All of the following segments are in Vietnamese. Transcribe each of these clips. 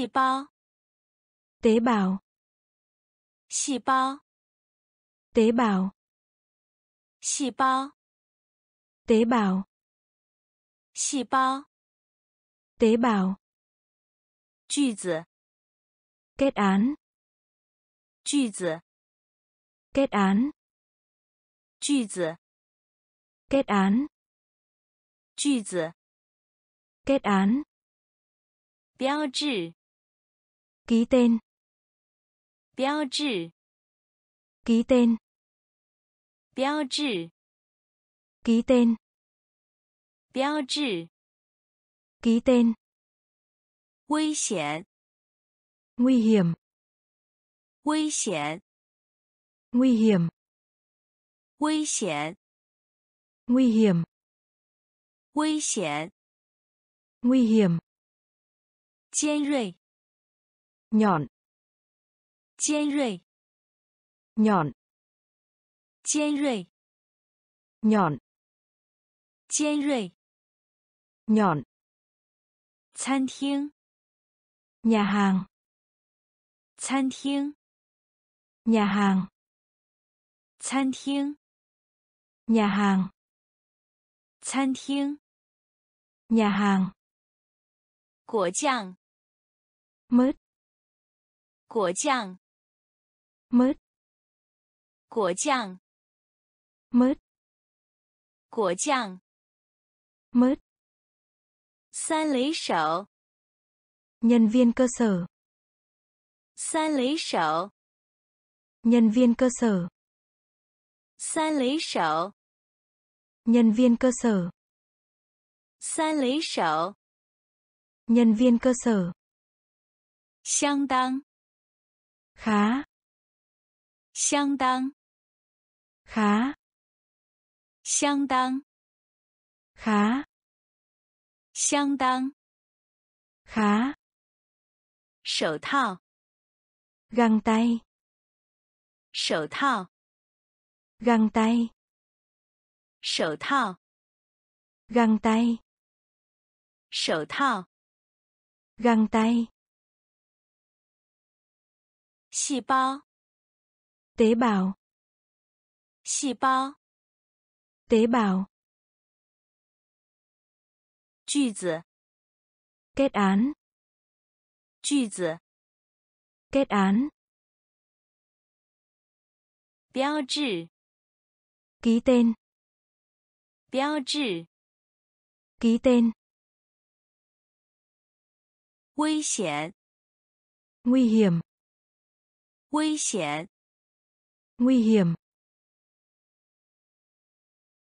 细胞， tế bào, 细胞， tế bào, 细胞， tế bào, 细胞。 tế bào, 句子， kết án, 句子， kết án, 句子， kết án, 句子。 kết án, 标志， ký tên, 标志， ký tên, 标志， ký tên, 标志。 ký tên, 危险， nguy hiểm, 危险， nguy hiểm, 危险， nguy hiểm, 危险。 nguy hiểm, 尖锐， nhọn, 尖锐， nhọn, 尖锐， nhọn, 尖锐。 nhọn, 餐厅， nhà hàng, 餐厅， nhà hàng, 餐厅， nhà hàng, 餐厅。 nhà hàng, 果酱， mứt, 果酱， mứt, 果酱， mứt, 果酱。 mứt, 三垒手， nhân viên cơ sở, 三垒手， nhân viên cơ sở, 三垒手， nhân viên cơ sở, 三垒手。 nhân viên cơ sở, 相当， Khá, 相当，khá, 相当，khá, 相当。khá, 手套，găng tay, 手套，găng tay, 手套，găng tay, 手套。găng tay, 细胞， tế bào, 细胞。 tế bào, 句子， kết án, 句子。 kết án, 标志， ký tên, 标志。 ký tên, 危险， nguy hiểm, 危险。 nguy hiểm,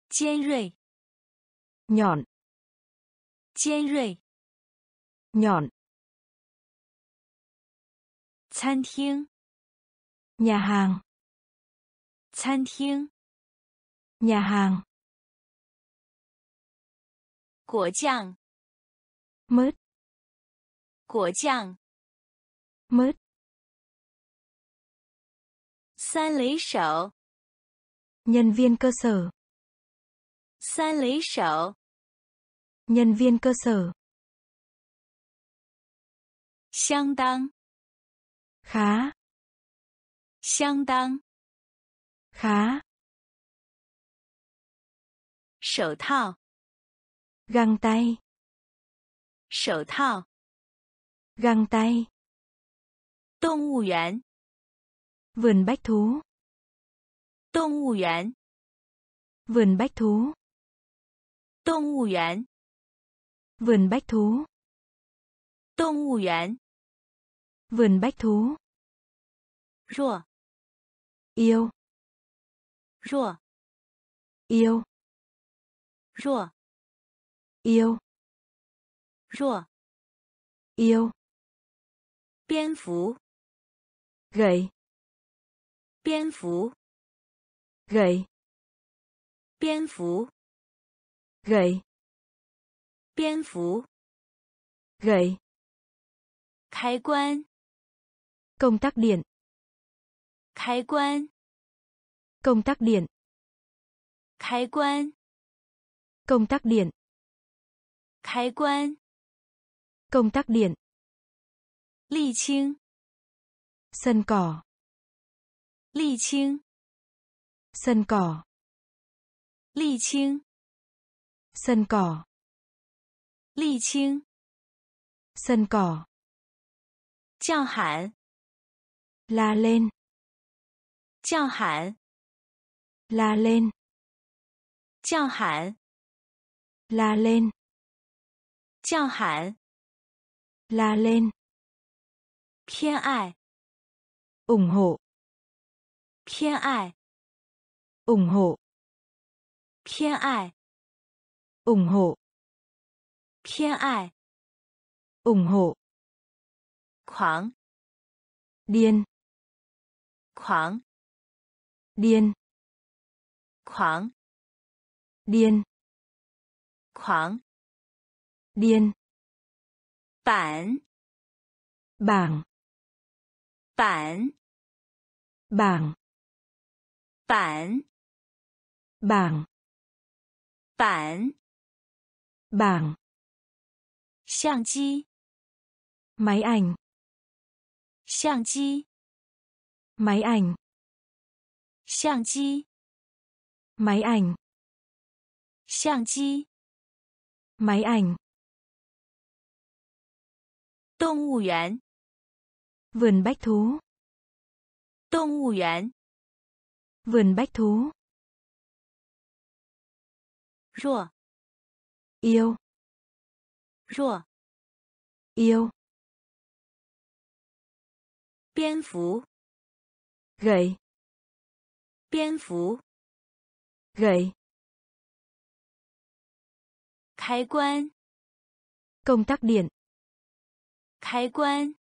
尖锐， nhọn, 尖锐。 nhọn, 餐厅， nhà hàng, 餐厅。 nhà hàng, 果酱， mứt, 果酱。 mứt, 三垒手， nhân viên cơ sở, 三垒手。 nhân viên cơ sở, 相当， khá, 相当。 khá, 手套， găng tay, 手套。 găng tay, 动物园， vườn bách thú, 动物园， vườn bách thú, 动物园， vườn bách thú, 动物园。 vườn bách thú, 弱， yêu, 弱， yêu, 弱， yêu, 弱。 yêu, 蝙蝠， gậy, 蝙蝠， gậy, 蝙蝠， gậy, 蝙蝠。 gậy, 开关， công tắc điện, 开关， công tắc điện, 开关， công tắc điện, 开关。 công tắc điện, 沥青， sân cỏ, 沥青， sân cỏ, 沥青， sân cỏ, 沥青， sân cỏ, 叫喊， la lên, 叫喊， la lên, 叫喊， la lên, 叫喊， la lên, 偏爱， ủng hộ, 偏爱， ủng hộ, 偏爱， ủng hộ, 偏爱， ủng hộ, 狂， điên, 狂， điên, 狂， điên, 狂， điên, 板， bảng, 板， bảng, bản bảng bản bảng Xiang chi. Máy ảnh. Xiang chi. Máy ảnh. Xiang chi. Máy ảnh. Xiang chi. Máy ảnh. Động. Vườn bách thú. Động vật 园. Vườn bách thú. Rùa. Yêu. Rùa. Yêu. Biên phú. Gậy. Biên phú. Gậy. Khai quan. Công tắc điện. Khai quan.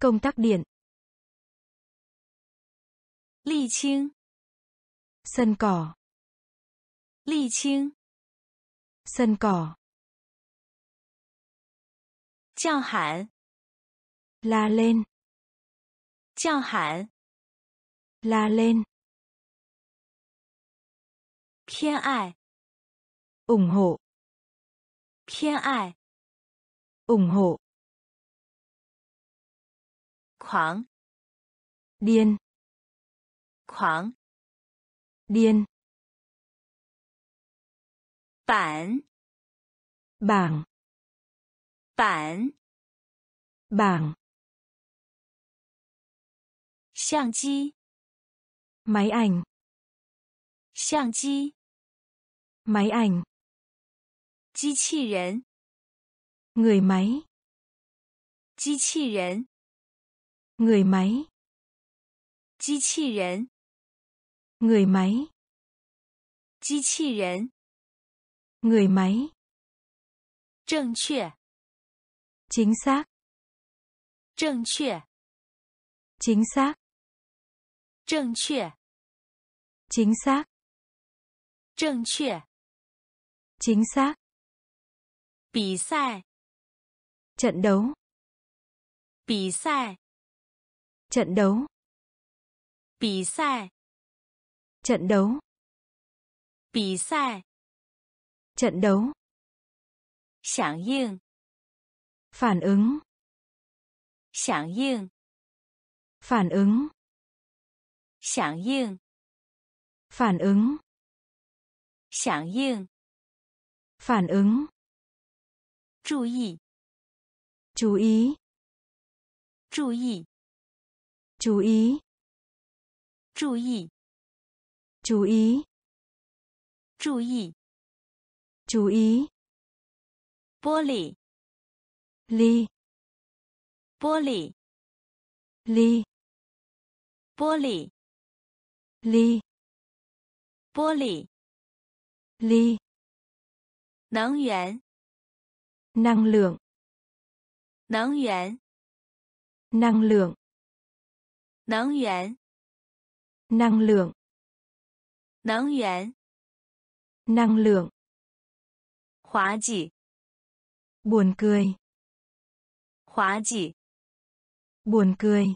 Công tắc điện. 沥青 sân cỏ Lì chinh. Sân cỏ. Chào hẳn. La lên. Chào hẳn. La lên. Thiên ai. ủng hộ. Thiên ai. ủng hộ. Khoảng. Điên 狂， điên, 板， bảng, 板， bảng, 相机， máy ảnh, 相机， máy ảnh, 机器人， người máy, 机器人， người máy, 机器人， người máy, 机器人， người máy, 正确， chính xác, 正确， chính xác, 正确， chính xác, 正确， chính xác, 比赛， trận đấu, 比赛， trận đấu, 比赛， trận đấu. Bì sai. Trận đấu. Sảng yên. Phản ứng. Sảng yên. Phản ứng. Sảng yên. Phản ứng. Sảng yên. Phản ứng. Chú ý. Chú ý. Chú ý. Chú ý. Chú ý chú ý. Chú ý. Chú ý. Bô lì ly bô lì ly bô lì ly bô lì ly năng yuán năng lượng. Năng yuán năng lượng. Năng yuán năng lượng. 能源 năng lượng. Hóa dị buồn cười. Hóa dị buồn cười.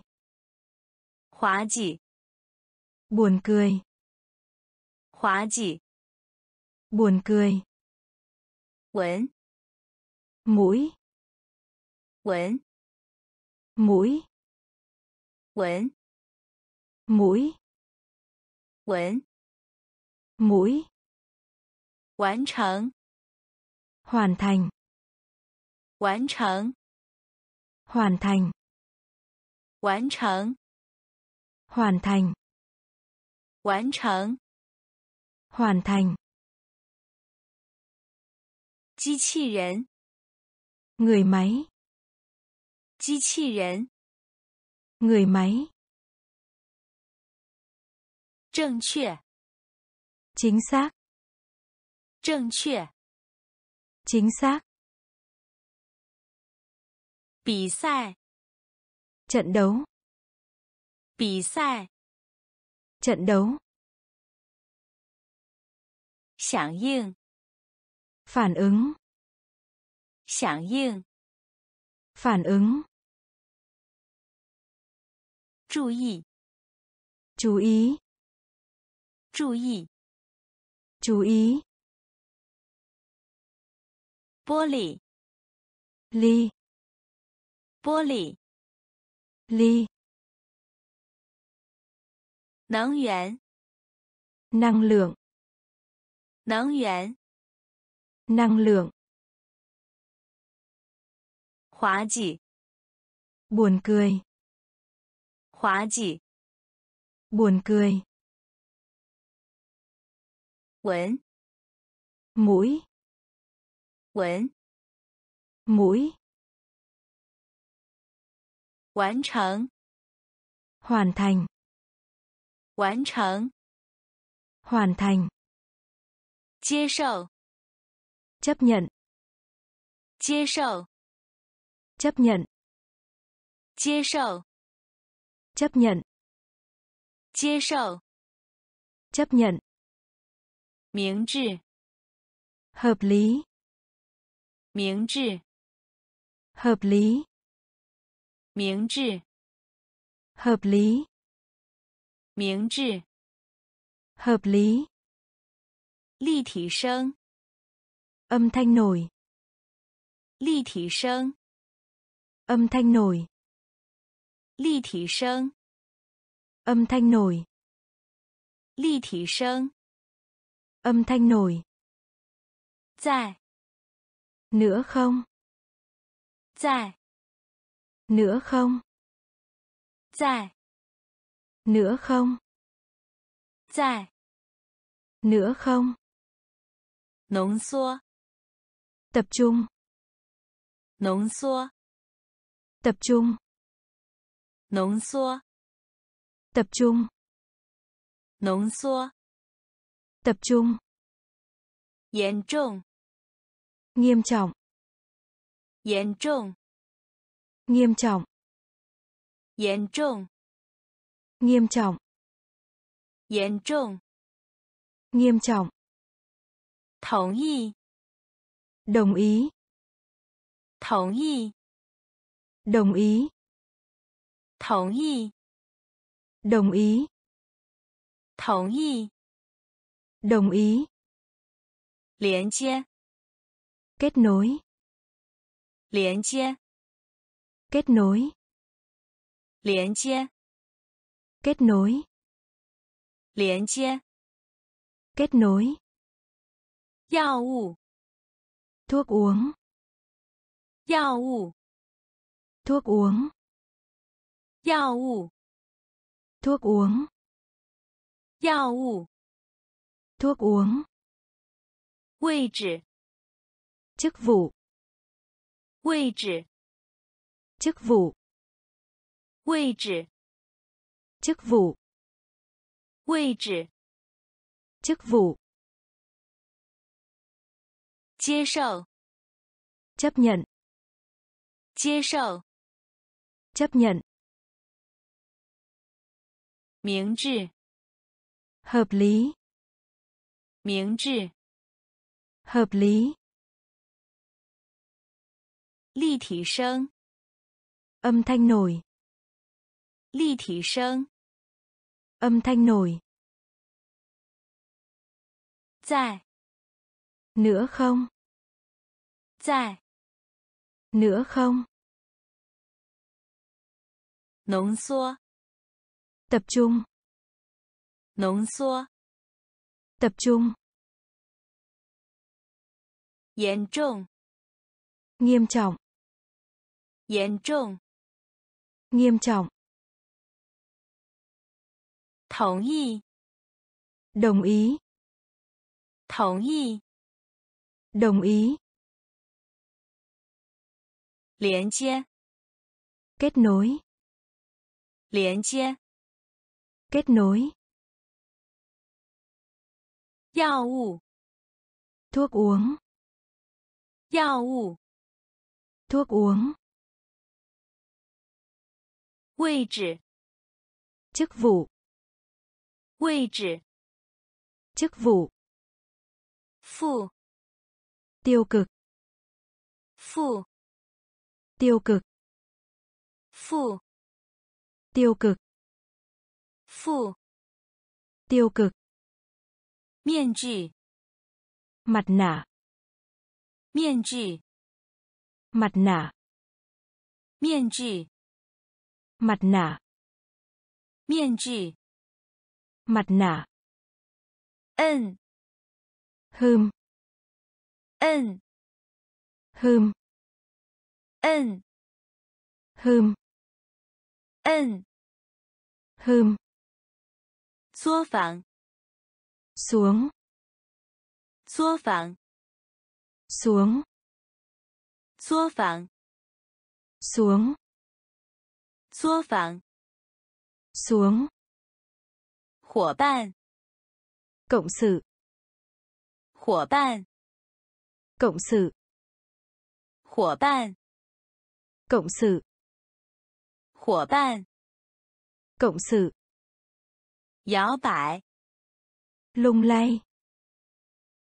Hóa dị buồn cười. Hóa dị buồn cười. Quấn mũi. Quấn mũi. Quấn mũi. Quấn mũi, 完成 hoàn thành, 完成 hoàn thành, 完成 hoàn thành, 完成 hoàn thành, 机器人 người máy, 机器人 người máy, 正确 chính xác, 正确 chính xác, 比赛 trận đấu, 比赛 trận đấu, 响应 phản ứng, 响应 phản ứng, 注意 chú ý, 注意 chú ý, 玻璃 ly, 玻璃 ly, 能源 năng lượng, 能源 năng lượng, 滑稽 buồn cười, 滑稽 buồn cười, Quẩn. Mũi. Quẩn. Mũi. Hoàn thành. Hoàn thành. Hoàn thành. Hoàn thành. Chia sâu. Chấp nhận. Chia sâu. Chấp nhận. Chia sâu. Chấp nhận. Chia sâu. Chấp nhận. 明智 hợp lý. Miếng trị hợp lý. Miếng trị hợp lý. Miếng trị hợp lý. Lý thị sinh âm thanh nổi. Lý thị sinh âm thanh nổi. Lý thị sinh âm thanh nổi. Lý thị sinh Âm thanh nổi. Tại. Nữa không? Tại. Nữa không? Tại. Nữa không? Tại. Nữa không? Nóng xua. Tập trung. Nóng xua. Tập trung. Nóng xua. Tập trung. Nóng xua. tập trung, 严重 nghiêm trọng, 严重 nghiêm trọng, 严重 nghiêm trọng, 严重 nghiêm trọng, 同意 đồng ý, 同意 đồng ý, 同意 đồng ý, 同意 Đồng ý. Liên chia. Kết nối. Liên chia. Kết nối. Liên chia. Kết nối. Liên chia. Kết nối. Yao wu. Thuốc uống. Yao wu. Thuốc uống. Yao wu. Thuốc uống. Yao wu thuốc uống, 位置 chức vụ, 位置 chức vụ, 位置 chức vụ, 位置 chức vụ, 接受 chấp nhận, 接受 chấp nhận, 明智 hợp lý, 明智 hợp lý, 立体声 âm thanh nổi, 立体声 âm thanh nổi, 在 nữa không, 在 nữa không, 浓缩， tập trung, 浓缩， tập trung, 严重， nghiêm trọng, 严重， nghiêm trọng, 同意， đồng ý, 同意， đồng ý, 连接， kết nối, 连接， kết nối, Yào ủ. Thuốc uống. Yào ủ. Thuốc uống. Vị trí. Chức vụ. Vị trí. Chức vụ. Phụ. Tiêu cực. Phụ. Tiêu cực. Phụ. Tiêu cực. Phụ. Tiêu cực. 面具，mặt nạ, 面具，mặt nạ, 面具，mặt nạ, 面具，mặt nạ, 摁，hơm, 摁，hơm, 摁，hơm, 摁，hơm, 作坊，xuống xua phẳng xuống xua phẳng xuống xua phẳng xuống. Hỏa bạn cộng sự. Hỏa bạn cộng sự. Hỏa bạn cộng sự. Hỏa bạn cộng sự. Yáo bãi lung lay.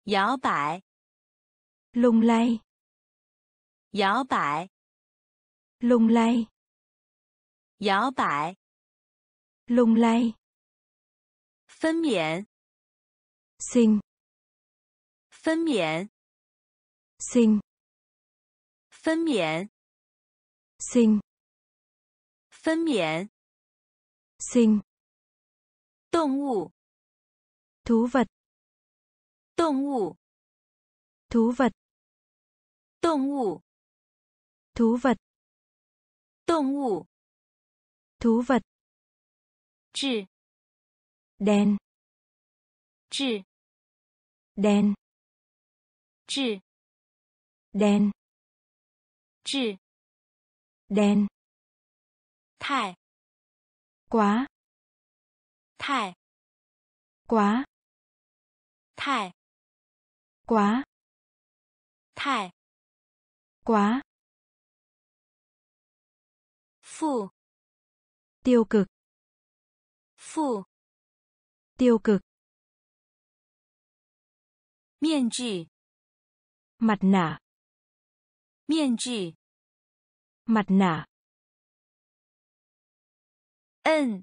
Gió bại. Lung lay. Gió bại. Lung lay. Gió bại. Lung lay. Phân miễn sinh phân miễn sinh phân miễn sinh phân miễn sinh động vật thú vật. Động vật thú vật. Động vật thú vật. Động vật thú vật. Chỉ đèn chỉ đèn chỉ đèn chỉ đèn thải. Quá. Thải. Quá thải. Quá. Thải. Quá. Phụ tiêu cực. Phụ tiêu cực. Miên trị mặt nạ. Miên trị mặt nạ. Ân.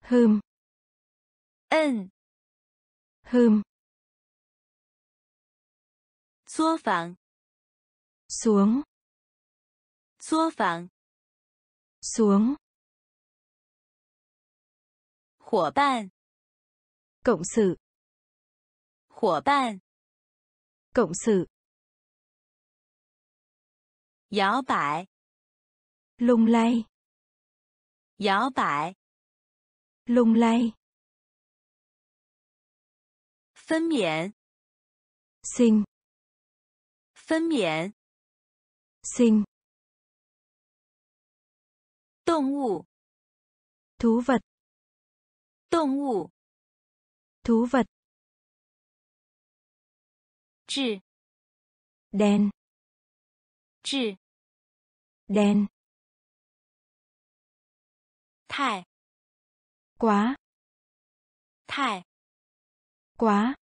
Hơm. Ân. Hơm. Xua phẳng. Xuống. Xua phẳng. Xuống. Hỏa bạn. Cộng sự. Hỏa bạn. Cộng sự. Giáo bại. Lung lay. Giáo bại. Lung lay 分娩， sinh, 分娩， sinh, 动物， thú vật, 动物， thú vật, 治， đen, 治， đen, 太， quá, 太， quá.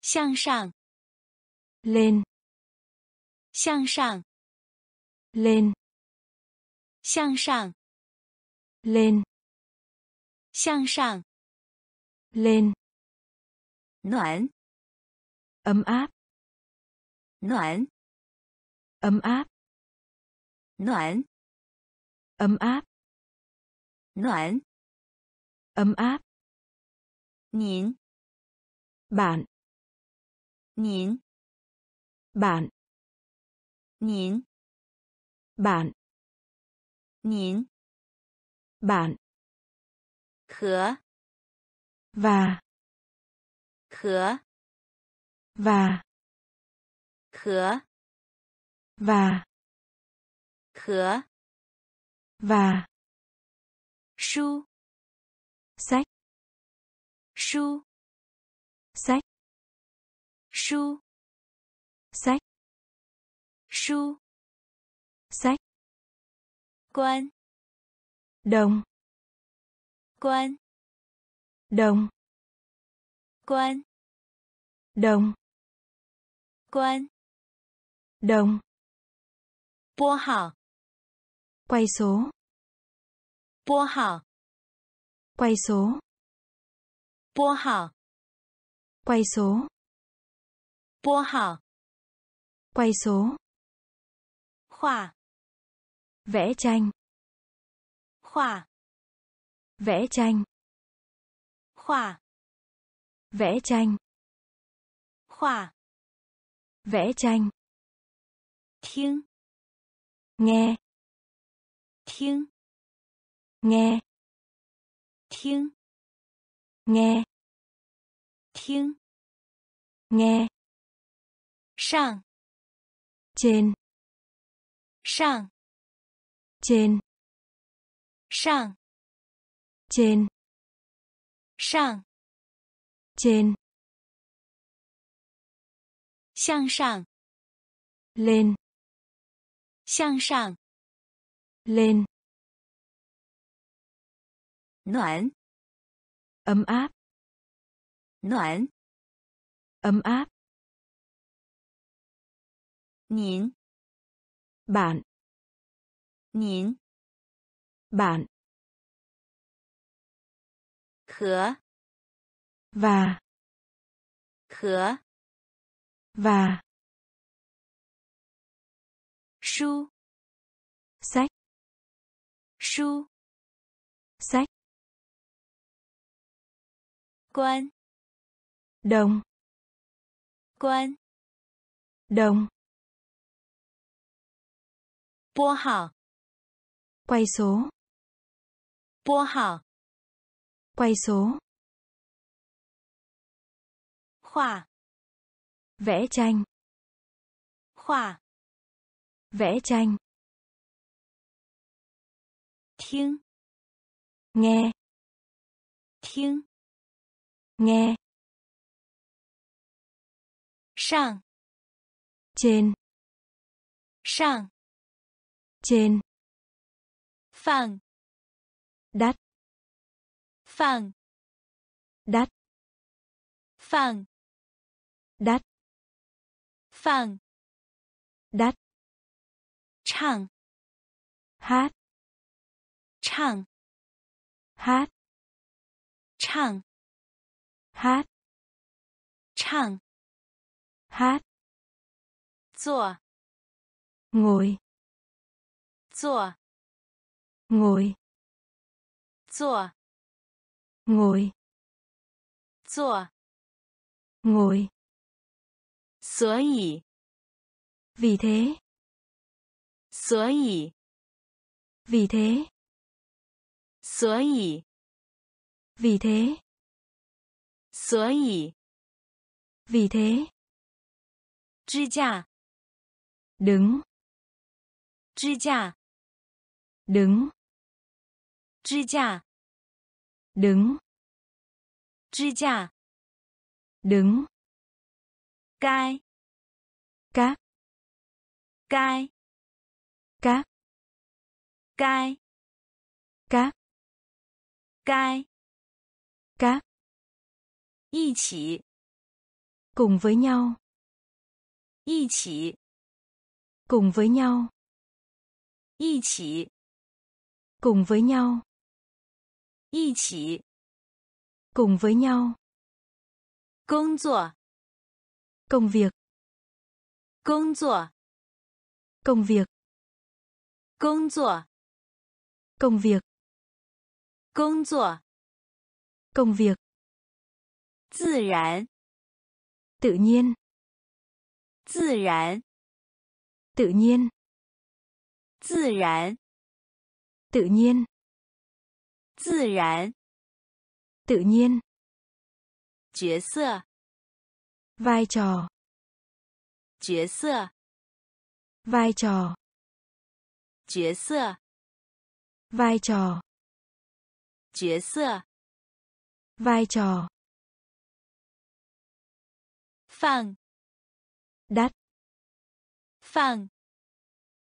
Sang sàng lên. Sang sàng lên. Sang sàng lên. Sang sàng lên. Noãn. Ấm áp. Noãn. Ấm áp. Noãn. Ấm áp. Noãn. Ấm áp. Nín bạn Nín. bạn Nín. bạn Nín. bạn. Khứa. Và. Khứa. Và. Khứa. Và. Khứa. Và. Su. Sách. Su sách. Shu sách. Shu sách. Quan. Đồng. Quan. Đồng. Quan. Đồng. Quan. Đồng. Bố hảo Quay số. Bố hảo Quay số. Bố hảo quay số, 拨号 quay số, 画 vẽ tranh, 画 vẽ tranh, 画 vẽ tranh, 画 vẽ tranh, 听 nghe, 听 nghe, 听 nghe, 听，耶，上，前，上，前，上，前，上，前，向上，lên，向上，lên，暖。ấm 暖。Ấm áp. Nín bạn. Nín bạn. Khứa. Và. Khứa. Và. Su. Sách. Su. Sách. Quan đồng. Quan đồng. Bố hảo quay số. Bố hảo quay số. Họa vẽ tranh. Họa vẽ tranh. Thính. nghe. Thính. nghe. 上 trên, 上 trên, 放 đắt, 放 đắt, 放 đắt, 放 đắt, 唱 hát, 唱 hát, 唱 hát, 唱 hát. Zur ngồi. Zur ngồi. Zur ngồi. Zur ngồi. Sở dĩ vì thế. Sở dĩ vì thế. Sở vì thế. Sở vì thế. 支架 đứng, 支架 đứng, 支架 đứng, 支架 đứng, 该 các, 该 các, 该 các, 该 các, 一起 cùng với nhau, 一起 cùng với nhau, 一起 cùng với nhau, 一起 cùng với nhau, 工作 công việc, 工作 công việc, 工作 công việc, 工作， công việc, 自然， tự nhiên, 自然， tự nhiên, 自然， tự nhiên, 自然， tự nhiên, 角色， vai trò, 角色， vai trò, 角色， vai trò, 角色， vai trò, 放， đắt. Phẳng.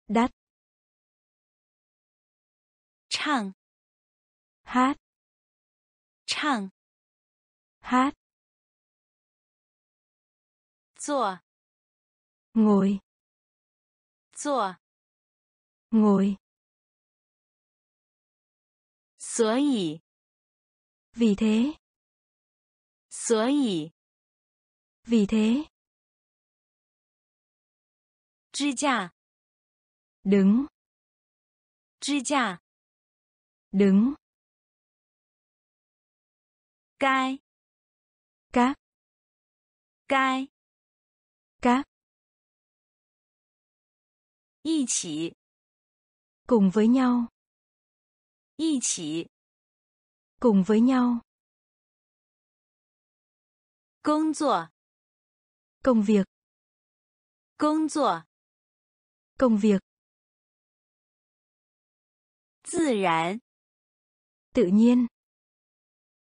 Đắt. Chẳng, hát. Chẳng, hát. Zùa. ngồi. Zùa. ngồi. Sở dĩ vì thế. Sở dĩ vì thế. 支架， đứng, 支架， đứng, 该， các, 该， các, 一起， cùng với nhau, 一起， cùng với nhau, 工作， công việc, 工作， công việc, 自然， tự nhiên,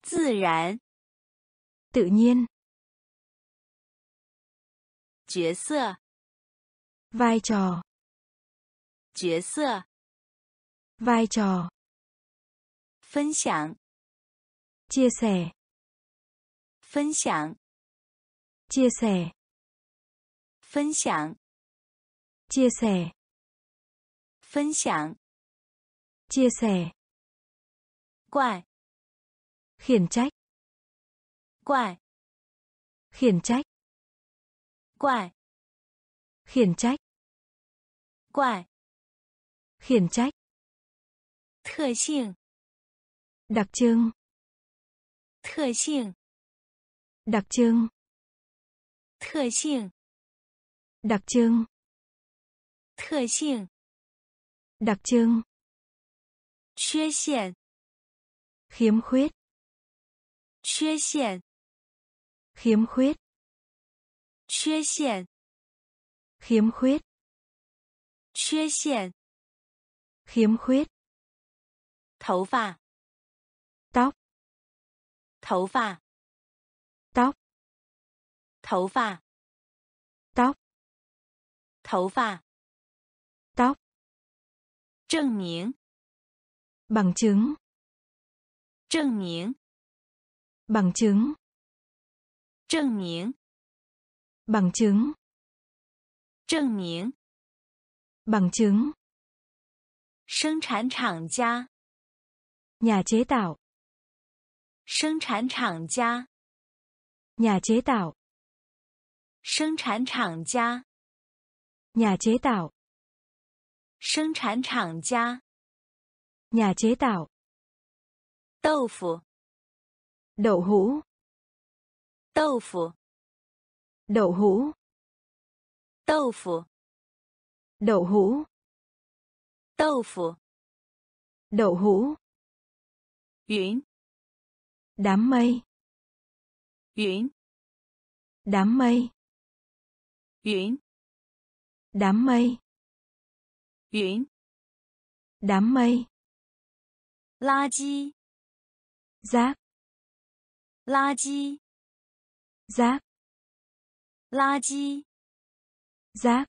自然， tự nhiên, 角色， vai trò, 角色， vai trò, 分享， chia sẻ, 分享， chia sẻ, 分享， chia sẻ, 分享， chia sẻ, 怪， khiển trách, 怪， khiển trách, 怪， khiển trách, 怪， khiển trách, 特性， đặc trưng, 特性， đặc trưng, 特性， đặc trưng, 特性， đặc trưng, 缺陷， khiếm khuyết, 缺陷， khiếm khuyết, 缺陷， khiếm khuyết, 缺陷， khiếm khuyết, 头发， tóc, 头发， tóc, 头发， tóc, 头发， tóc, 证明， bằng chứng, 证明， bằng chứng, 证明， bằng chứng, 证明， bằng chứng, 生产厂家， nhà chế tạo, 生产厂家， nhà chế tạo, 生产厂家， nhà chế tạo, 生产厂家， nhà chế tạo, 豆腐， đậu hũ, 豆腐， đậu hũ, 豆腐， đậu hũ, 豆腐， đậu hũ, 云， đám mây, 云， đám mây, 云， đám mây, 云， đám mây, 垃圾， rác, 垃圾， rác, 垃圾， rác,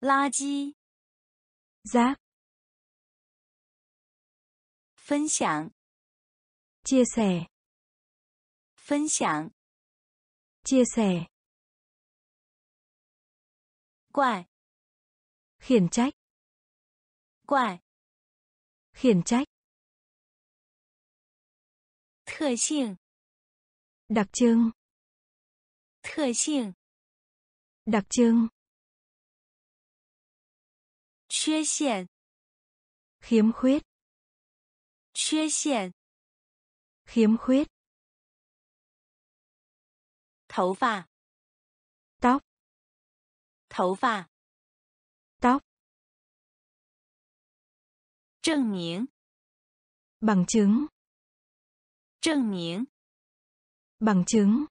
垃圾， rác, 分享， chia sẻ, 分享， chia sẻ, 怪， khiển trách, 怪， khiển trách, 特性， đặc trưng, 特性， đặc trưng, 缺陷， khiếm khuyết, 缺陷， khiếm khuyết, 头发， tóc, 头发， tóc, 证明， bằng chứng, 证明， bằng chứng,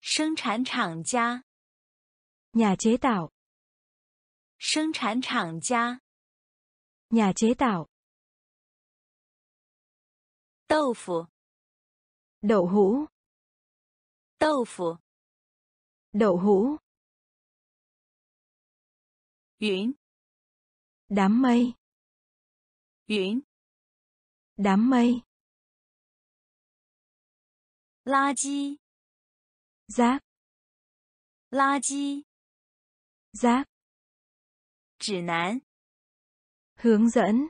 生产厂家， nhà chế tạo, 生产厂家， nhà chế tạo, 豆腐， đậu hũ, 豆腐， đậu hũ, Yến. Đám mây. Yến. Đám mây. La chi. Rác. La chi. Rác. Chỉ nán. Hướng dẫn.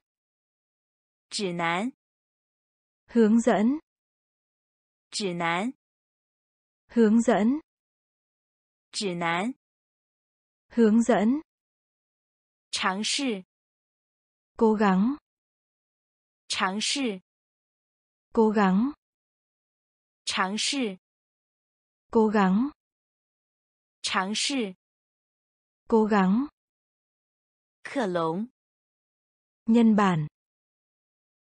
Chỉ nán. Hướng dẫn. Chỉ nán. Hướng dẫn. Chỉ nán. Hướng dẫn. 尝试， cố gắng, 尝试， cố gắng, 尝试， cố gắng, 尝试， cố gắng, 克隆， nhân bản,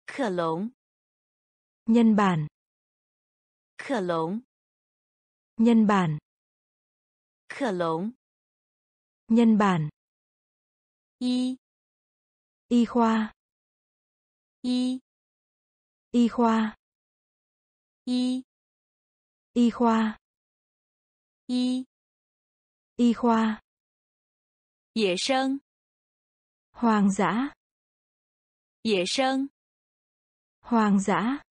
克隆， nhân bản, 克隆， nhân bản, 克隆， nhân bản, 一，一花，一，一花，一，一花，一，一花，野生，荒杂，野生，荒杂，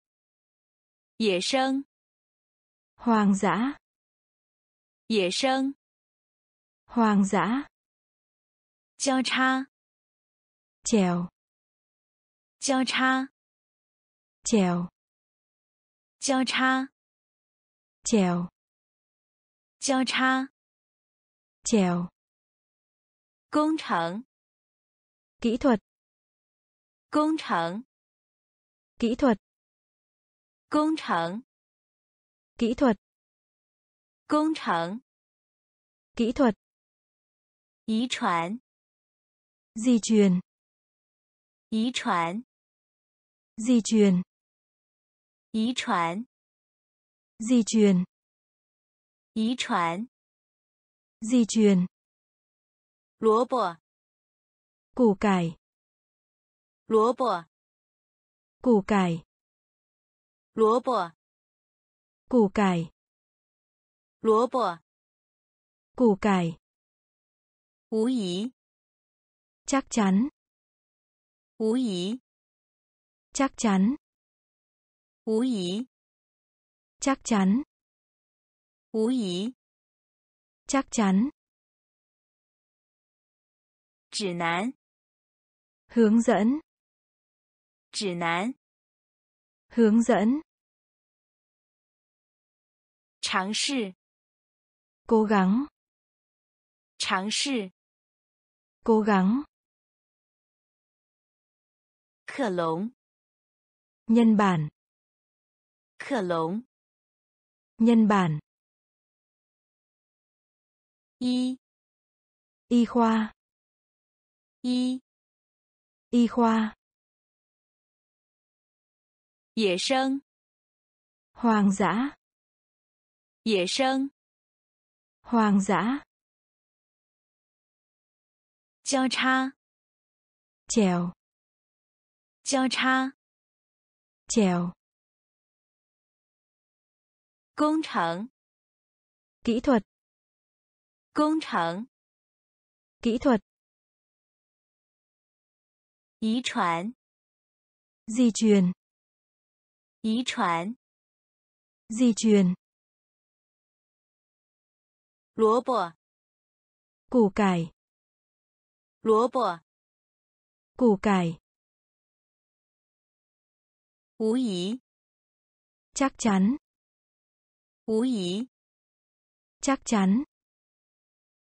野生，荒杂，野生，荒杂。荒交叉，trèo, 交叉，trèo, 交叉，trèo, 交叉，trèo, 工程，kỹ thuật, 工程，kỹ thuật, 工程，kỹ thuật, 工程，kỹ thuật, 遗传，di truyền, 遗传，di truyền, 遗传，di truyền, 遗传，di truyền, 萝卜，củ cải, 萝卜，củ cải, 萝卜，củ cải, 萝卜，củ cải, 无疑，chắc chắn, 无疑， chắc chắn, 无疑， chắc chắn, 无疑， chắc chắn, 指南， hướng dẫn, 指南， hướng dẫn, 尝试， cố gắng, 尝试， cố gắng, Khở lống. Nhân bản. Khở lống. Nhân bản. Y. Y khoa. Y. Y khoa. Dễ sân. Hoàng dã. Dễ sân. Hoàng dã. Giao tra. chèo 交叉， trèo, 工程， kỹ thuật, 工程， kỹ thuật, 遗传， di truyền, 遗传， di truyền, 萝卜， củ cải, 萝卜， củ cải, 无疑，chắc chắn, 无疑，chắc chắn,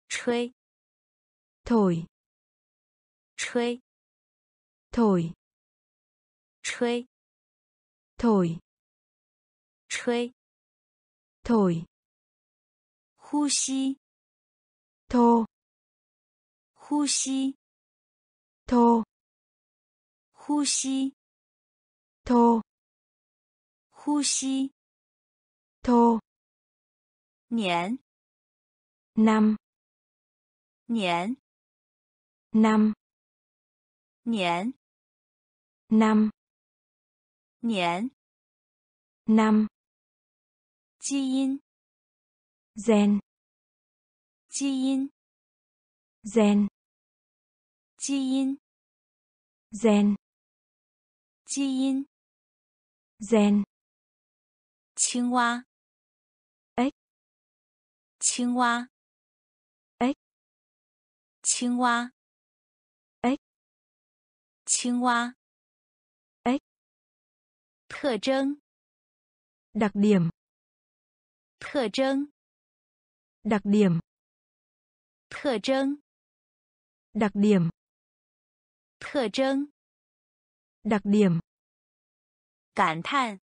吹，thổi, 吹，thổi, 吹，thổi, 吹，thổi, 呼吸，thô, 呼吸，thô, 呼吸，thô. Khu xí thô. Niên năm. Niên năm. Niên năm. Niên năm. Chi in gen. Chi in gen. Chi in gen. Chi in gen, 青蛙，哎，青蛙，哎，青蛙，哎，青蛙，哎，特征， đặc điểm, 特征， đặc điểm, 特征， đặc điểm, 特征， đặc điểm, cảm thán.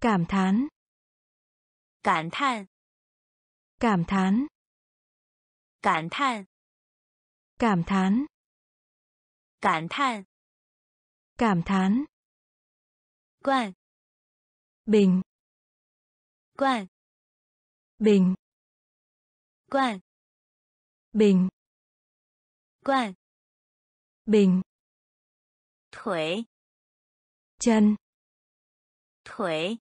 Cảm thán. Cảm thán. Cảm thán. Cảm thán. Cảm thán. Cảm thán. Cảm thán. Quan bình. Quan bình. Quan bình. Quan bình. Thuế. Chân. 腿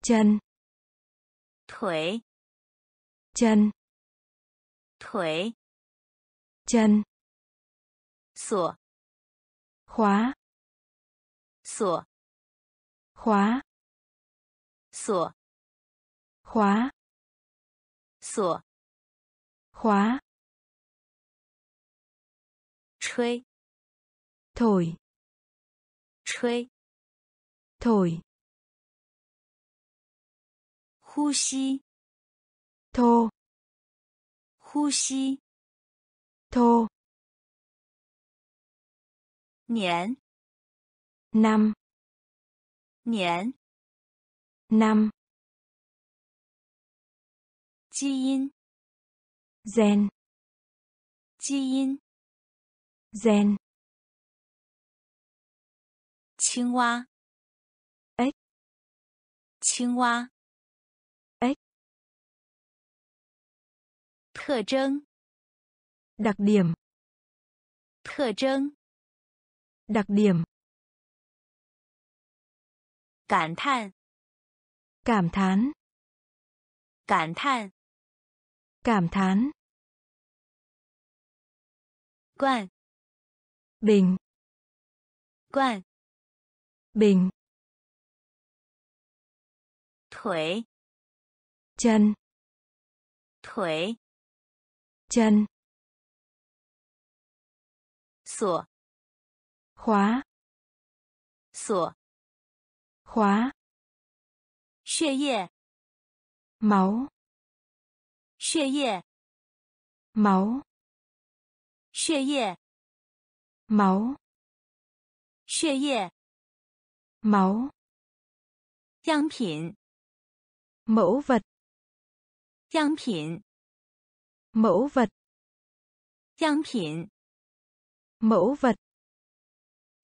，chân, 腿，chân, 腿，chân, 锁，khóa, 锁，khóa, 锁，khóa, 锁，khóa, 吹，thổi, 吹，thổi, 呼吸，thô, 呼吸，thô, 年，năm, 年，năm, 基因，gen, 基因，gen, 青蛙，哎，青蛙，特征， đặc điểm, 特征， đặc điểm, 感叹， cảm thán, 感叹， cảm thán, 罐， bình, 罐， bình, 腿， chân, 腿， chân, 锁， khóa, 锁， khóa, 血液， máu, 血液， máu, 血液， máu, 血液， máu, 样品， mẫu vật, 样品， mẫu vật, 样品， mẫu vật,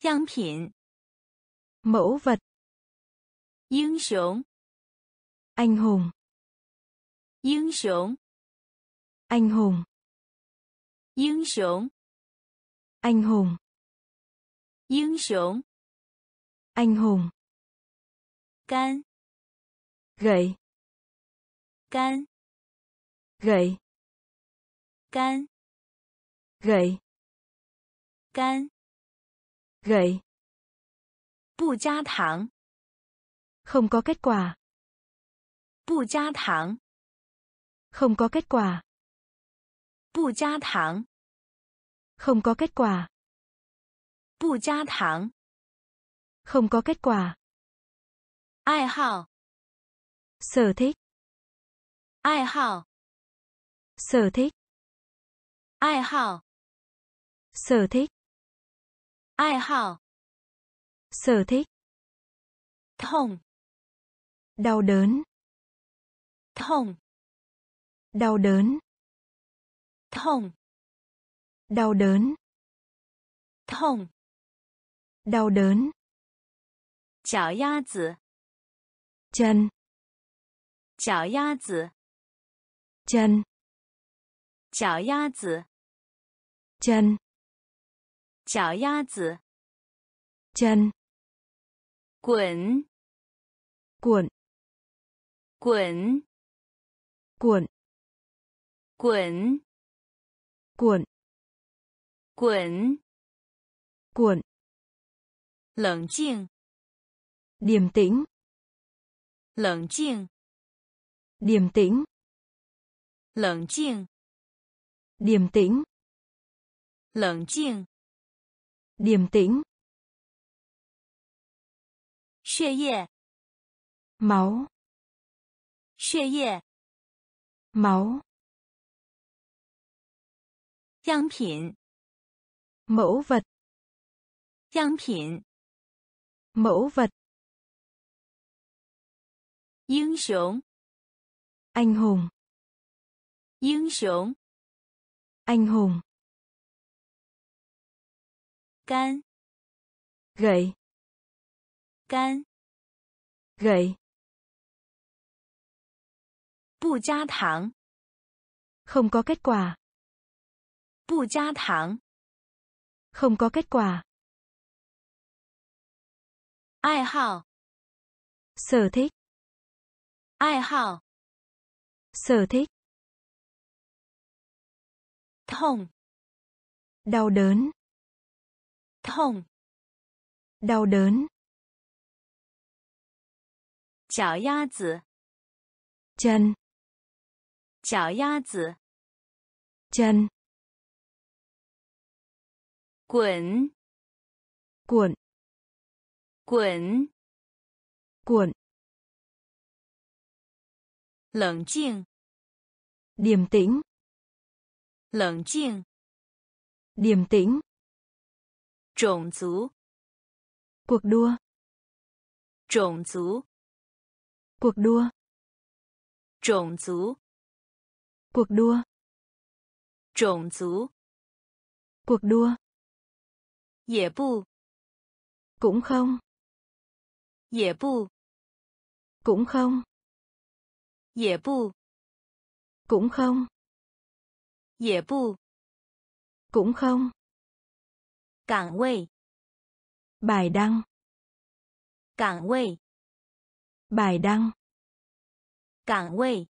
样品， mẫu vật, 英雄， anh hùng, 英雄， anh hùng, 英雄， anh hùng, 英雄， anh hùng, 杆， gậy, 杆， gậy, 杆， gậy, 杆， gậy, 不加糖， không có kết quả, 不加糖， không có kết quả, 不加糖， không có kết quả, 不加糖， không có kết quả, 爱好， sở thích, 爱好， sở thích, 爱好， sở thích, 爱好， Sở thích. Thông. Đau đớn. Thông. Đau đớn. Thông. Đau đớn. Thông. Đau đớn. 脚丫子。 Chân. 脚丫子。 Chân. 脚丫子。Chân. 脚丫子。Chân. 滚。滚。Cuộn. 滚。Cuộn. 滚。Cuộn. 冷静。Điềm tĩnh. 冷静。Điềm tĩnh. 冷静。điềm tĩnh lạnh tĩnh điềm tĩnh Xuệ yệ. Máu. Xuệ yệ. Máu. Yang pin. Mẫu vật. Yang pin. Mẫu vật. Anh hùng. Anh hùng 英雄。 Anh hùng. 杆。 Gậy. 杆。 Gậy. 不加糖。 Không có kết quả. 不加糖。 Không có kết quả. 爱好。 Sở thích. 爱好。 Sở thích. Thông. Đau đớn. Thông. Đau đớn. Chảo ya zi. Chân. Chảo ya zi. Chân. Cuộn. Cuộn. Cuộn. Cuộn. Lẩn tĩnh. Điềm tĩnh. 冷静。 Điềm tĩnh. 种族。 Cuộc đua. 种族。 Cuộc đua. 种族。 Cuộc đua. 种族。 Cuộc đua. 也不。 Cũng không. 也不。 Cũng không. 也不。 Cũng không. 也不 cũng không. Cảng vị bài đăng. Cảng vị bài đăng. Cảng vị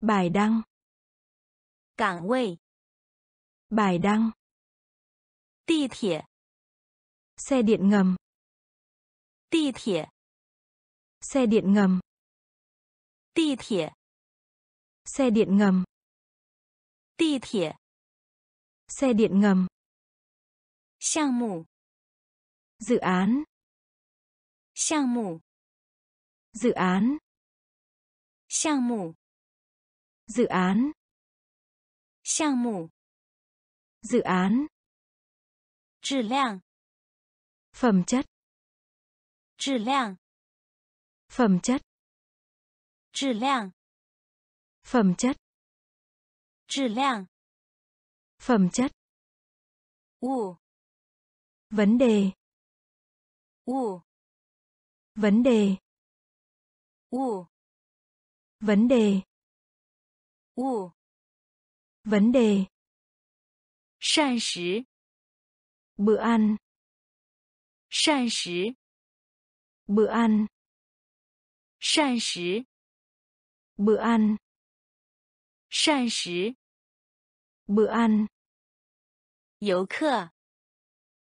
bài đăng. Cảng vị bài đăng. Đi thỉa xe điện ngầm. Đi thỉa xe điện ngầm. Đi thỉa xe điện ngầm. 地铁。 Xe điện ngầm. 项目。 Dự án. 项目。 Dự án. 项目。 Dự án. 项目。 Dự án. 质量。 Phẩm chất. 质量。 Phẩm chất. 质量。 Phẩm chất. chất lượng, phẩm chất. U. Vấn đề. U. Vấn đề. U. Vấn đề. U. Vấn đề. Sàn sứ bữa ăn. Sàn sứ bữa ăn. Sàn sứ bữa ăn. 膳食。 Bữa ăn. 游客。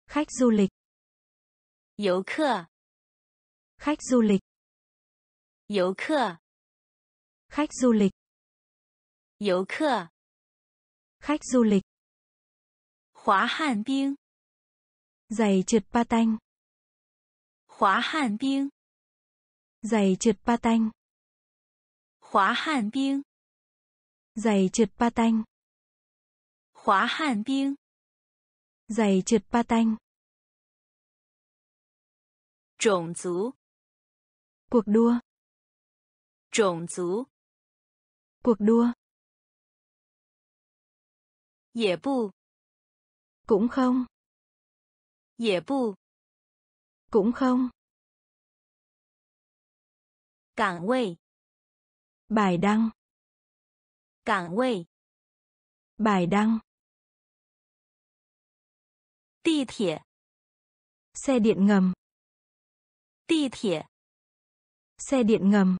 Khách du lịch. 游客。 Khách du lịch. 游客。 Khách du lịch. 游客。 Khách du lịch. 滑旱冰。 Giày trượt patin. 滑旱冰。 Giày trượt patin. 滑旱冰。 Giày trượt patanh. Hóa hàn biên. Giày trượt patanh. chủng tộc, Cuộc đua. chủng tộc, Cuộc đua. Dễ bù. Cũng không. Dễ bù. Cũng không. Cảng vị. Bài đăng. Cảng quầy Bài đăng. Đi thỉa. Xe điện ngầm. Đi thỉa. Xe điện ngầm.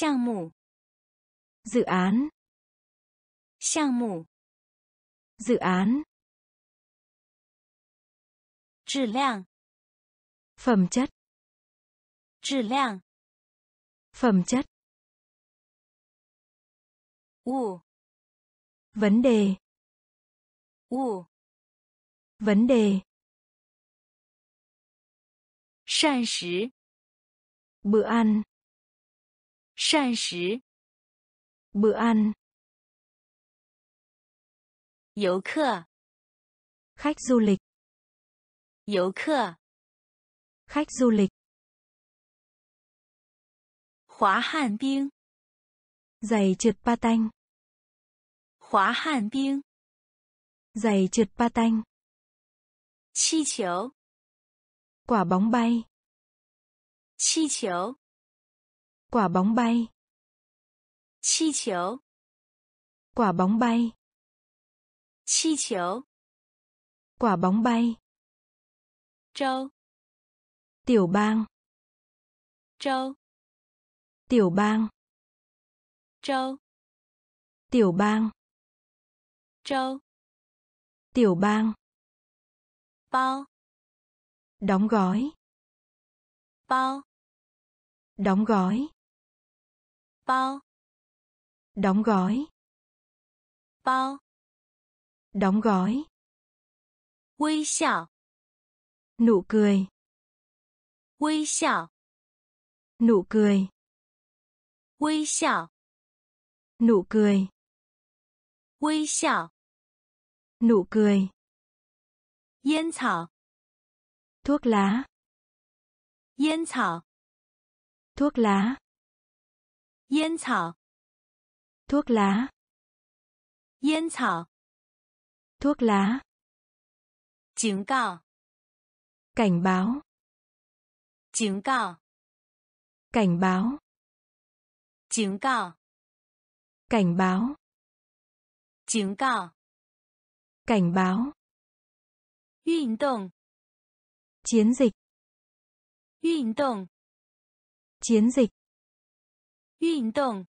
Hạng mục. Dự án. Hạng mục. Dự án. Chất lượng. Phẩm chất. Chất lượng. Phẩm chất 物， vấn đề, 物， vấn đề, 膳食， bữa ăn, 膳食， bữa ăn, 游客， khách du lịch, 游客， khách du lịch, 滑旱冰， giày trượt patin, 滑旱冰， giày trượt patin, 气球， quả bóng bay, 气球， quả bóng bay, 气球， quả bóng bay, 气球， quả bóng bay, 州， tiểu bang, 州， tiểu bang, 州， tiểu bang, Châu. Tiểu bang. Bao. Đóng gói. Bao. Đóng gói. Bao. Đóng gói. Bao. Đóng gói. Quy xảo. Nụ cười. Quy xảo. Nụ cười. Quy xảo. Nụ cười. Quy xảo nụ cười. Yên thảo thuốc lá. Yên thảo thuốc lá. Yên thảo thuốc lá. Yên thảo thuốc lá. Cảnh cáo cảnh báo. Cảnh cáo cảnh báo. Cảnh cáo cảnh báo. Cảnh cáo cảnh báo, 运动， chiến dịch, 运动， chiến dịch, 运动，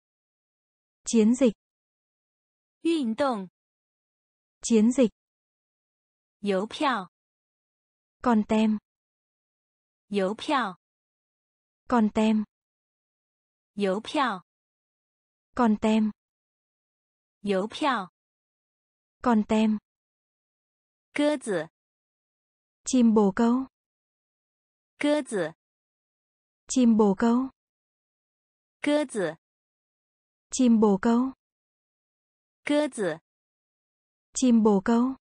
chiến dịch, 运动， chiến dịch, 邮票， con tem, 邮票， con tem, 邮票， con tem, 邮票， con tem, 鸽子，chim bồ câu, 鸽子，chim bồ câu, 鸽子，chim bồ câu, 鸽子，chim bồ câu,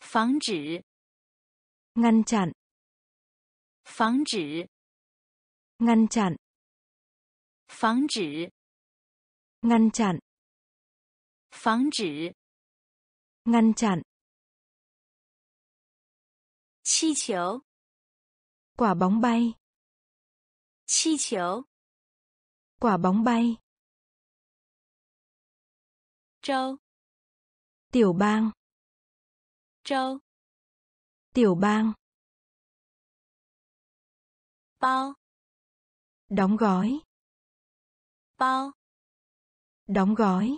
防止，ngăn chặn, 防止，ngăn chặn, 防止，ngăn chặn, 防止，ngăn chặn, 气球， quả bóng bay, 气球， quả bóng bay, 州， tiểu bang, 州， tiểu bang, 包， đóng gói, 包， đóng gói,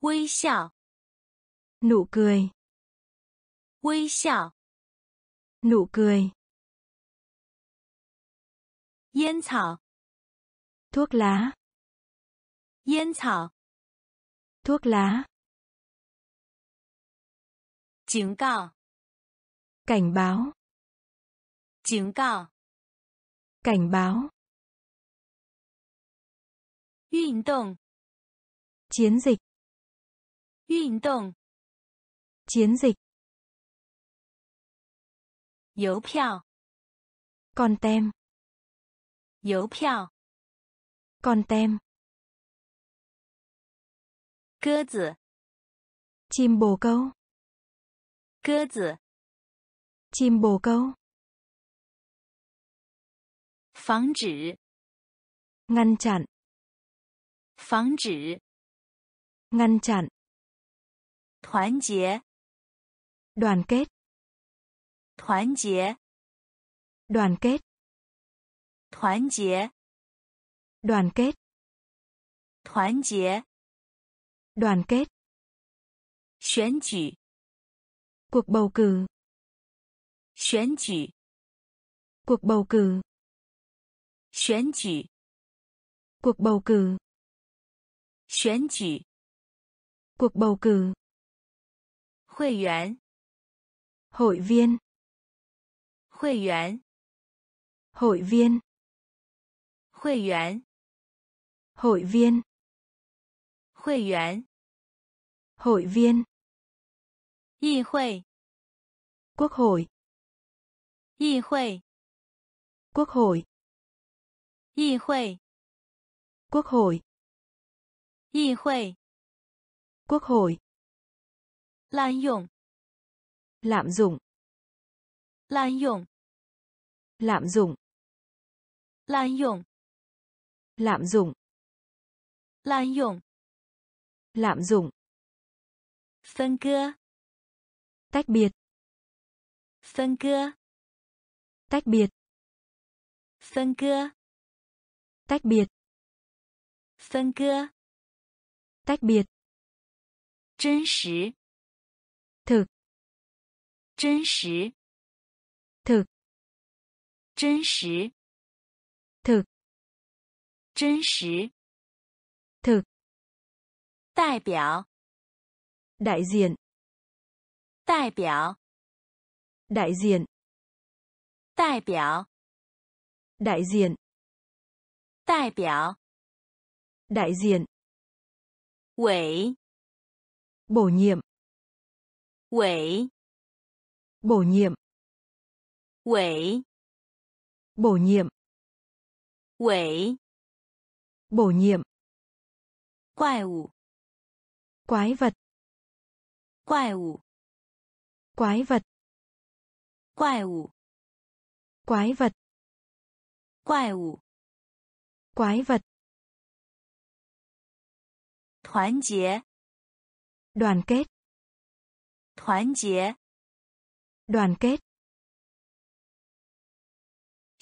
微笑， nụ cười, 微笑， nụ cười, 烟草， thuốc lá, 烟草， thuốc lá, 警告， cảnh báo, 警告， cảnh báo, 运动， chiến dịch, 运动， chiến dịch, Dấu 票. Con tem. Dấu 票. Con tem. Cơ tử. Chim bồ câu. Cơ tử. Chim bồ câu. Phòng chỉ. Ngăn chặn. Phòng chỉ. Ngăn chặn. Đoàn kết. Đoàn kết. 团结， đoàn kết, 团结， đoàn kết, 团结， đoàn kết, 选举， cuộc bầu cử, 选举， cuộc bầu cử, 选举， cuộc bầu cử, 选举， cuộc bầu cử, 会员， hội viên, Hội viên. Hội viên. Hội viên. Hội viên. Hội viên. Hội viên. Nghị hội. Quốc hội. Nghị hội. Quốc hội. Nghị hội. Quốc hội. Nghị hội. Quốc hội. Lan dụng. Lạm dụng. Lan dụng lạm dụng. Lạm dụng. Lạm dụng. Lạm dụng. Lạm dụng. Phân cưa. Tách biệt. Phân cưa. Tách biệt. Phân cưa. Tách biệt. Phân cưa. Tách biệt. Chân thực. Chân thực 真实， thực, 真实， thực, 代表， đại diện, 代表， đại diện, 代表， đại diện, 代表， đại diện, 委， bổ nhiệm, 委， bổ nhiệm, 委， bổ nhiệm. Quỷ bổ nhiệm. Quái vật quái vật. Quái vật quái vật. Quái vật quái vật. Quái vật quái vật. Đoàn kết đoàn kết. Đoàn kết đoàn kết.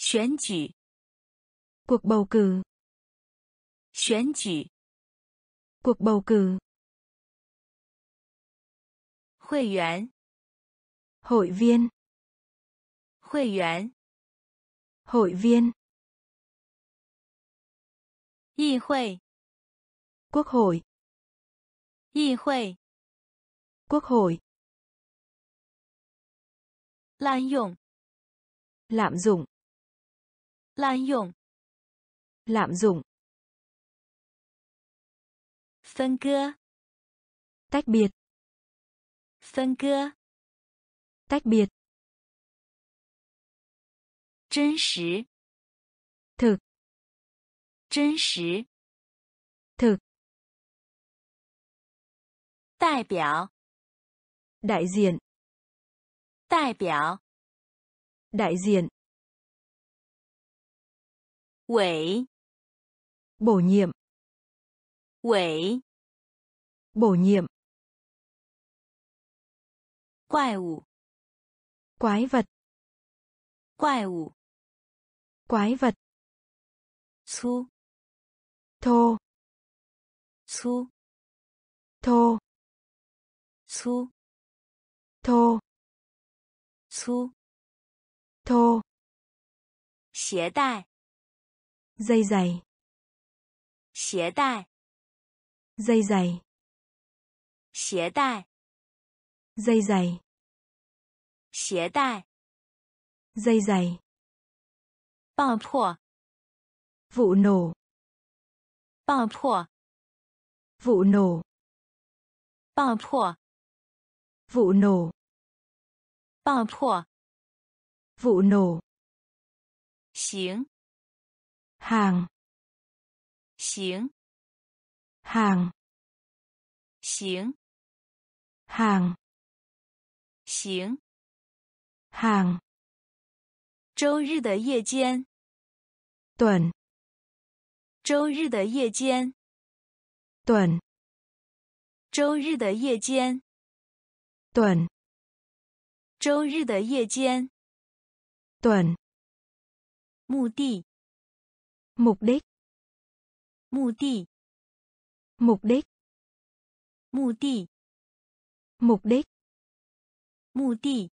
选举， cuộc bầu cử, 选举， cuộc bầu cử, 会员， hội viên, 会员， hội viên, 议会， quốc hội, 议会， quốc hội, 滥用， lạm dụng, 滥用， lạm dụng, 分割， tách biệt, 分割， tách biệt, 真实， thực, 真实， thực, 代表， đại diện, 代表， đại diện, Quỷ. Bổ nhiệm. Quỷ. Bổ nhiệm. Quái vật. Quái vật. Quái vật. Quái vật. Su. Thô. Su. Thô. Su. Thô. Su. Thô. 鞋带 dây giày, 鞋带， dây giày, 鞋带， dây giày, 鞋带， dây giày, 爆破， vụ nổ, 爆破， vụ nổ, 爆 破， vụ nổ, 爆破， vụ nổ, 行 行行行行行行。周日的夜间。顿。周日的夜间。顿。周日的夜间。顿。周日的夜间。顿。墓地。Mục đích. Mục đích. Mục đích. Mục đích. Mục đích. Mục đích.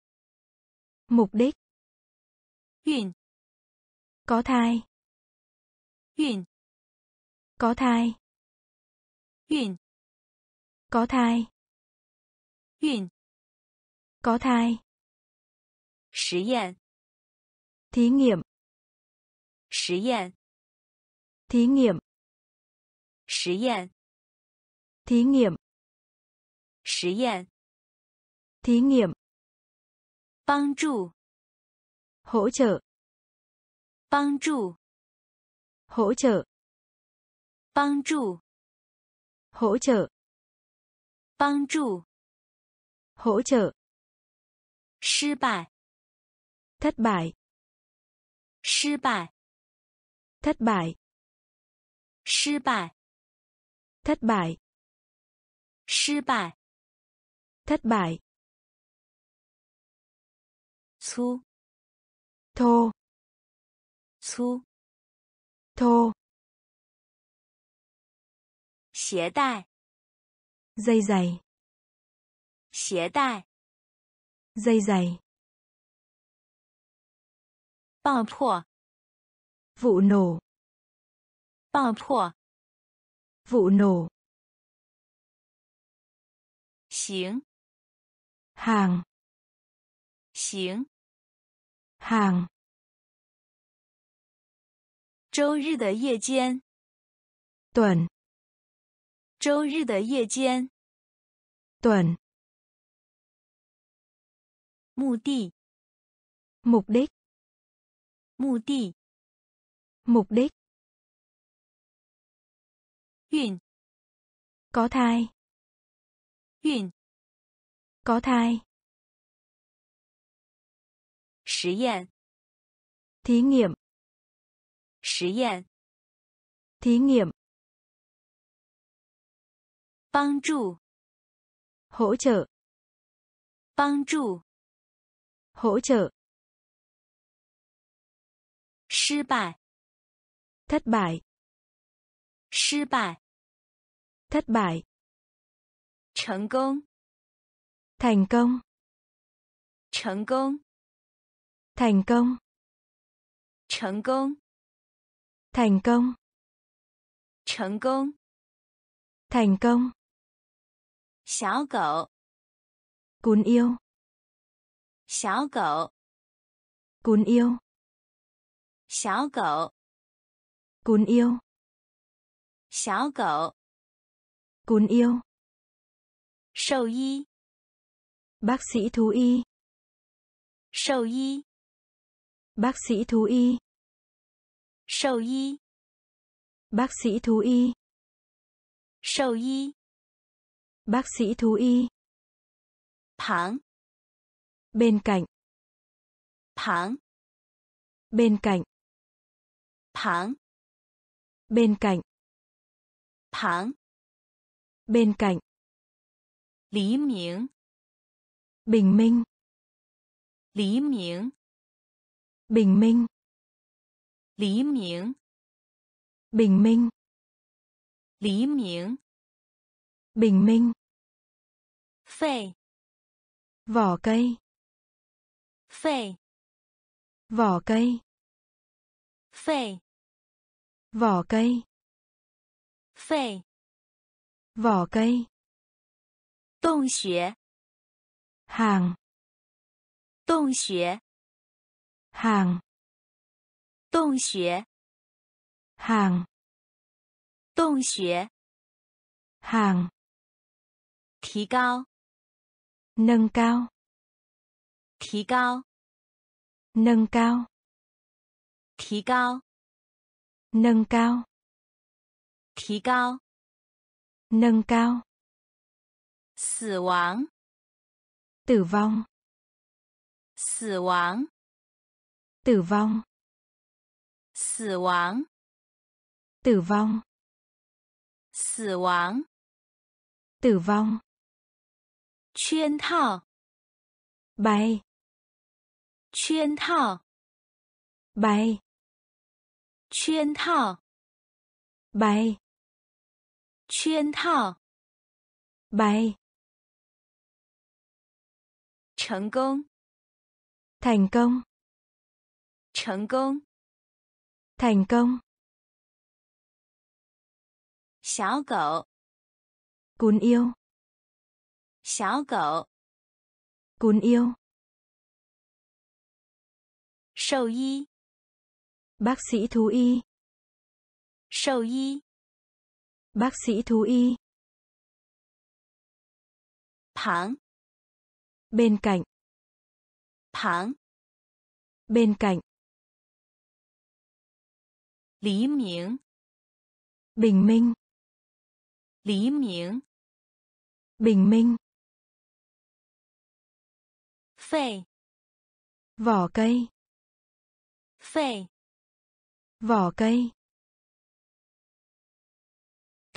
Mục đích. Yun. Có thai. Yun. Có thai. Yun. Có thai. Yun. Có thai. Thí nghiệm. Thí nghiệm. 实验， thí nghiệm, 实验， thí nghiệm, 实验。 thí nghiệm, 帮助， hỗ trợ, 帮助， hỗ trợ, 帮助， hỗ trợ, 帮助。 hỗ trợ, 失败， thất bại, 失败， thất bại, 失败， thất bại, 失败。 thất bại, 粗， thô, 粗。 thô, 携带， dây dày, 携带。 dây dày, 爆破， vụ nổ, 爆破。vụ nổ, 行，hàng, 行。hàng, 周日的夜间，tuần, 周日的夜间。tuần, 目的，mục đích, 目的。mục đích, 孕， có thai, 孕。 có thai, 实验， thí nghiệm, 实验。 thí nghiệm, 帮助， hỗ trợ, 帮助。 hỗ trợ, 失败， thất bại, 失败。 thất bại, 成功， thành công, 成功， thành công, 成功， thành công, 成功。 thành công, 小狗， cún yêu, 小狗， cún yêu, 小狗， cún yêu, 小狗。 Cún yêu. Sầu y. Bác sĩ thú y. Sầu y. Bác sĩ thú y. Sầu y. Bác sĩ thú y. Sầu y. Bác sĩ thú y. Phẳng. Bên cạnh. Phẳng. Bên cạnh. Phẳng. Bên cạnh. Phẳng bên cạnh. Lý miếng bình minh. Lý miếng bình minh. Lý miếng bình minh. Lý miếng bình minh. Phê. Vỏ cây. Phê. Vỏ cây. Phê. Vỏ cây. Phê vỏ cây. Tông xuế hàng. Tông xuế hàng. Tông xuế hàng. Tông xuế hàng. Thí cao. Nâng cao. Thí cao. Nâng cao. Thí cao. Nâng cao. Thí cao nâng cao, 死亡， tử vong, 死亡， tử vong, 死亡， tử vong, 死亡， tử vong, 圈套， bay, 圈套， bay, 圈套， bay, 圈套， bay, 成功， thành công, 成功， thành công, 小狗， cún yêu, 小狗， cún yêu, 兽医， bác sĩ thú y, 兽医， Bác sĩ thú y. Thẳng. Bên cạnh. Thẳng. Bên cạnh. Lý miếng. Bình minh. Lý miếng. Bình minh. Phê. Vỏ cây. Phê. Vỏ cây.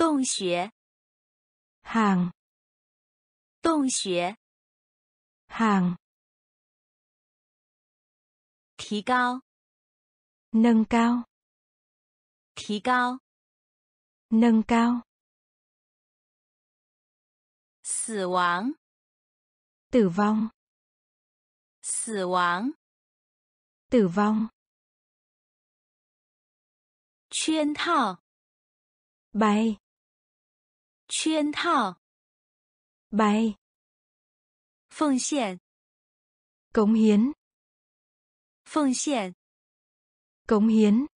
洞穴，hàng, 洞穴，hàng, 提高，nâng cao, 提高，nâng cao, 死亡，tử vong, 死亡，tử vong, 圈套，bay, 圈套， bay, 奉献， cống hiến, 奉献， cống hiến,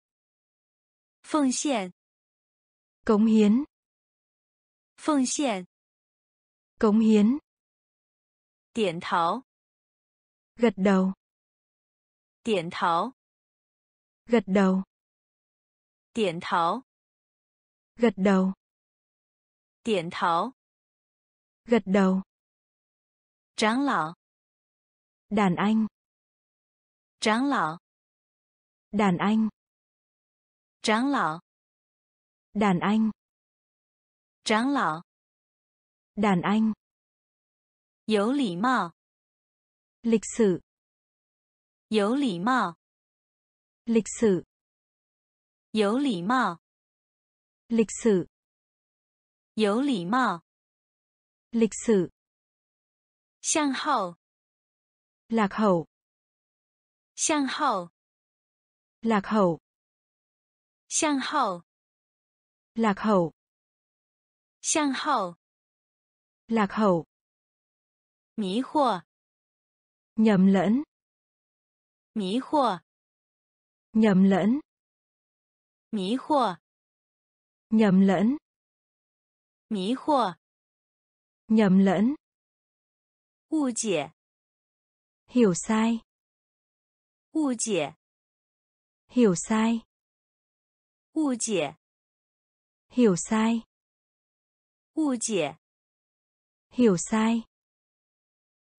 奉献， cống hiến, 奉献， cống hiến, 点头， gật đầu, 点头， gật đầu, 点头， gật đầu, Điện thảo. Gật đầu. Tráng lão. Đàn anh. Tráng lão. Đàn anh. Tráng lão. Đàn anh. Tráng lão. Đàn anh. Yếu lý mạo. Lịch sử. Yếu lý mạo. Lịch sử. Yếu lý mạo. Lịch sử. 有礼貌， lịch sử, 向后， lạc hậu, 向后， lạc hậu, 向后， lạc hậu, 向后， lạc hậu, 迷惑， nhầm lẫn, 迷惑， nhầm lẫn, 迷惑， nhầm lẫn, 迷惑， nhầm lẫn, 误解， hiểu sai, 误解， hiểu sai, 误解， hiểu sai, 误解， hiểu sai,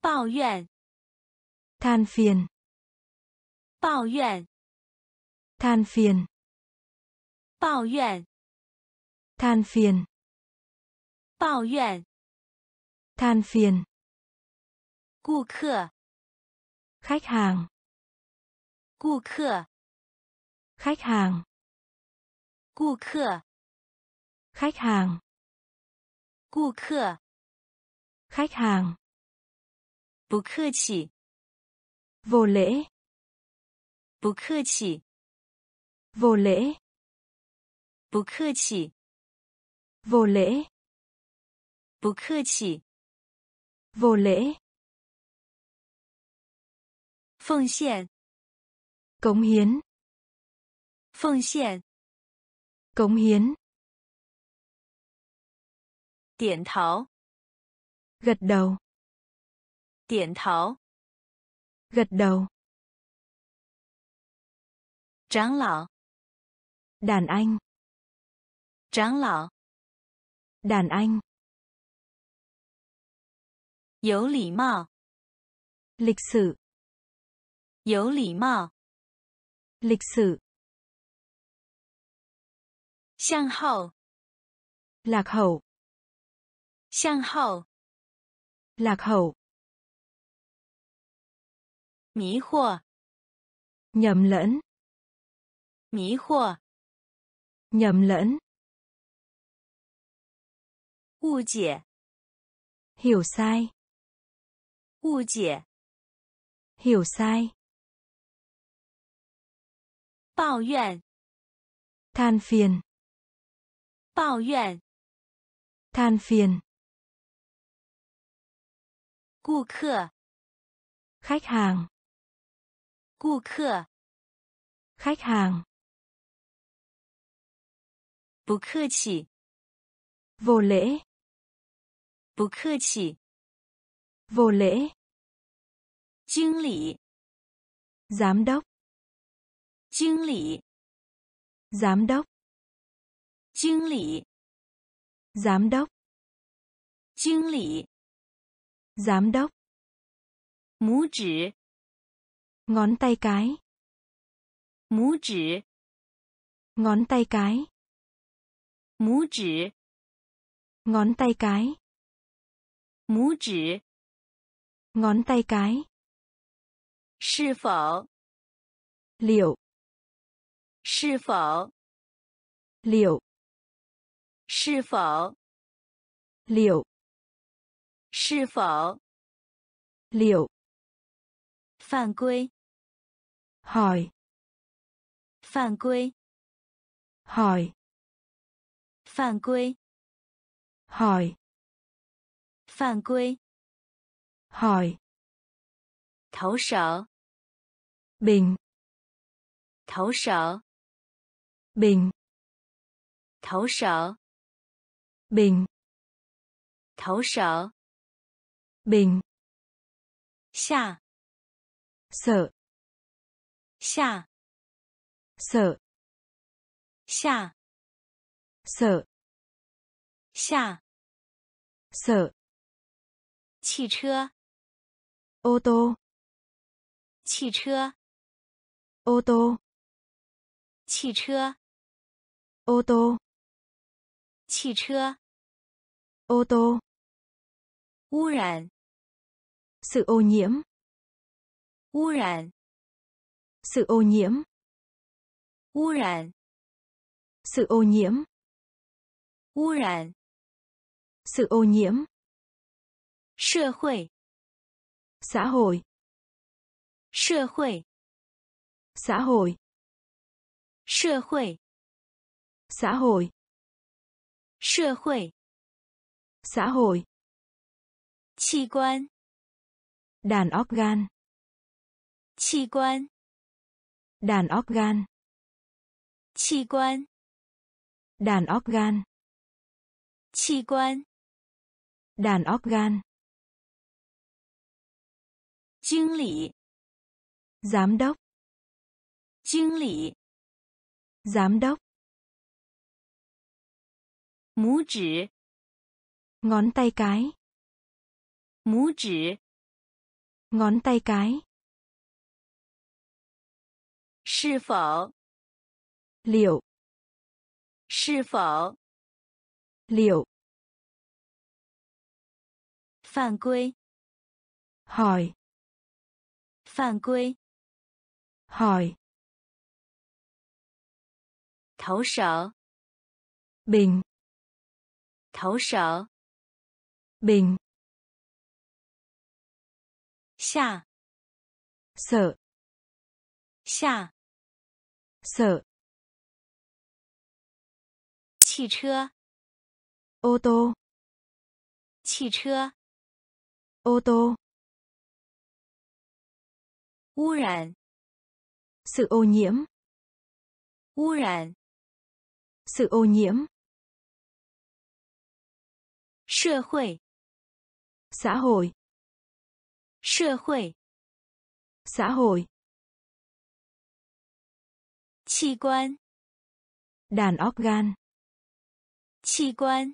抱怨， than phiền, 抱怨， than phiền, 抱怨， than phiền, 抱怨，than phiền, 顾客，khách hàng, 顾客，khách hàng, 顾客，khách hàng, 顾客，khách hàng, 不客气，vô lễ, 不客气，vô lễ, 不客气，vô lễ, 不客气， vô lễ, 奉献， cống hiến, 奉献， cống hiến, 点头， gật đầu, 点头， gật đầu, 长老， đàn anh, 长老， đàn anh, 有礼貌，lịch sử, 有礼貌，lịch sử, 向后，lạc hậu, 向后，lạc hậu, 迷惑，nhầm lẫn, 迷惑，nhầm lẫn, 误解，hiểu sai, 误解， hiểu sai, 抱怨， than phiền, 抱怨， than phiền, 顾客， khách hàng, 顾客， khách hàng, 不客气， vô lễ, 不客气， Vô lễ. Kinh lý. Giám đốc. Kinh lý. Giám đốc. Kinh lý. Giám đốc. Kinh lý. Giám đốc. Mũ chỉ. Ngón tay cái. Mũ chỉ. Ngón tay cái. Mũ chỉ. Ngón tay cái. Mũ chỉ ngón tay cái, 是否， liệu, 是否， liệu, 是否， liệu, 是否， liệu, 犯规， hỏi, 犯规， hỏi, 犯规， hỏi, 犯规， hỏi. Thấu sợ bình. Thấu sợ bình. Thấu sợ bình. Thấu sợ bình. Xa sợ. Xa sợ. Xa sợ. Xa sợ. 汽车 ô tô, 汽车，ô tô, 汽车，ô tô, 汽车，ô tô, 污染，sự ô nhiễm, 污染，sự ô nhiễm, 污染，sự ô nhiễm, 污染，sự ô nhiễm, 社会，xã hội, 社会， xã hội, 社会， xã hội, 社会， xã hội, 器官， đàn organ, 器官， đàn organ, 器官， đàn organ, 器官， đàn organ, 经理， giám đốc, 经理， giám đốc, 拇指， ngón tay cái, 拇指， ngón tay cái, 是否， liệu, 是否， liệu, 犯规， hỏi, 犯规， hỏi, 投手， bình, 投手， bình, 下， sợ, 下， sợ, 汽车， ô tô, 汽车， ô tô, 污染， sự ô nhiễm, 污染， sự ô nhiễm, 社会， xã hội, 社会， xã hội, 器官， đàn organ, 器官，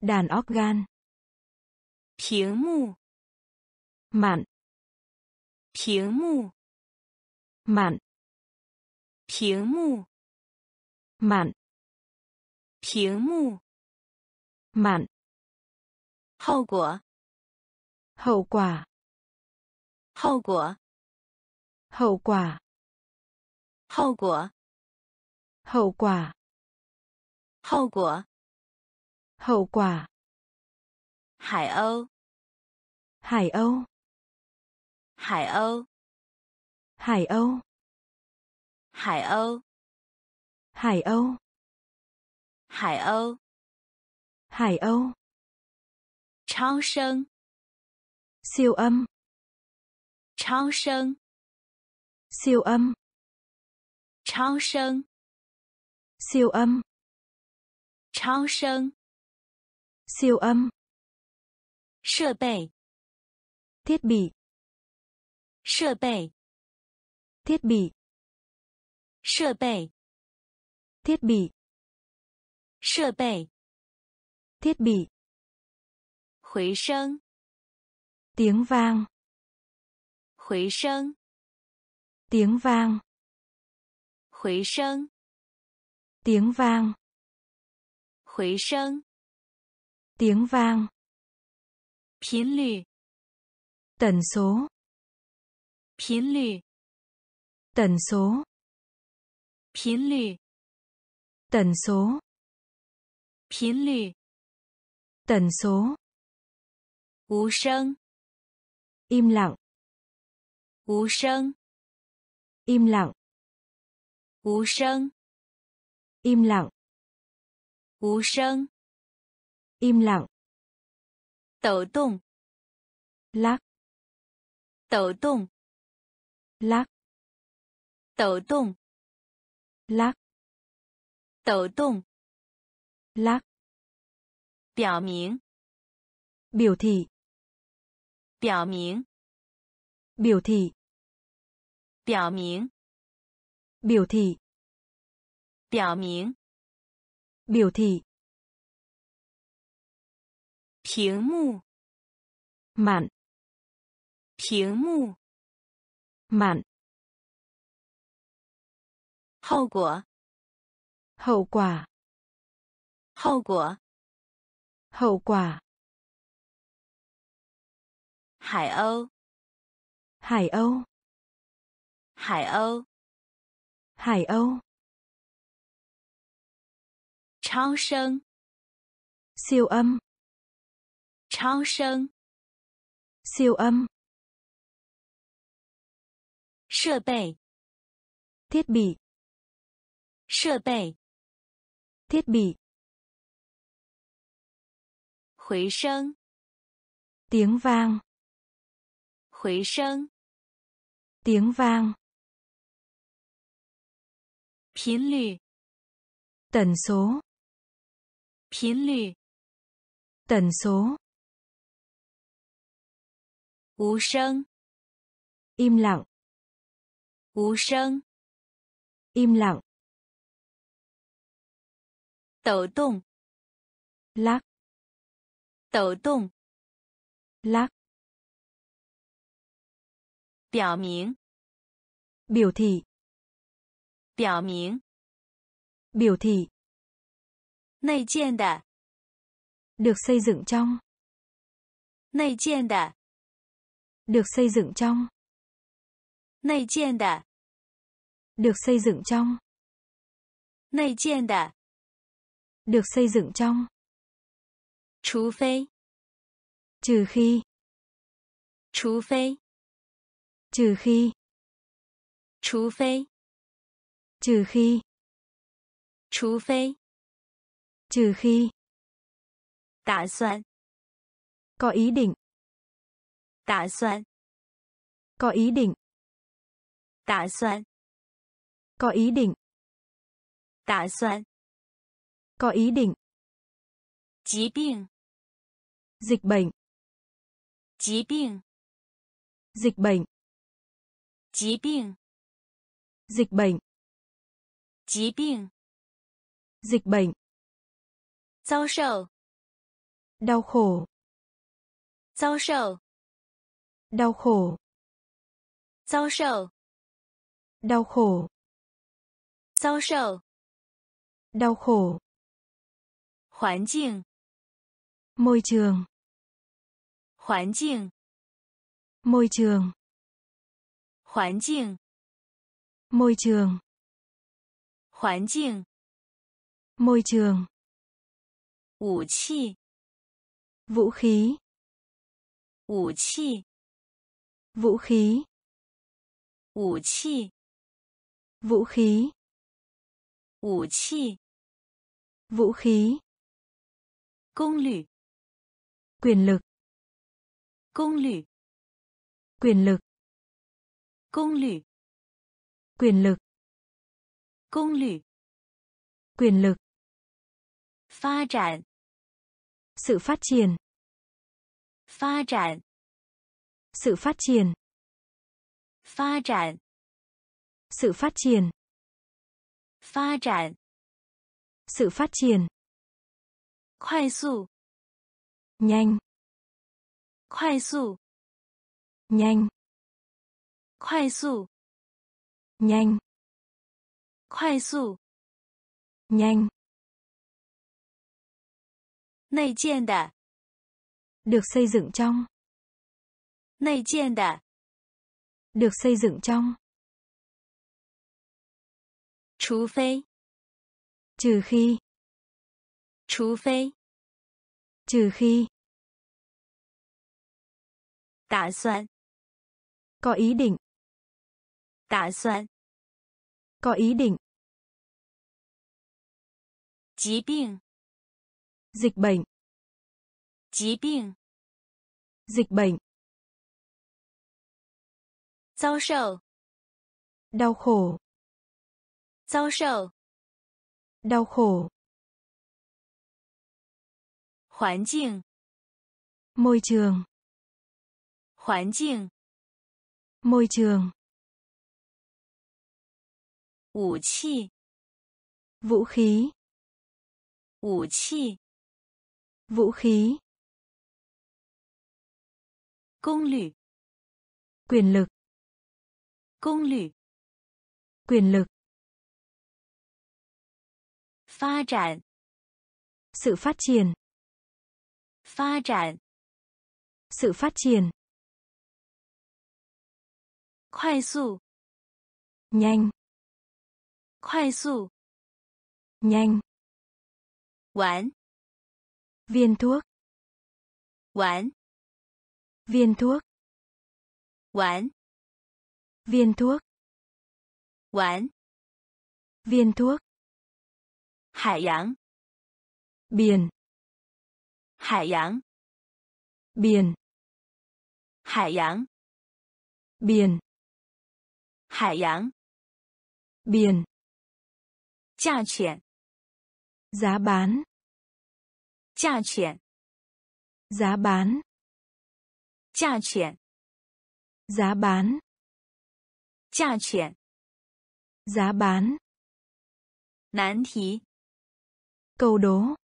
đàn organ, 屏幕， mạn, 屏幕。满，屏幕。满，屏幕。满。后果，后果，后果，后果，后果，后果，后果，后果。海鸥，海鸥。Hải Âu. Hải Âu. Hải Âu. Hải Âu. Hải Âu. Hải Âu. Tráng sinh. Siêu âm. Tráng sinh. Siêu âm. Tráng sinh. Siêu âm. Tráng sinh. Siêu âm. 设备 thiết bị 设备， thiết bị, 设备， thiết bị, 设备， thiết bị, 回声， tiếng vang, 回声， tiếng vang, 回声， tiếng vang, 回声， tiếng vang, 频率， tần số, 频率， tần số, 频率， tần số, 频率， tần số, 无声， im lặng, 无声， im lặng, 无声， im lặng, 无声， im lặng, 抖动， lắc, 抖动， lắc, 抖动， lắc, 抖动， lắc, 表明， biểu thị, 表明， biểu thị, 表明， biểu thị, 表明， biểu thị, 屏幕， mạn, 屏幕， mạn. Hậu quả. Hậu quả. Hậu quả. Hậu quả. Hải âu. Hải âu. Hải âu. Hải âu. Tráng sinh. Siêu âm. Tráng sinh. Siêu âm. 设备， thiết bị, 设备， thiết bị, 回声， tiếng vang, 回声， tiếng vang, 频率， tần số, 频率， tần số, 无声， im lặng, 无声， im lặng, 抖动， lắc, 抖动， lắc, 表明， biểu thị, 表明， biểu thị, 内建的， được xây dựng trong, 内建的， được xây dựng trong, 内建的， được xây dựng trong, 内建的， được xây dựng trong, 除非， trừ khi, 除非， trừ khi, 除非， trừ khi, 除非， trừ khi, 打算， có ý định, 打算， có ý định, 打算， có ý định, 打算， có ý định, 疾病， dịch bệnh, 疾病， dịch bệnh, 疾病， dịch bệnh, 疾病， dịch bệnh, 遭受， đau khổ, 遭受， đau khổ, 遭受， đau khổ. Sao sở, đau khổ. Hoàn cảnh môi trường. Hoàn cảnh môi trường. Hoàn cảnh môi trường. Hoàn cảnh môi trường. Vũ khí. Vũ khí. Vũ khí. Vũ khí. Vũ khí vũ khí. Vũ khí vũ khí. Công lử. Quyền lực. Công lử. Quyền lực. Công lử. Quyền lực. Công lử. Quyền lực. Phát triển sự phát triển. Phát triển sự phát triển. Phát triển sự phát triển, 发展， sự phát triển, 快速， nhanh, 快速， nhanh, 快速， nhanh, 快速， nhanh, 内建的， được xây dựng trong, 内建的， được xây dựng trong, 除非， trừ khi, 除非， trừ khi, 打算， có ý định, 打算， có ý định, 疾病， dịch bệnh, 疾病， dịch bệnh, 遭受， đau khổ, sau Social. Đau khổ. Hoàn cảnh. Môi trường. Hoàn cảnh. Môi trường. Vũ khí. Vũ khí. Vũ khí. Vũ khí. Công lực. Quyền lực. Công lực. Quyền lực. Phát triển. Sự phát triển. Phát triển. Sự phát triển. Khoai su. Nhanh. Khoai su. Nhanh. Quán. Viên thuốc. Quán. Viên thuốc. Quán. Viên thuốc. Quán. Viên thuốc 海洋， biển, 海洋， biển, 海洋， biển, 海洋， biển, 价钱， giá bán, 价钱， giá bán, 价钱， giá bán, 价钱， giá bán, 难题， 狗笼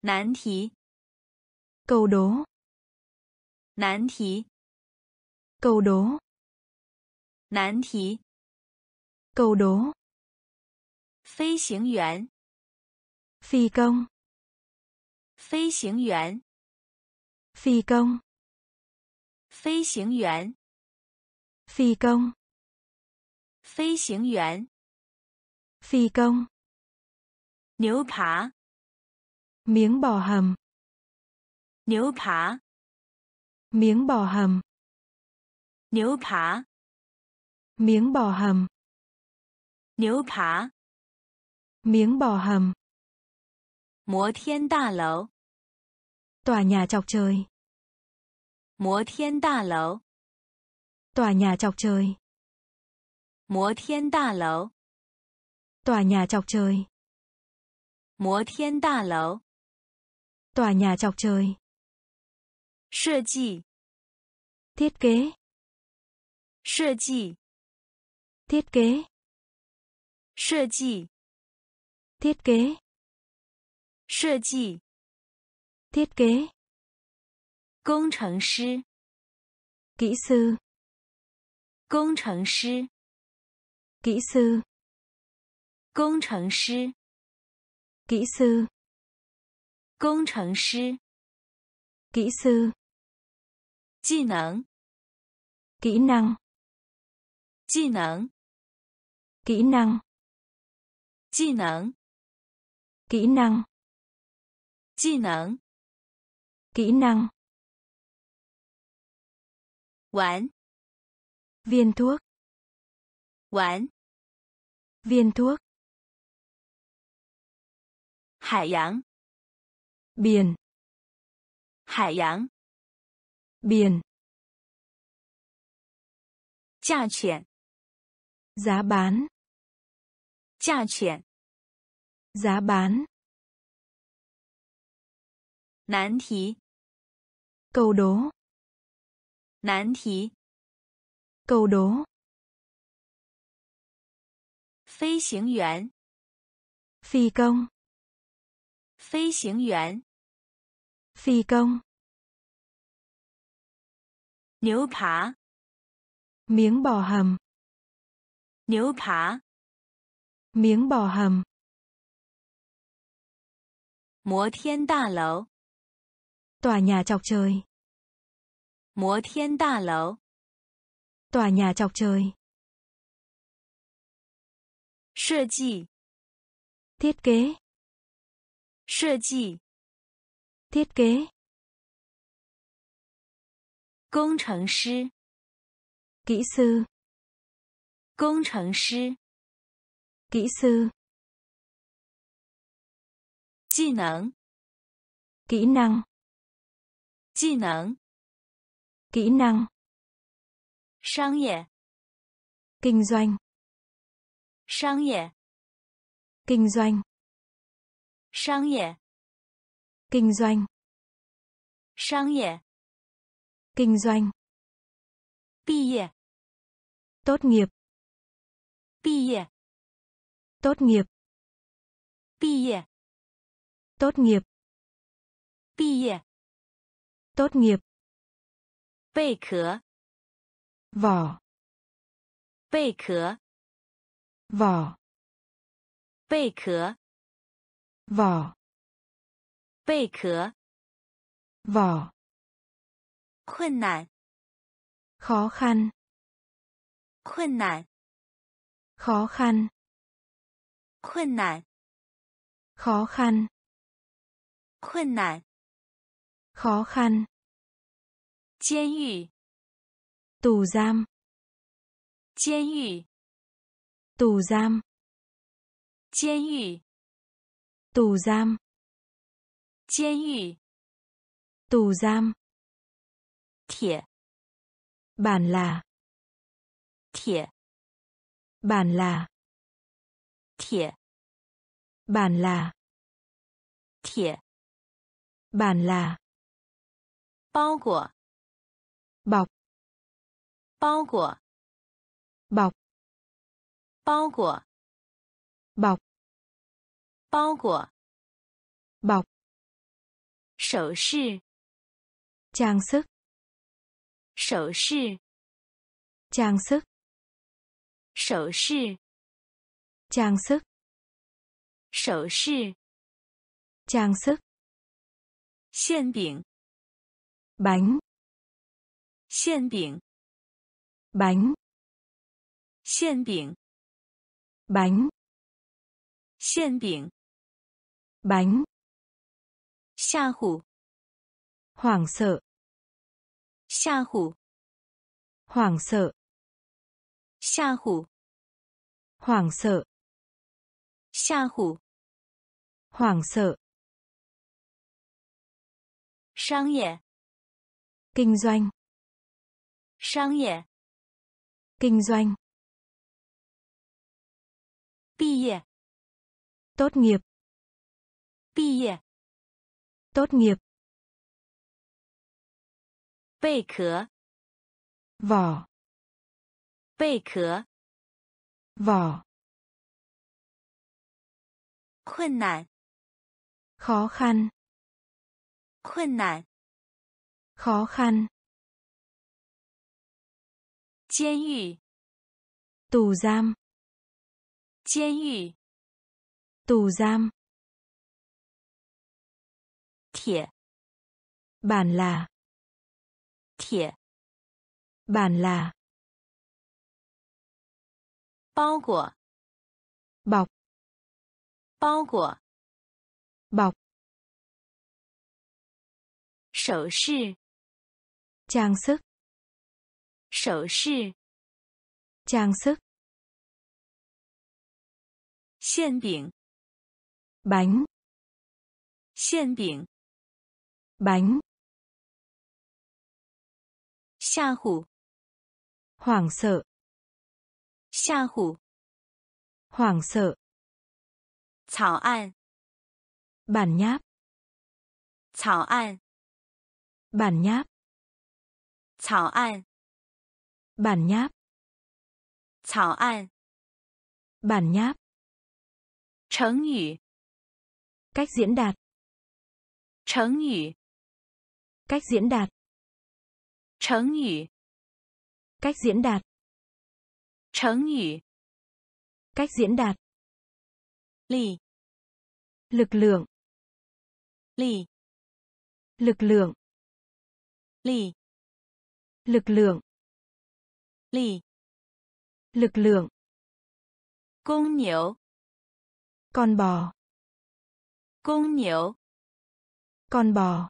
难题狗笼难题狗笼难题狗笼飞行员飞更飞行员飞更飞行员飞更飞行员飞更牛扒， miếng bò hầm, 牛扒， miếng bò hầm, 牛扒， miếng bò hầm, 牛扒， miếng bò hầm, 摩天大楼， tòa nhà chọc trời, 摩天大楼， tòa nhà chọc trời, 摩天大楼， tòa nhà chọc trời, 摩天大楼， tòa nhà chọc trời, 设计， thiết kế, 设计， thiết kế, 设计， thiết kế, 设计， thiết kế, 工程师， kỹ sư, 工程师， kỹ sư, 工程师， kỹ sư. Công trình sư. Kỹ sư. Kỹ năng. Kỹ năng. Kỹ năng. Kỹ năng. Kỹ năng. Kỹ năng. Kỹ năng. Kỹ năng. Quán. viên thuốc. Quán. viên thuốc hải dương, biển, hải hải 洋 biển. Biển, giá tiền giá bán. Giá tiền giá bán. Nán thí. Câu đố. Nán thí. Câu đố. Phi công. 飞行员， phi công, 牛扒， miếng bò hầm, 牛扒， miếng bò hầm, 摩天大楼， tòa nhà chọc trời, 摩天大楼， tòa nhà chọc trời, 设计， thiết kế, 设计， thiết kế, 工程师， kỹ sư, 工程师， kỹ sư, 技能， kỹ năng, 技能， kỹ năng, 商业， kinh doanh, 商业， kinh doanh, 商业， kinh doanh, 商业， kinh doanh, 毕业， tốt nghiệp, 毕业， tốt nghiệp, 毕业， tốt nghiệp, 毕业， tốt nghiệp, 贝壳， vỏ, 贝壳， vỏ, 贝壳， vỏ, 贝壳， vỏ, 困难， khó khăn, 困难， khó khăn, 困难， khó khăn, 困难， khó khăn, 监狱， tù giam, 监狱， tù giam, 监狱， tù giam Gián yu. Tù giam. Thịa. Bản là. Thịa. Bản là. Thịa. Bản là. Thịa. Bản là. Bao của. Bọc. Bao của. Bọc. Bao của. Bọc. 包裹，bọc, 首饰，trang sức, 首饰，trang sức, 首饰，trang sức, 首饰，trang sức, 馅饼，bánh, 馅饼，bánh, 馅饼，bánh, 馅饼，bánh xa hủ hoảng sợ xa hủ hoảng sợ xa hủ hoảng sợ xa hủ hoảng sợ Sáng nghiệp. Kinh doanh. Sáng nghiệp. Kinh doanh. Bi. Tốt nghiệp 毕业， tốt nghiệp, 贝壳， vỏ, 贝壳， vỏ, 困难， khó khăn, 困难， khó khăn, 监狱， tù giam, 监狱， tù giam, 铁， bản là, 铁， bản là, 包裹， bọc, 包裹， bọc, 首饰， trang sức, 首饰， trang sức, 馅饼， bánh, 馅饼， bánh. Xa hủ. Hoảng sợ. Xa hủ. Hoảng sợ. Thảo an bản nháp. Thảo an bản nháp. Thảo an bản nháp. Thảo an bản nháp. Chấn ngữ. Cách diễn đạt. Chấn ngữ. cách diễn đạt, 成语， cách diễn đạt, 成语， cách diễn đạt, 力， lực lượng, 力， lực lượng, 力， lực lượng, 力， lực lượng, 公牛， con bò, 公牛， con bò,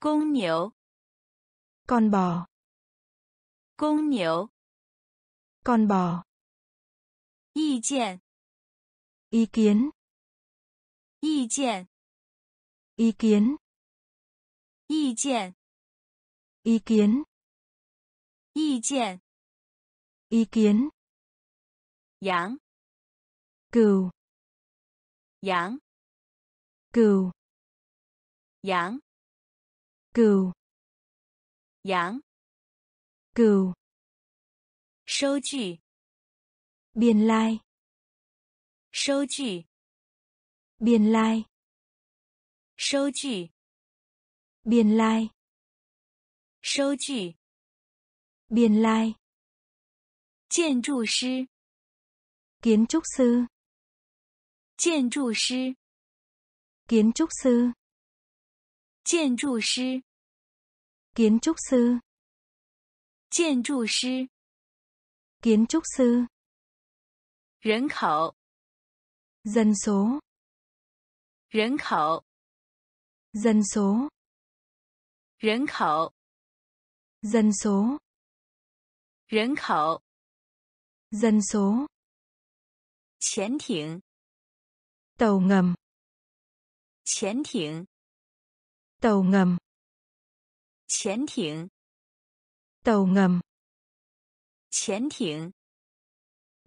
Công nhiều. Con bò. Công nhiều. Con bò. Ý kiến. Ý kiến. Ý kiến. Ý kiến. Ý kiến. Ý kiến. Ý kiến. Ý kiến. Yang. Cừu. Yang. Cừu. Yang cừu. Giảng. Cừu. Sâu chữ biên lai. Sâu chữ biên lai. Sâu chữ biên lai. Sâu chữ biên lai. Kiến trúc sư. Kiến trúc sư. Kiến trúc sư. Kiến trúc sư. Kiến trúc sư kiến trúc sư, 建筑师， kiến trúc sư, 人口， dân số, 人口， dân số, 人口， dân số, 人口， dân số, 潜艇， tàu ngầm, 潜艇， tàu ngầm, 潜艇， tàu ngầm, 潜艇，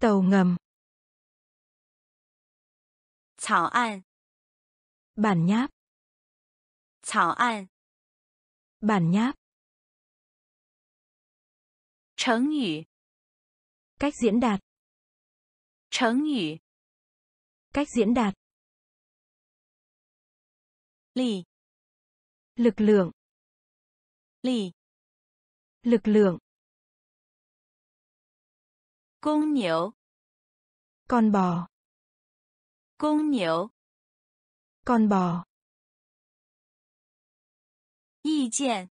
tàu ngầm, 草案， bản nháp, 草案， bản nháp, 成语， cách diễn đạt, 成语， cách diễn đạt, 力， lực lượng, lì. Lực lượng. Cung nhiều con bò. Cung nhiều con bò. Ý kiến.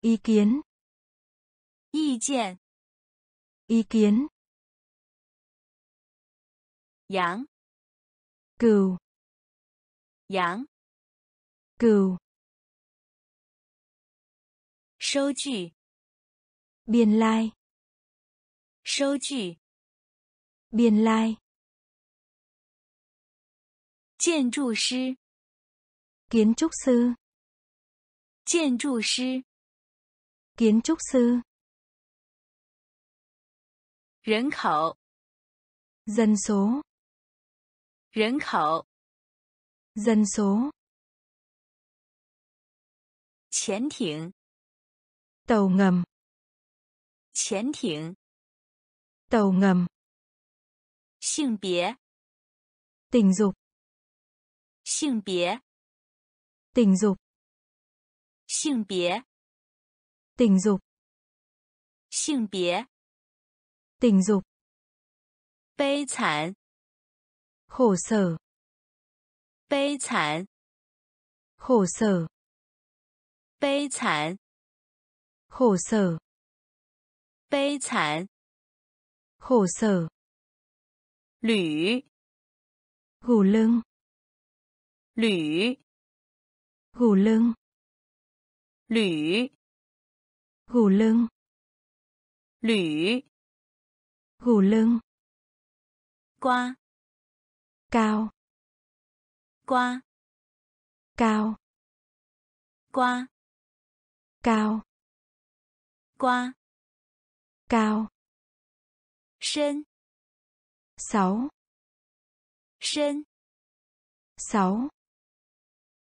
Ý kiến. Ý kiến. Ý kiến. Yang. Cừu. Yang. Cừu. 收据， biên lai, 收据， biên lai, 建筑师， kiến trúc sư, 建筑师， kiến trúc sư, 人口， dân số, 人口， dân số, 潜艇， tàu ngầm, 潜艇， tàu ngầm, 性别， Tình dục. 性别， Tình dục. 性别， Tình dục. 性别， Tình dục. 悲惨， Khổ sở. 悲惨， Khổ sở. 悲惨， Khổ sở. 悲惨， Khổ sở. 捋， Gù lưng. 捋， Gù lưng. 捋， Gù lưng. 捋， Gù lưng. 瓜， Cao. 瓜， Cao. 瓜， Cao. 瓜， Cao. 深， Sáu. 深， Sáu.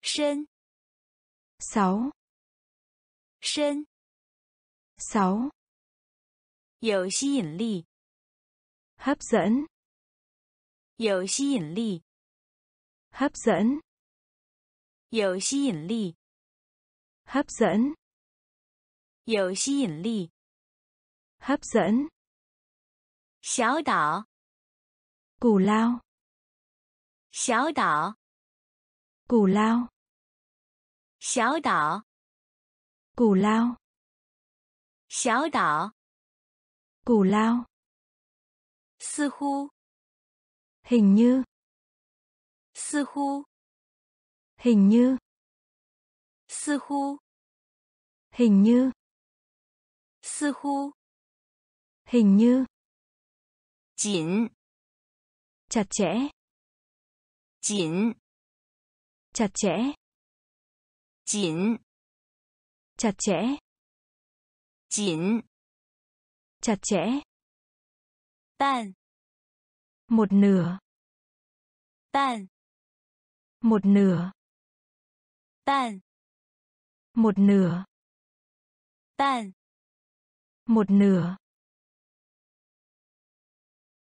深， Sáu. 深， Sáu. 有吸引力， Hấp dẫn. 有吸引力， Hấp dẫn. 有吸引力， Hấp dẫn. 有吸引力。Hấp dẫn. 小岛，Củ lao. 小岛，Củ lao. 小岛，Củ lao. 小岛，Củ lao. 似乎，Hình như. 似乎，Hình như. 似乎，Hình như. 似乎， Hình như. 紧， Chặt chẽ. 紧， Chặt chẽ. 紧， Chặt chẽ. 紧， Chặt chẽ. 半， Một nửa. 半， Một nửa. 半， Một nửa. 半， Một nửa.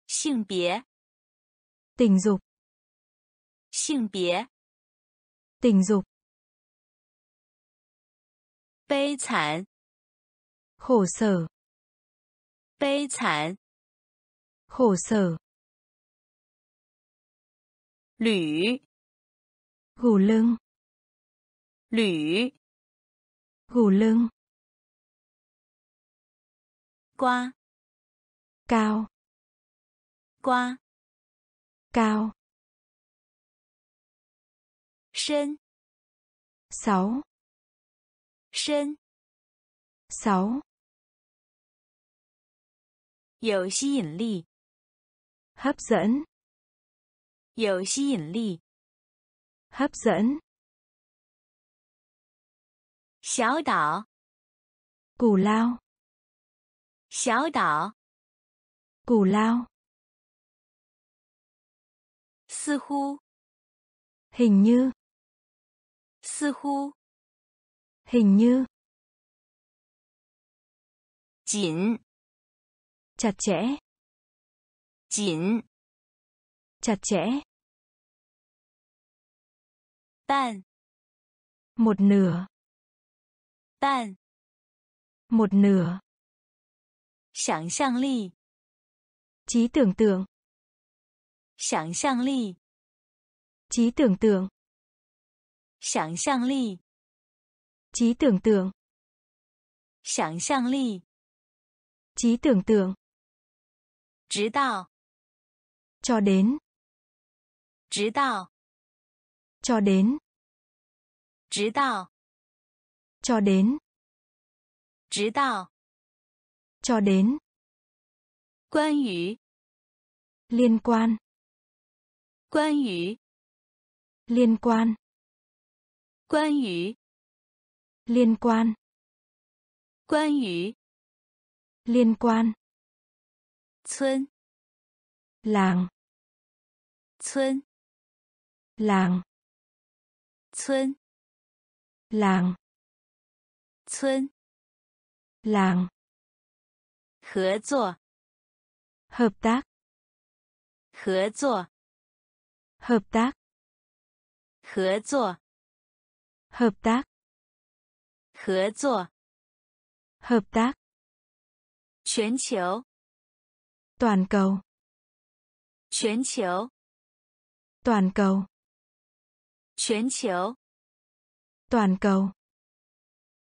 性别， Tình dục. 性别， Tình dục. 悲惨， Khổ sở. 悲惨， Khổ sở. 捋， Gù lưng. 捋， Gù lưng. 瓜， Cao. 瓜， Cao. 深， Sáu. 深， Sáu. 有吸引力， Hấp dẫn. 有吸引力。 Hấp dẫn. 小岛， Củ lao. 小岛， Củ lao. 似乎， Hình như. 似乎， Hình như. 紧， Chặt chẽ. 紧， Chặt chẽ. 半， Một nửa. 半， Một nửa. 想象力， Trí tưởng tượng. 想象力， Trí tưởng tượng. 想象力， Trí tưởng tượng. 想象力， Trí tưởng tượng. 直到， Cho đến. 直到， Cho đến. 直到， Cho đến. 直到， Cho đến. 关于， Liên quan. 关于， Liên quan. 关于， Liên quan. 关于， Liên quan. 村， Làng. 村， Làng. 村， Làng. 村， Làng. 合作，Hợp tác. 合作，hợp tác 合作，hợp tác 合作，hợp tác 全球，toàn cầu 全球，toàn cầu 全球，toàn cầu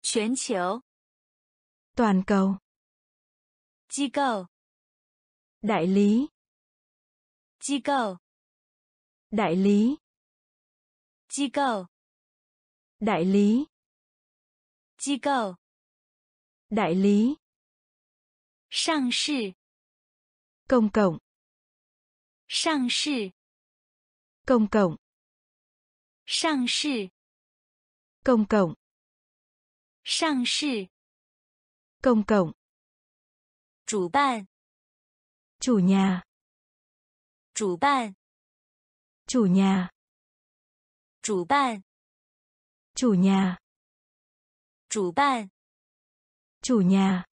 全球，toàn cầu Chi cầu. Đại lý. Chi cầu. Đại lý. Chi cầu. Đại lý. Chi cầu. Đại lý. Sang sư. Công cộng. Sang sư. Công cộng. Sang sư. Công cộng. Sang sư. Công cộng. 主办，主家，主办，主家，主办，主家，主办，主家，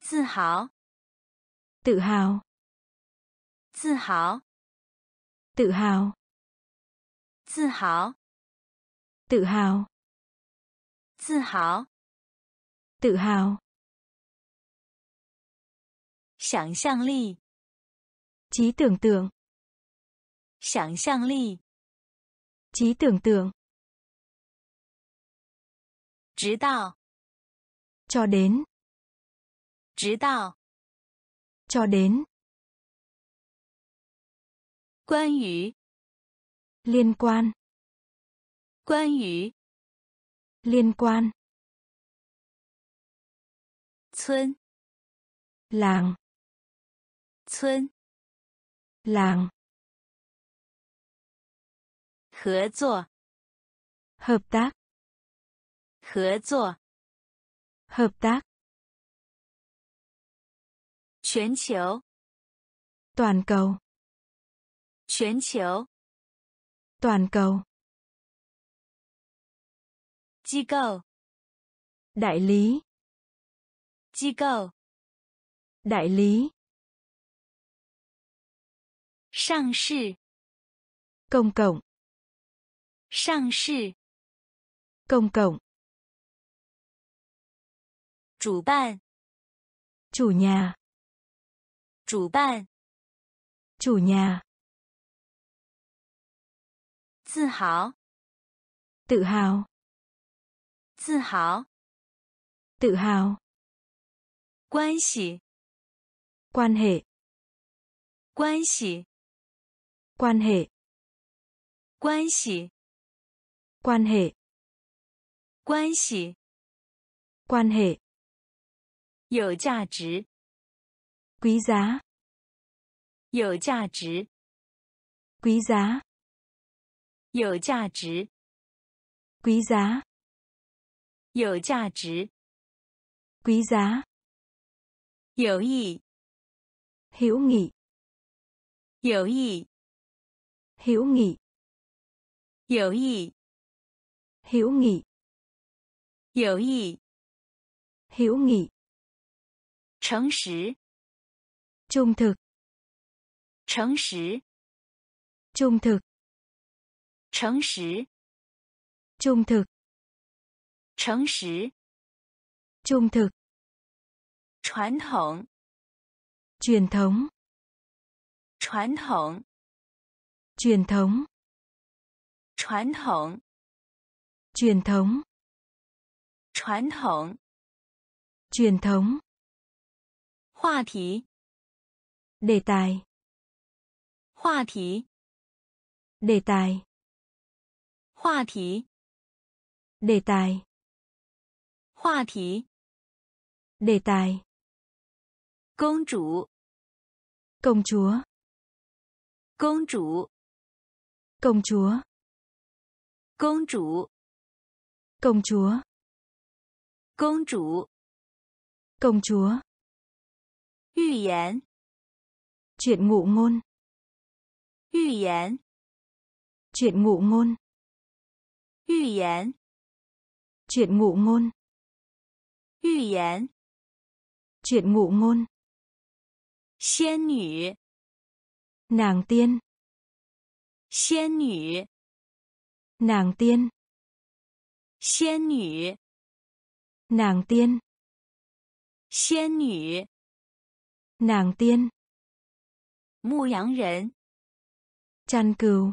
自豪，自豪，自豪，自豪，自豪，自豪，自豪，自豪。自豪想象力， trí tưởng tượng 想象力， trí tưởng tượng 直到， cho đến 直到， cho đến 关于， liên quan 关于， liên quan 村， làng 村， làng 合作， hợp tác 合作， hợp tác 全球， toàn cầu 全球， toàn cầu 机构， đại lý 机构， đại lý 上市， công cộng 上市， công cộng 主办， chủ nhà 主办， chủ nhà 自豪， tự hào 自豪， tự hào 关系， quan hệ 关系， quan hệ 关系， quan hệ 关系， quan hệ 有价值， quý giá 有价值， quý giá 有价值， quý giá 有价值， quý giá 有益， hữu nghị 有益， hữu nghị 有益， hữu nghị 有益， hữu nghị 诚实， trung thực 诚实， trung thực 诚实， trung thực 诚实， trung thực 传统， truyền thống 传统， truyền thống truyền thống truyền thống truyền thống truyền thống Hoa thí. Đề tài. Hoa thí. Đề tài. Hoa thí. Đề tài. Hoa thí. Đề tài. Công chủ. Công chúa. Công chủ công chúa. Công chủ. Công chúa. Công chủ. Công chúa. Yu yán chuyện ngụ ngôn. Yu yán chuyện ngụ ngôn. Yu yán chuyện ngụ ngôn. Yu yán chuyện ngụ ngôn. Xiên nữ Nàng tiên. 仙女，nàng tiên, 仙女，nàng tiên, 仙女，nàng tiên, 牧羊人，chăn cừu,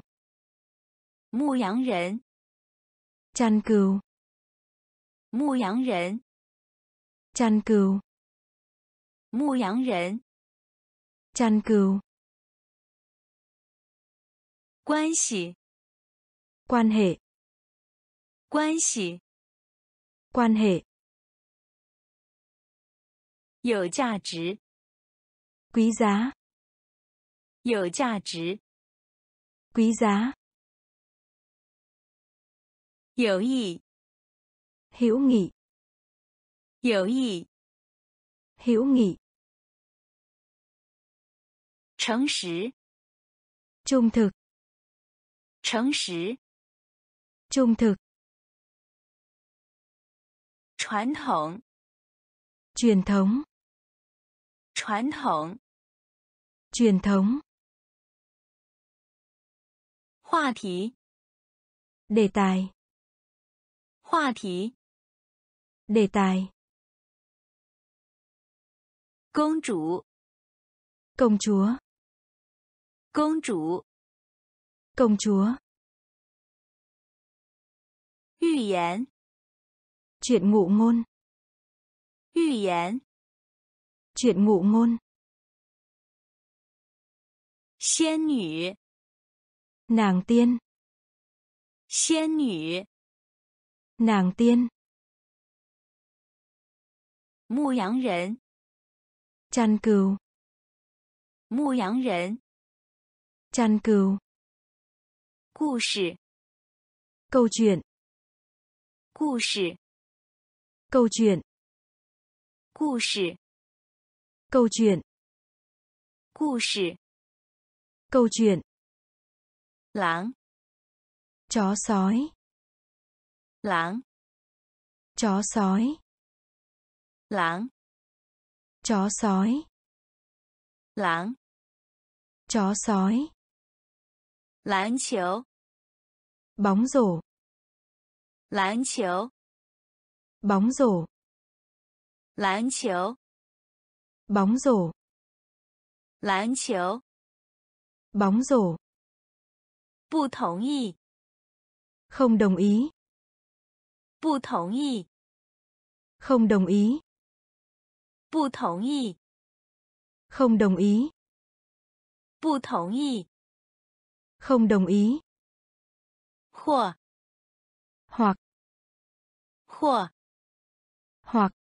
牧羊人，chăn cừu, 牧羊人，chăn cừu, 牧羊人，chăn cừu, 关系， quan hệ, 关系， quan hệ, 有价值， quý giá, 有价值， quý giá, 有益， hữu nghị, 有益， hữu nghị, 诚实， trung thực, 诚实， trung thực, 传统， truyền thống, 传统， truyền thống, 话题， đề tài, 话题， đề tài, 公主， công chúa, 公主， công chúa, 寓言， chuyện ngụ ngôn, 寓言， chuyện ngụ ngôn, 仙女， nàng tiên, 仙女， nàng tiên, 牧羊人， chăn cừu, 牧羊人， chăn cừu, 故事， câu chuyện, 故事， câu chuyện, 故事， câu chuyện, 故事， câu chuyện, 狼， chó sói, 狼， chó sói, 狼， chó sói, 狼， chó sói, 篮球， bóng rổ, 篮球， bóng rổ, 篮球， bóng rổ, 篮球， bóng rổ, 不同意， không đồng ý, 不同意， không đồng ý, 不同意， không đồng ý, 不同意， Không đồng ý. Hoặc. Hoặc. Hoặc. Hoặc.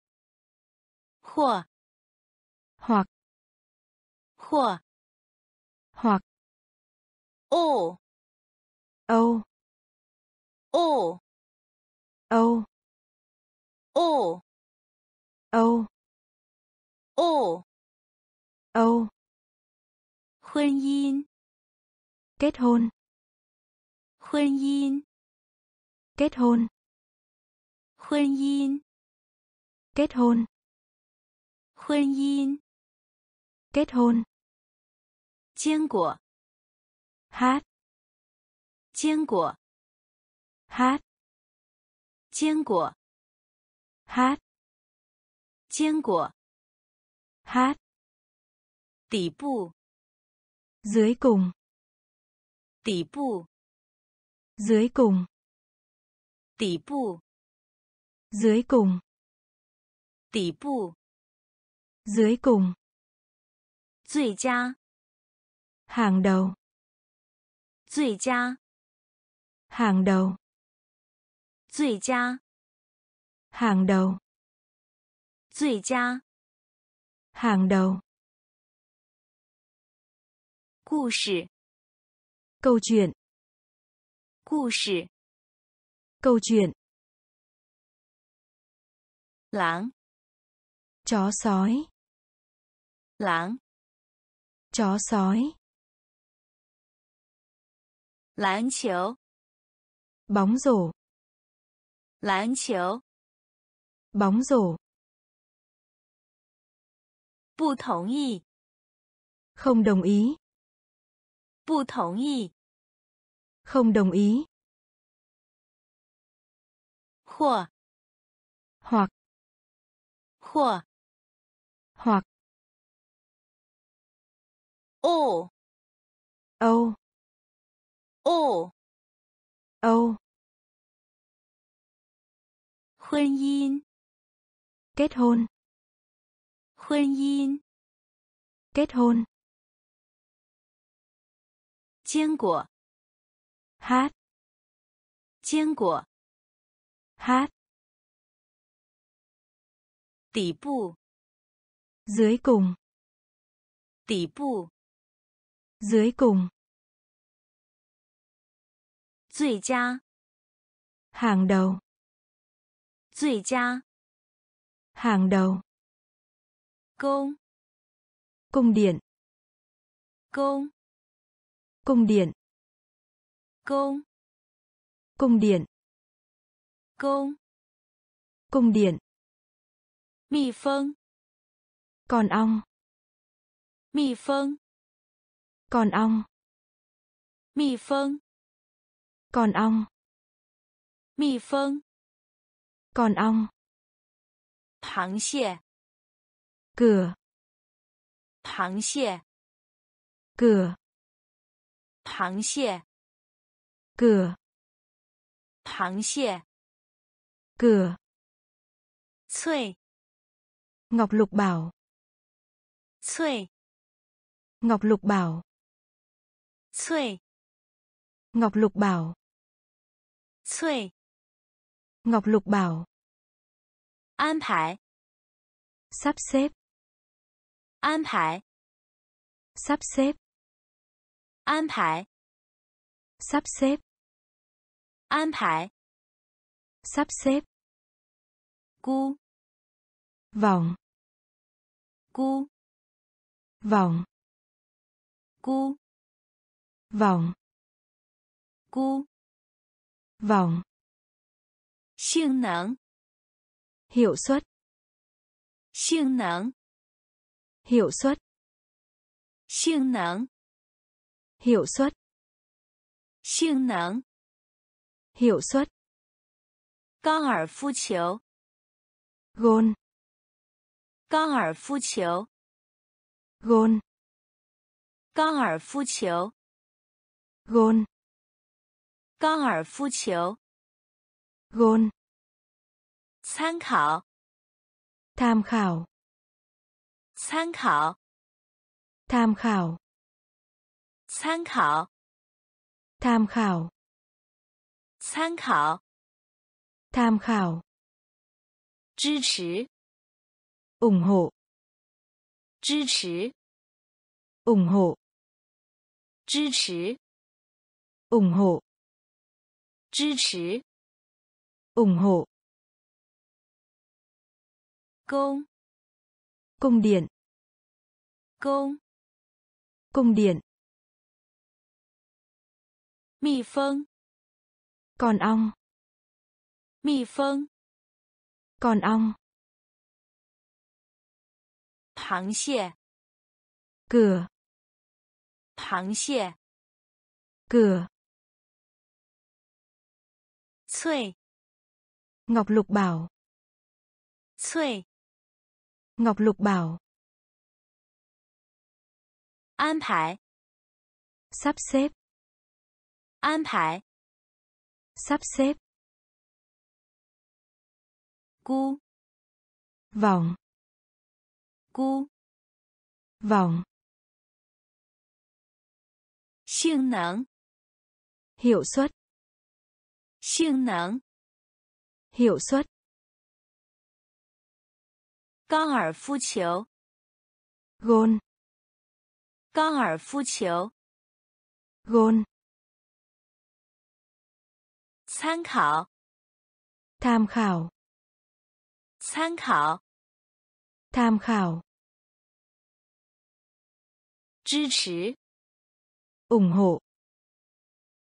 Hoặc. Hoặc. Hoặc. Hoặc. Ô. Ô. Ô. Ô. Ô. Ô. Ô. Ô. Hôn nhân kết hôn. Hôn nhân kết hôn. Hôn nhân kết hôn. Hôn nhân kết hôn. Kiên quả hát. Kiên quả hát. Kiên quả hát. Kiên quả hát. Tỷ bộ dưới cùng 底部， dưới cùng, 底部， dưới cùng, 底部， dưới cùng, 最佳， hàng đầu, 最佳， hàng đầu, 最佳， hàng đầu, 最佳， hàng đầu, 故事， câu chuyện, 故事， câu chuyện, 狼， chó sói, 狼， chó sói, 篮球， bóng rổ, 篮球， bóng rổ, 不同意， không đồng ý, 不同意， không đồng ý. Hoặc. Hoặc. Hoặc. Hoặc. Ồ. Âu. Ồ. Âu. Hôn nhân. Kết hôn. Hôn nhân. Kết hôn. 坚果。Hát. 坚果。 Hát. 底部。 Dưới cùng. 底部。 Dưới cùng. 最佳。 Hàng đầu. 最佳。 Hàng đầu. 宫。 Cung điện. 宫。 Cung điện. cung. Cung điện. Cung. Cung điện. Mì phân. Con ong. Mì phân. Con ong. Mì phân. Con ong. Mì phân. Con ong. Hàng xie cửa. Hàng xie cửa. Hàng xie cửa 螃蟹 cửa Xuôi. Ngọc Lục bảo. Xuôi. Ngọc Lục bảo. Xuôi. Ngọc Lục bảo. Xuôi. Ngọc Lục bảo. An bài. Sắp xếp. An bài. Sắp xếp. An bài. Sắp xếp. 安排 sắp xếp. Cu. Vòng. Cu. Vòng. Cu. Vòng. Cu. Vòng. Siêng năng hiệu suất. Siêng năng hiệu suất. Siêng năng hiệu suất. Siêng năng hiệu suất. Gong er phu chiếu. Gôn. Gong er phu chiếu. Gôn. Gong er phu chiếu. Gôn. Gong er phu chiếu. Gôn. Tham khảo. Tham khảo. Tham khảo. Tham khảo. Tham khảo. Tham khảo. 参考。Tham khảo. 支持。ủng hộ 支持。ủng hộ 支持。ủng hộ 支持。ủng hộ 宫。cung điện 宫。cung điện 蜜蜂。Còn ong. Mì phân. Còn ong. Hàng xie. Cửa. Hàng xie. Cửa. Xuôi. Ngọc Lục bảo. Xuôi. Ngọc Lục bảo. An bài. Sắp xếp. An sắp xếp cu vòng cu vòng Xương năng. Hiệu suất. Xương năng. Hiệu suất. Cao ở phu chiếu. Gôn. Cao ở phu chiếu. Gôn. 参考。tham khảo 参考。tham khảo 支持。ủng hộ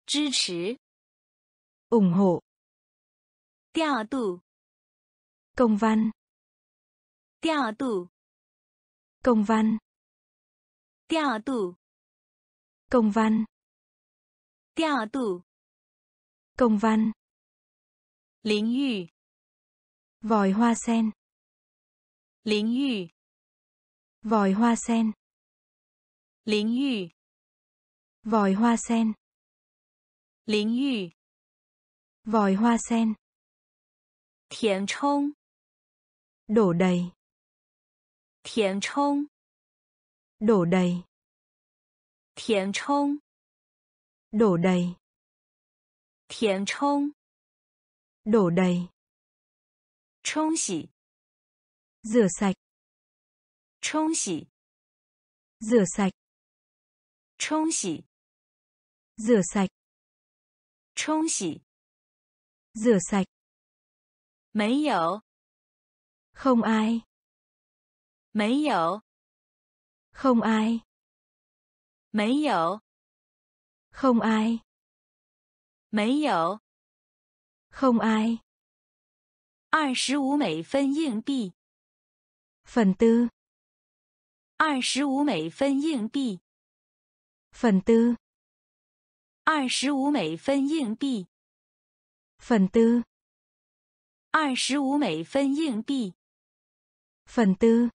支持。ủng hộ 调度。công văn 调度。công văn 调度。công văn 调度。Công văn. Lính yu. Vòi hoa sen. Lính yu. Vòi hoa sen. Lính yu. Vòi hoa sen. Lính yu. Vòi hoa sen. Thiền trông. Đổ đầy. Thiền trông. Đổ đầy. Thiền trông. Đổ đầy 填充， Đổ đầy. 冲洗， Rửa sạch. 冲洗， Rửa sạch. 冲洗， Rửa sạch. 冲洗， Rửa sạch. 没有， Không ai. 没有， Không ai. 没有， Không ai. 没有， Không ai. 二十五美分硬币， Phần tư. 二十五美分硬币， Phần tư. 二十五美分硬币， Phần tư. 二十五美分硬币， Phần tư.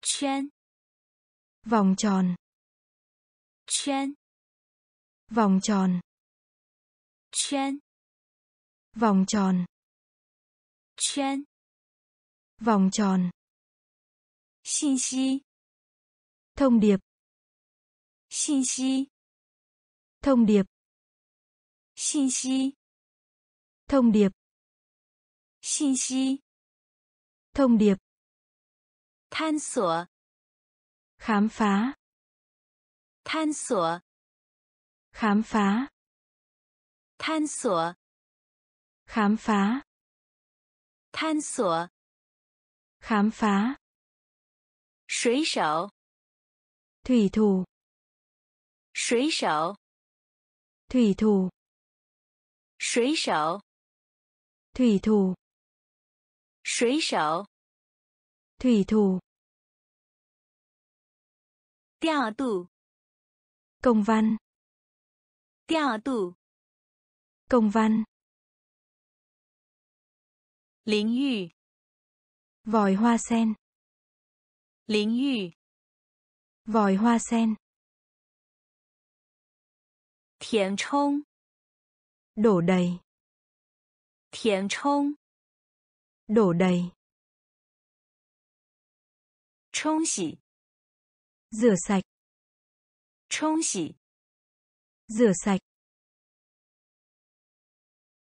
圈 Vòng tròn. 圈 Vòng tròn. 圈 vòng tròn. 圈 vòng tròn. Xin xí thông điệp. Xin thông điệp. Xin thông điệp. Xin thông điệp. Than khám phá. Than khám phá 探索 Khám phá. 探索 Khám phá. 水手 Thủy thủ. 水手 Thủy thủ. 水手 Thủy thủ. 水手 Thủy thủ. 调度 Công văn. 调度 Công văn. Lính yu. Vòi hoa sen. Lính yu. Vòi hoa sen. Thiền chông Đổ đầy. Thiền chông Đổ đầy. chông xỉ. Rửa sạch. chông xỉ. Rửa sạch.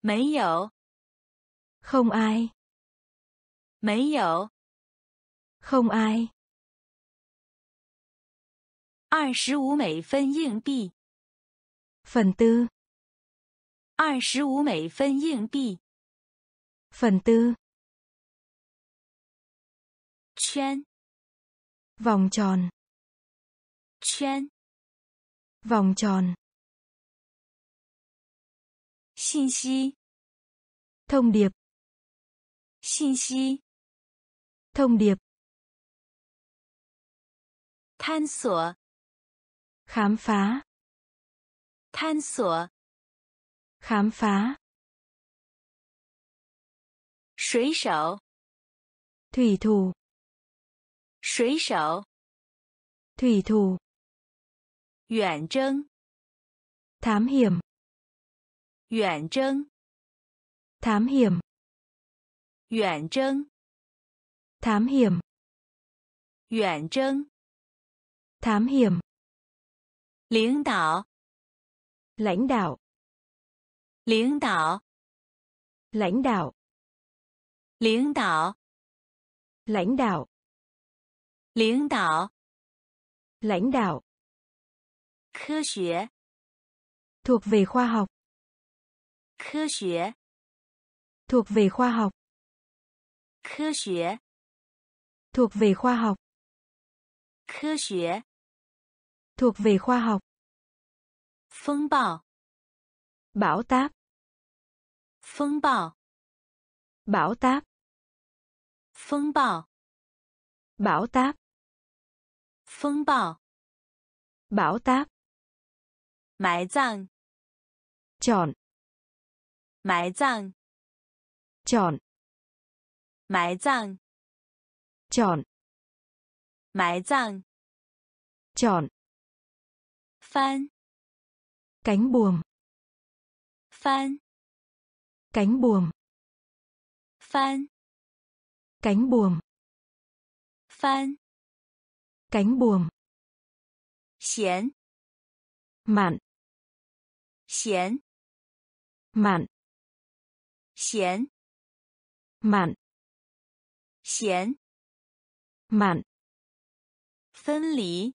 没有 Không ai. 没有 Không ai. 二十五美分硬币 Phần tư. 二十五美分硬币 Phần tư. 圈 Vòng tròn. 圈 Vòng tròn. 信息 Thông điệp. 信息 Thông điệp. 探索 Khám phá. 探索 Khám phá. 水手 Thủy thủ. 水手 Thủy thủ. 远征 Thám hiểm. 远征 Thám hiểm. 远征 Thám hiểm. 远征 Thám hiểm. 领导 Lãnh đạo. 领导 Lãnh đạo. 领导 Lãnh đạo. 领导 Lãnh đạo. 科学 Thuộc về khoa học. 科学 Thuộc về khoa học. 科学 Thuộc về khoa học. 科学 Thuộc về khoa học. 风暴 Bão táp. 风暴 Bão táp. 风暴 Bão táp. 风暴 Bão táp. 埋葬 Chọn. 埋葬， chọn, 埋葬， chọn, 埋葬， chọn, 翻， cánh buồm, 翻， cánh buồm, 翻， cánh buồm, 翻， cánh buồm, 咸， mặn, 咸， mặn, 咸， mặn, 咸， mặn, 分离，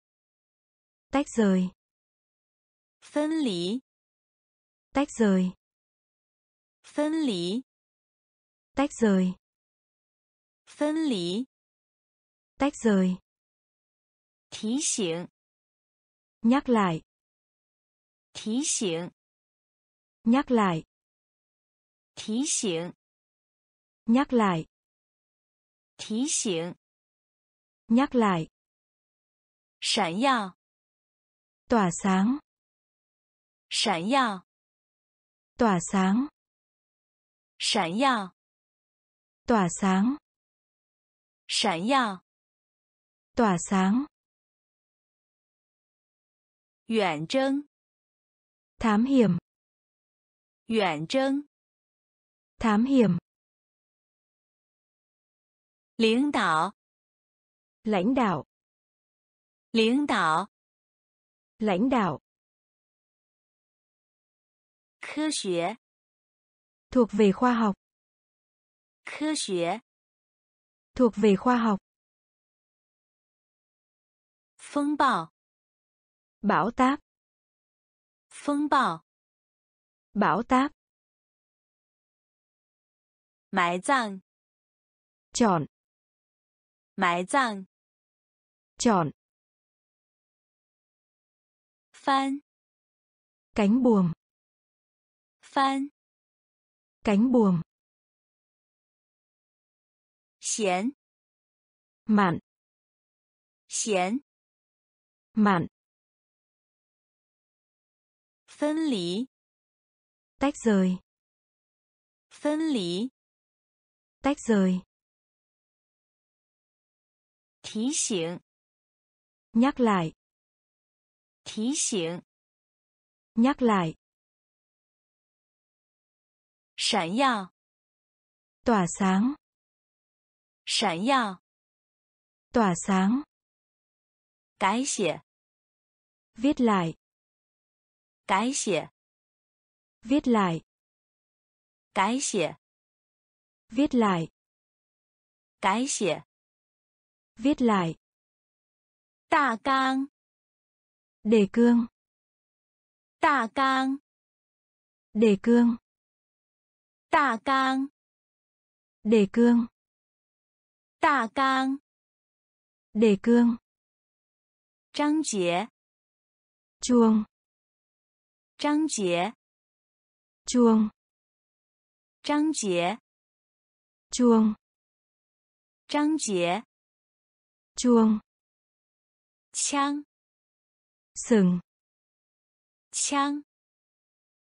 tách rời, 分离， tách rời, 分离， tách rời, 分离， tách rời, 提醒， nhắc lại, 提醒， nhắc lại, 提醒， nhắc lại, 提醒， nhắc lại, 闪耀， tỏa sáng, 闪耀， tỏa sáng, 闪耀， tỏa sáng, 闪耀， tỏa sáng, 远征， thám hiểm, 远征， Thám hiểm. Lãnh đạo. Lãnh đạo. Lãnh đạo. Lãnh đạo. Khoa học. Thuộc về khoa học. Khoa học. Thuộc về khoa học. Phong bão. Bão táp. Phong bão. Bão táp 埋葬， chọn, 埋葬， chọn, 翻， cánh buồm, 翻， cánh buồm, 咸， mặn, 咸， mặn, 分离， tách rời, 分离， tách rời. Thí xỉn. Nhắc lại. Thí xỉn. Nhắc lại. Sản yào. Tỏa sáng. Sản yào. Tỏa sáng. Cái xỉa. Viết lại. Cái xỉa. Viết lại. Cái xỉa viết lại. Cái xỉa. Viết lại. Tả cang. Đề cương. Tả cang. Đề cương. Tả cang. Đề cương. Tả cang. Đề cương. Trang chế chuông. Trang chế chuông. Trang chế chuông, 章节， chuông, 枪， sừng, 枪，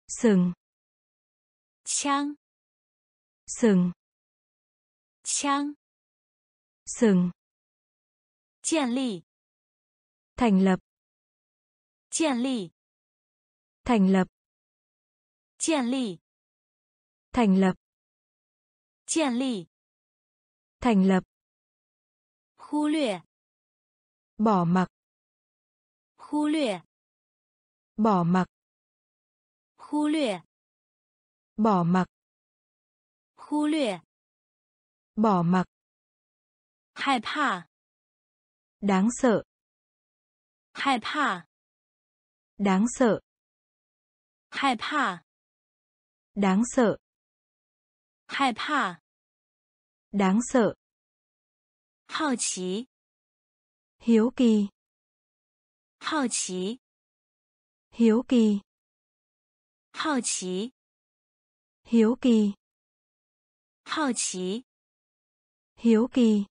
sừng, 枪， sừng, 枪， sừng, 建立， thành lập, 建立， thành lập, 建立， thành lập, 建立 thành lập. Khu bỏ mặc. Khu bỏ mặc. Khu bỏ mặc. Khu bỏ mặc. Hại đáng sợ. Hại đáng sợ. Hại đáng sợ. 害怕， đáng sợ, 好奇， hiếu kỳ, 好奇， hiếu kỳ, 好奇， hiếu kỳ, 好奇， hiếu kỳ,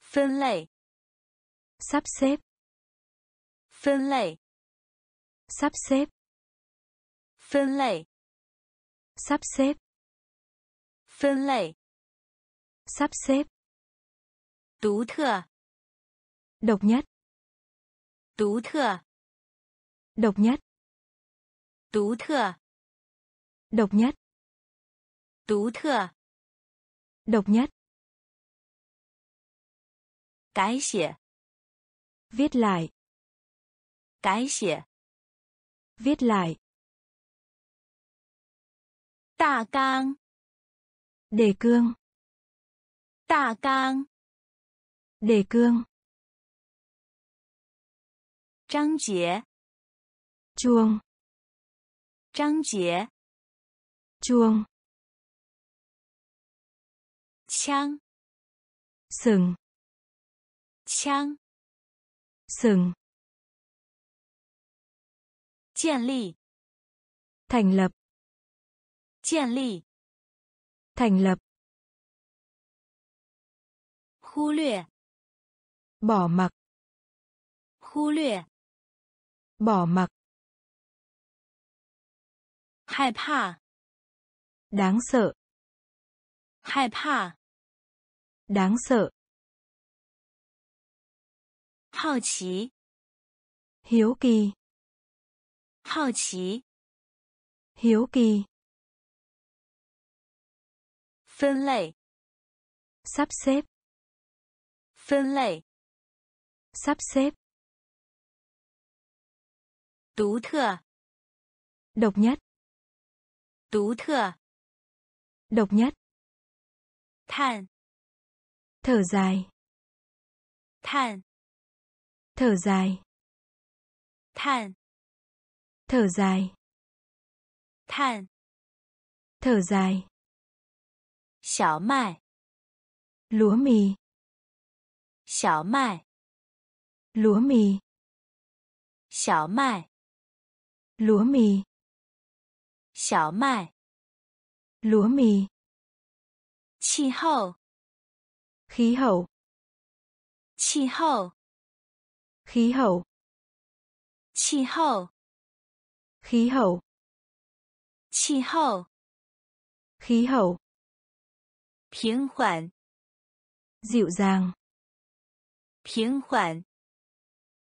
分类， sắp xếp, 分类， sắp xếp, 分类， Sắp xếp. phân lệ, sắp xếp. Tú thừa. Độc nhất. Tú thừa. Độc nhất. Tú thừa. Độc nhất. Tú thừa. Độc nhất. Cái xỉa. Viết lại. Cái xỉa. Viết lại. Tả cang. Đề cương. 大纲、 Đề cương. 章节、 Chuông. 章节、 Chuông. 枪、 Sừng. 枪、 Sừng. 建立、 Thành lập. 建立、 thành lập. Khu luyện. Bỏ mặc. Khu luyện. Bỏ mặc. Hại pa đáng sợ. Hại pa đáng sợ. Hào kỳ hiếu kỳ. Hào kỳ hiếu kỳ phân lẩy sắp xếp. Phân lẩy sắp xếp. Tú thừa. Độc nhất. Tú thừa. Độc nhất. Than thở dài. Than thở dài. Than thở dài. Than thở dài. 小麦。罗米。小麦。罗米。小麦。罗米。小麦。罗米。气候。气候。气候。气候。气候。气候。气候。气候。气候平缓、 Dịu dàng. 平缓、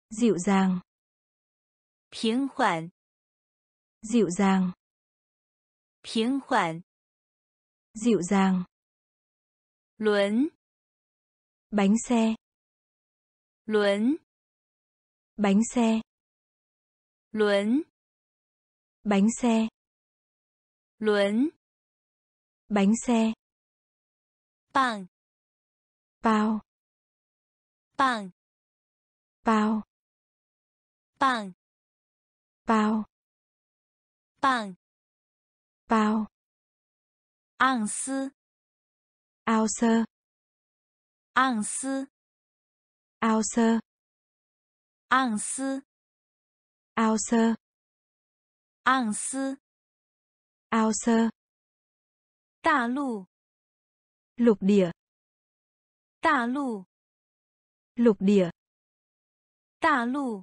Dịu dàng. 平缓、 Dịu dàng. 平缓、 Dịu dàng. 轮、 Bánh xe. 轮、 Bánh xe. 轮、 Bánh xe. 轮、 Bánh xe. 棒，炮，棒，炮，棒，炮，棒，炮，昂斯，奥瑟，昂斯，奥瑟，昂斯，奥瑟，昂斯，奥瑟，大陆。lục địa tả lục lục địa tả lục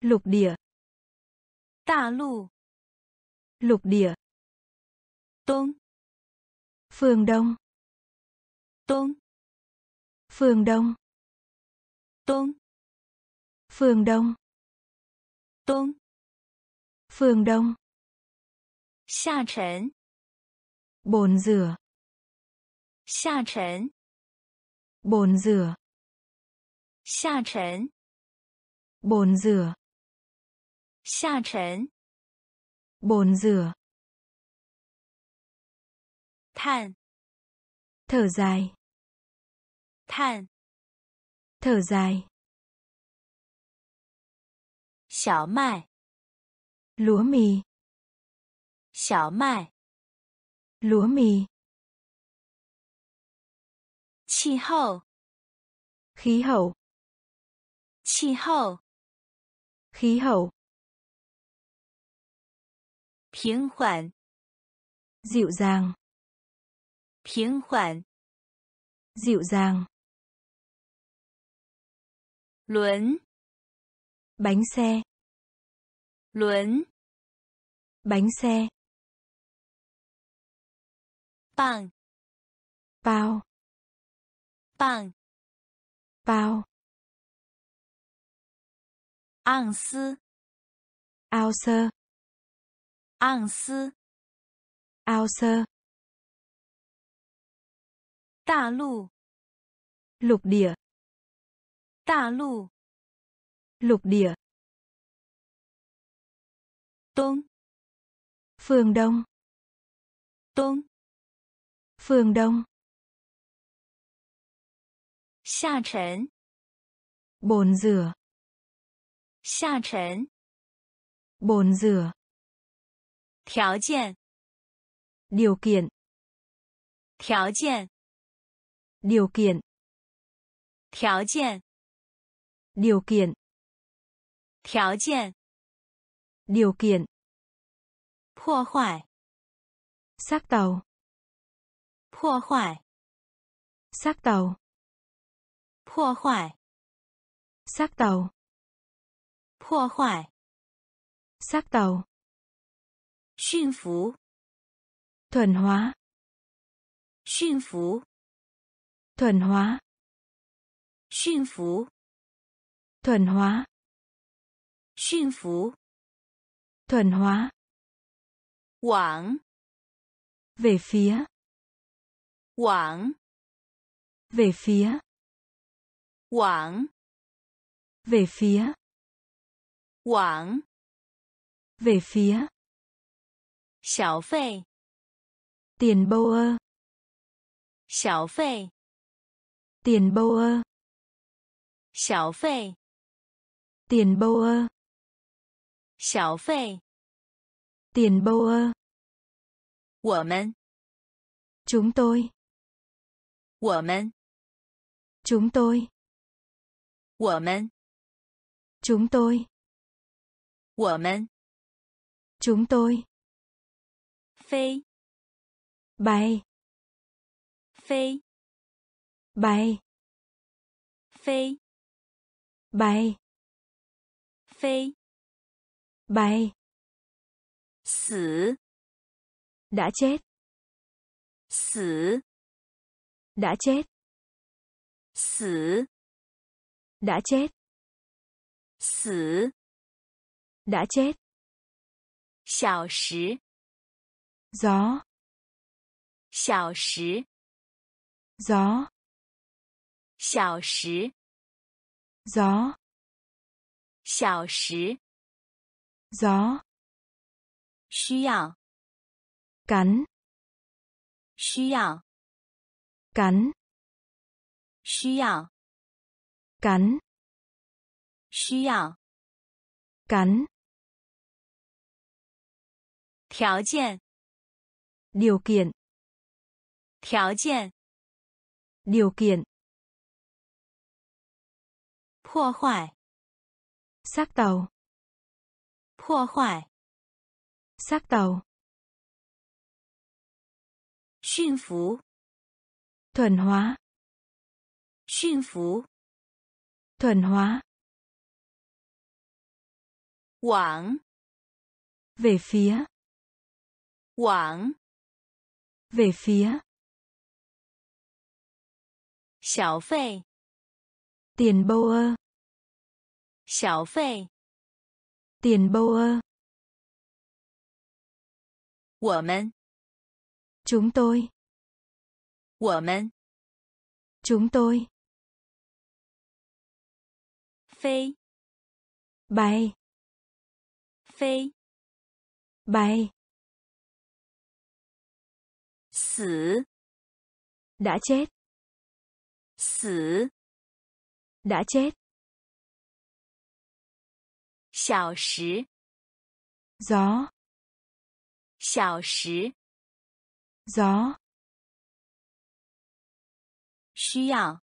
lục địa tả lục lục địa Đông. Phường Đông. Đông. Phường Đông. Đông. Phường Đông. Đông. Phường Đông. Hạ trần. Bồn rửa. 下沉、 Bồn rửa. 下沉、 Bồn rửa. 下沉、 Bồn rửa. 碳、 Thở dài. 碳、 Thở dài. 小麦、 Lúa mì. 小麦、 Lúa mì. khí hậu. Khí hậu. Khí hậu. Khí hậu, bình khoản dịu dàng. Bình khoản dịu dàng. Luẩn bánh xe. Luẩn bánh xe. Bằng. Bao 磅 bao, 盎司 ao sơ, 盎司 ao sơ, 大陆 lục địa, 大陆 lục địa, 东 phương đông, 东 phương đông, 下沉 bồn rửa, 下沉 bồn rửa, 条件 điều kiện, 条件 điều kiện, 条件 điều kiện, 条件 điều kiện, 破坏 xác tàu, 破坏 xác tàu, 破坏 xác tàu, 破坏 xác tàu, 驯服 thuần hóa, 驯服 thuần hóa, 驯服 thuần hóa, 驯服 thuần hóa, 往 về phía, 往 về phía, 往 về phía, 往 về phía, 小费 tiền bâu ơ, 小费 tiền bâu ơ, 小费 tiền bâu ơ, 小费 tiền bâu ơ, 我们 chúng tôi, 我们 chúng tôi, 我们 chúng tôi, 我们 chúng tôi, 飞 bay, 飞 bay, 飞 bay, 飞 bay, 死 đã chết, 死 đã chết, 死 đã chết, 死 đã chết, 小时 gió, 小时 gió, 小时 gió, 小时 gió, 需要 cắn, 需要 cắn, 需要 cắn, 需要 cắn, 条件 điều kiện, 条件 điều kiện, 破坏 xác tàu, 破坏 xác tàu, 驯服 thuần hóa, 驯服 thuần hóa quảng về phía quảng về phía Xiao phê. Tiền bô ơ. Xiao phê. Tiền bô ơ. Woman. Chúng tôi. Woman. Chúng tôi. 飞 bay, 飞 bay, 死 đã chết, 死 đã chết, 小时 gió, 小时 gió, 需要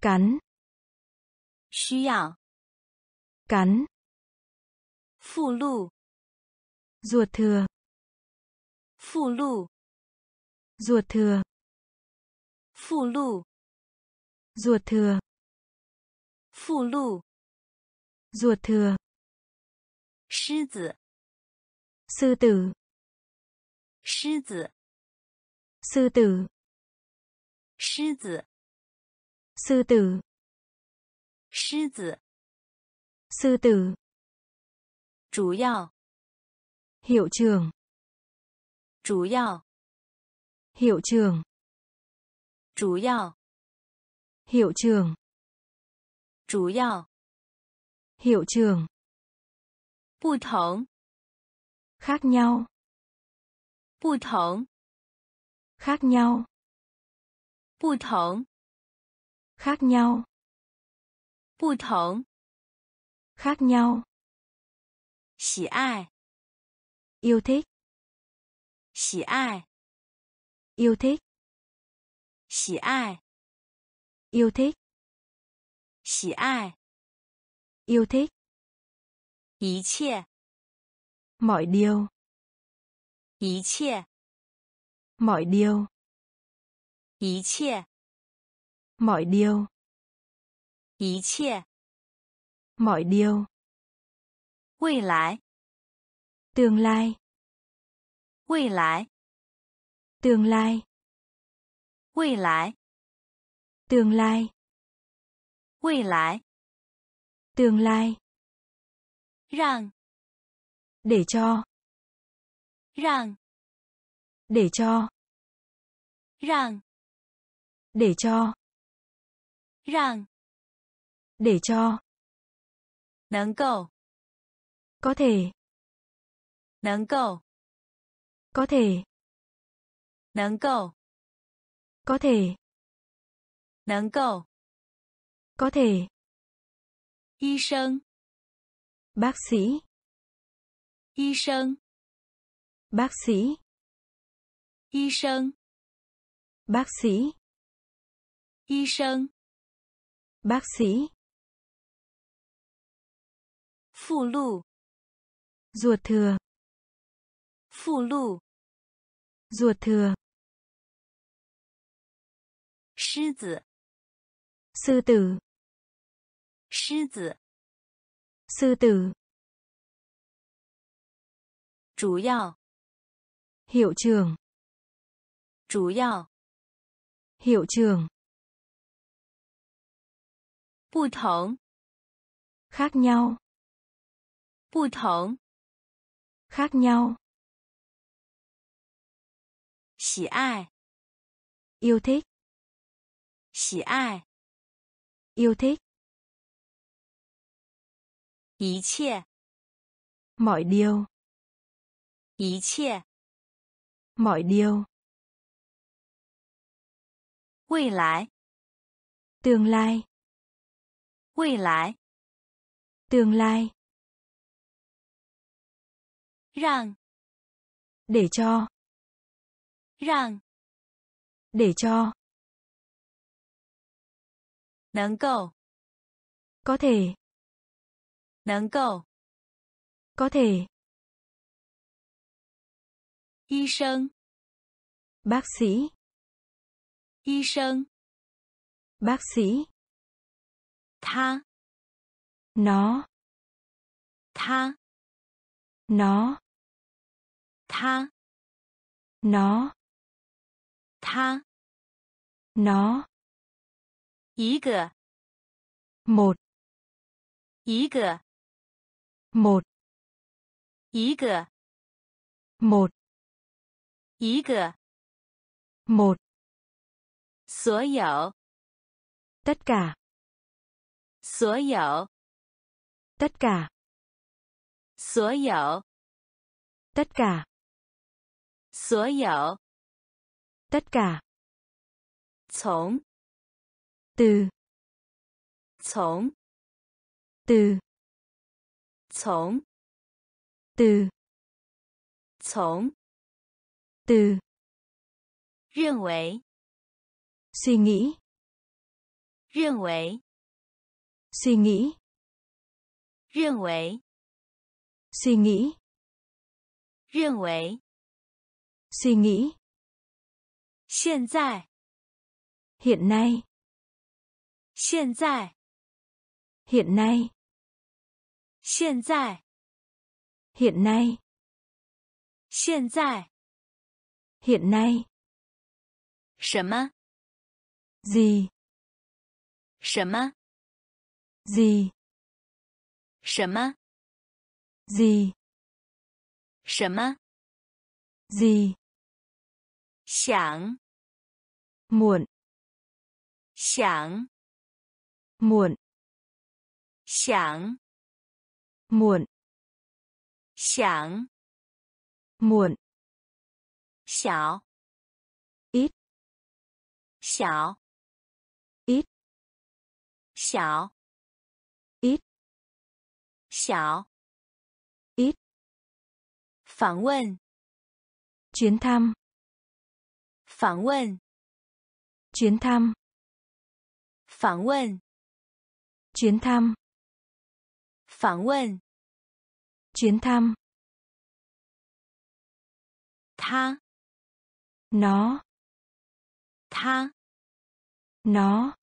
cắn, 需要 cắn, 附录 ruột thừa, 附录 ruột thừa, 附录 ruột thừa, 附录 ruột thừa, 狮子 sư tử, 狮子 sư tử 狮子， sư tử 狮子， sư tử 主要， hiệu trưởng 主要， hiệu trưởng 主要， hiệu trưởng 主要， hiệu trưởng 不同， khác nhau 不同， khác nhau 不同， khác nhau 不同， khác nhau 喜爱， yêu thích 喜爱， yêu thích 喜爱， yêu thích 喜爱， yêu thích 一切， mọi điều 一切， mọi điều 一切， mọi điều 一切， mọi điều 未来， tương lai 未来， tương lai 未来， tương lai 未来， tương lai 让， để cho 让， để cho 让， để cho 让， để cho. Nâng cầu. Có thể. Nâng cầu. Có thể. Nâng cầu. Có thể. Nâng cầu. Có thể. Y sinh. Bác sĩ. Y sinh. Bác sĩ. Y sinh. Bác sĩ. Y sinh. Bác sĩ phụ lụ ruột thừa. Phụ lụ ruột thừa. Sư tử. Sư tử. Sư tử. Sư tử. Chủ yếu. Hiệu trưởng. Chủ yếu. Hiệu trưởng. 不同，khác nhau 不同， khác nhau 喜爱， yêu thích 喜爱， yêu thích 一切， mọi điều 一切， mọi điều 未来， tương lai 未来， tương lai Rằng. Để cho. Rằng. Để cho. Nắng cầu. Có thể. Nắng cầu. Có thể. Y sinh. Bác sĩ. Y sinh. Bác sĩ. Tha. Nó. Tha. Nó. 他， nó 他， nó 一个， một 一个， một 一个， một 一个， một 所有， tất cả 所有， tất cả 所有， tất cả 所有， tất cả 从， từ 从， từ 从， từ 从， từ 认为， suy nghĩ 认为， suy nghĩ 认为， suy nghĩ 认为， suy nghĩ 现在， hiện nay 现在， hiện nay 现在， hiện nay 现在， hiện nay 什么 gì 什么 gì 什么 gì 什么 gì Sảng. Muộn. Sảng. Muộn. Sảng. Muộn. Sảng. Muộn. Xảo. Ít. Xảo. Ít. Xảo. Ít. Xảo. Ít. Phỏng vấn. Chuyến thăm. Phỏng vấn. Chuyến thăm. Phỏng vấn. Chuyến thăm. Phỏng vấn. Chuyến thăm. Tha. Nó. Tha. Nó.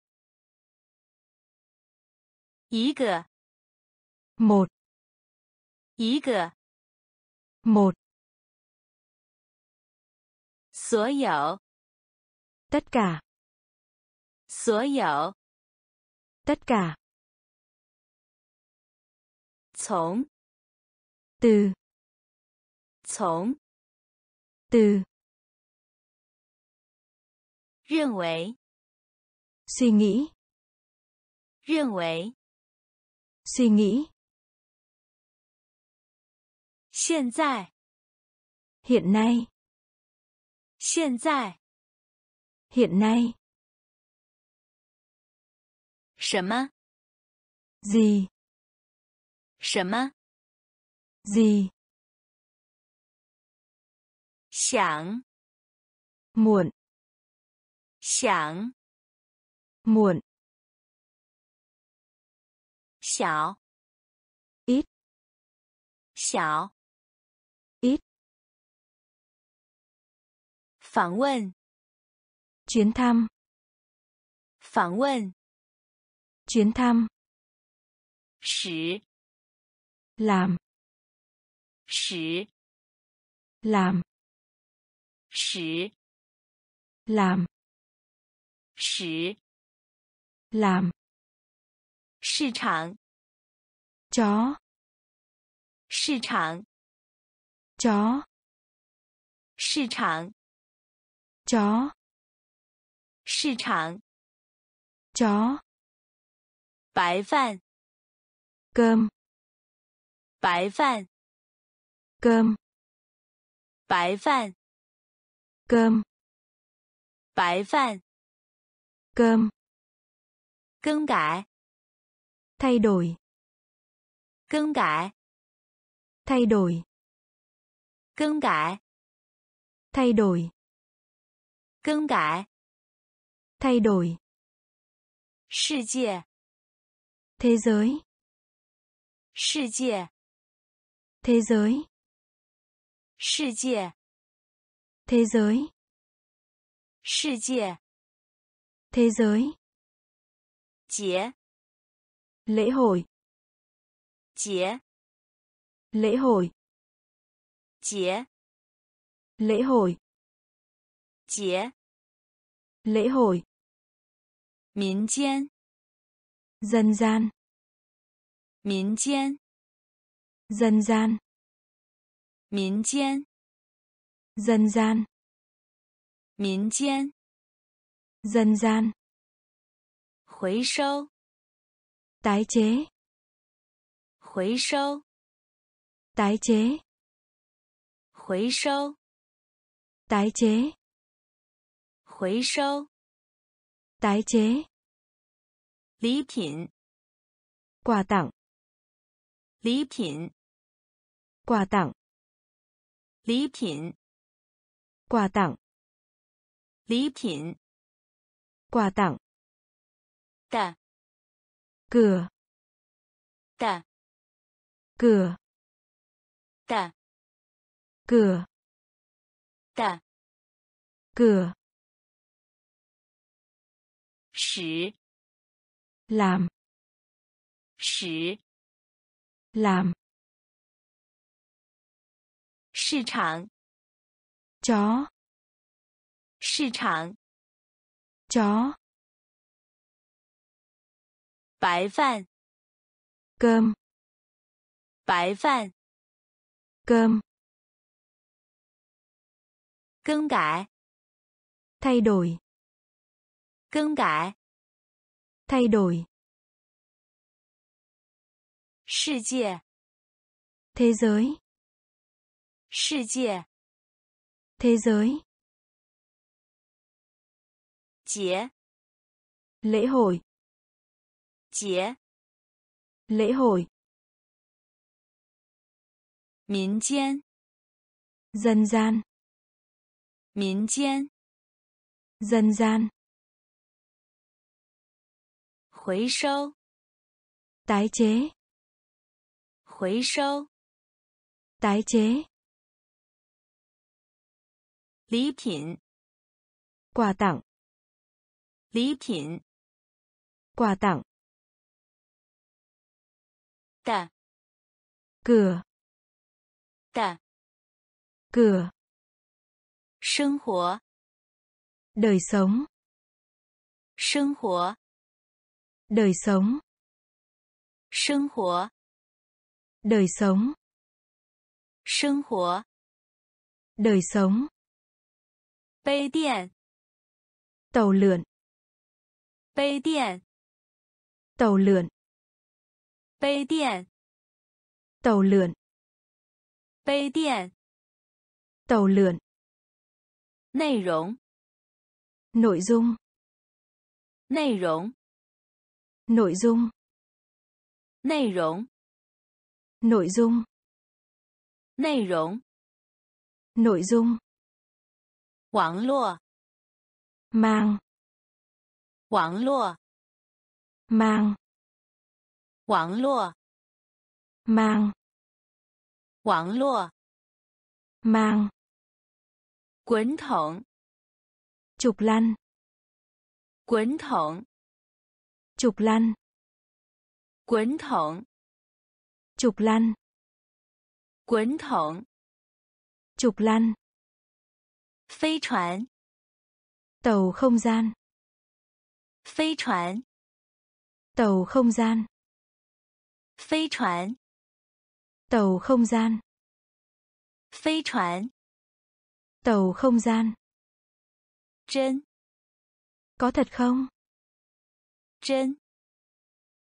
Ý Một. Ý Một. 所有 tất cả 所有 tất cả 从 từ 从 từ 认为 suy nghĩ 认为 suy nghĩ 现在 hiện nay 现在 hiện nay 什么 gì 什么 gì 想 muộn 想 muộn 小 ít 小 ít 访问 chuyến thăm. Phỏng vấn. Chuyến thăm. Sử làm. Sử làm. Sử làm. Sử làm. Thị trường chó. Thị trường chó. Thị trường chó. 市场 chó 白饭 cơm 白饭 cơm 白饭 cơm 白饭 cơm 更改 thay đổi 更改 thay đổi 更改 thay đổi 更改 Thay đổi. Thế giới. Thế giới. Thế giới. Thế giới. Thế giới. Thế giới. Thế giới. Thế giới. Chế. Lễ hội. Chế. Lễ hội. Chế. Lễ hội. Chế. Lễ hội. 民间 dân gian 民间 dân gian 民间 dân gian 民间 dân gian 回收 tái chế 回收 tái chế 回收 tái chế 回收 tái chế 礼品 quà tặng 礼品 quà tặng 礼品 quà tặng 礼品 quà tặng 的 cửa 的 cửa 的 cửa 的 cửa 使 làm. Sử. Làm. Thị trường chó. Thị trường chó. Bái phạn cơm. Bái phạn cơm. Cân cải thay đổi. 更改， thay đổi, 世界， thế giới, 世界， thế giới, 节， lễ hội, 节， lễ hội, 民间， dân gian, 民间， dân gian, 回收，代接，回收，代接，礼品，挂档，礼品，挂档，的，个，的，个，生活。đời sống, 生活, đời sống, 生活， đời sống, 生活， đời sống, 杯垫， tàu lượn, 杯垫， tàu lượn, 杯垫， tàu lượn, 杯垫， tàu lượn, 内容， nội dung, 内容， Nội dung. Nội dung. Nội dung. Nội dung. Nội dung. Quảng lụa. Mang. Quảng lụa. Mang. Quảng lụa. Mang. Quảng lụa. Mang. Quấn thổng. Chụp lăn. Quấn thổng chục lăn. Quấn thỏng. chục lăn. Quấn thỏng. chục lăn. Phi chuẩn. Tàu không gian. Phi chuẩn. Tàu không gian. Phi chuẩn. Tàu không gian. Phi chuẩn. Tàu không gian. Chân. Có thật không? Chân.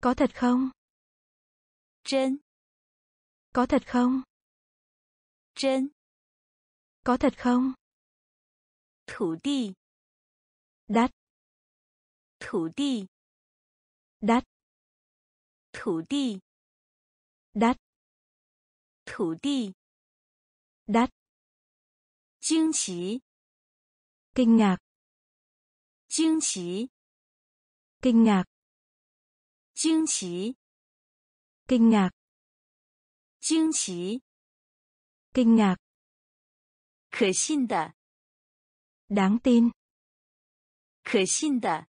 Có thật không? Chân. Có thật không? Chân. Có thật không? Thủ đi. Đất. Thủ đi. Đất. Thủ đi. Đất. Thủ đi. Đất. Kinh ngạc. Kinh ngạc kinh ngạc, 惊奇， kinh ngạc, 惊奇， kinh ngạc, 可信的， đáng tin, 可信的，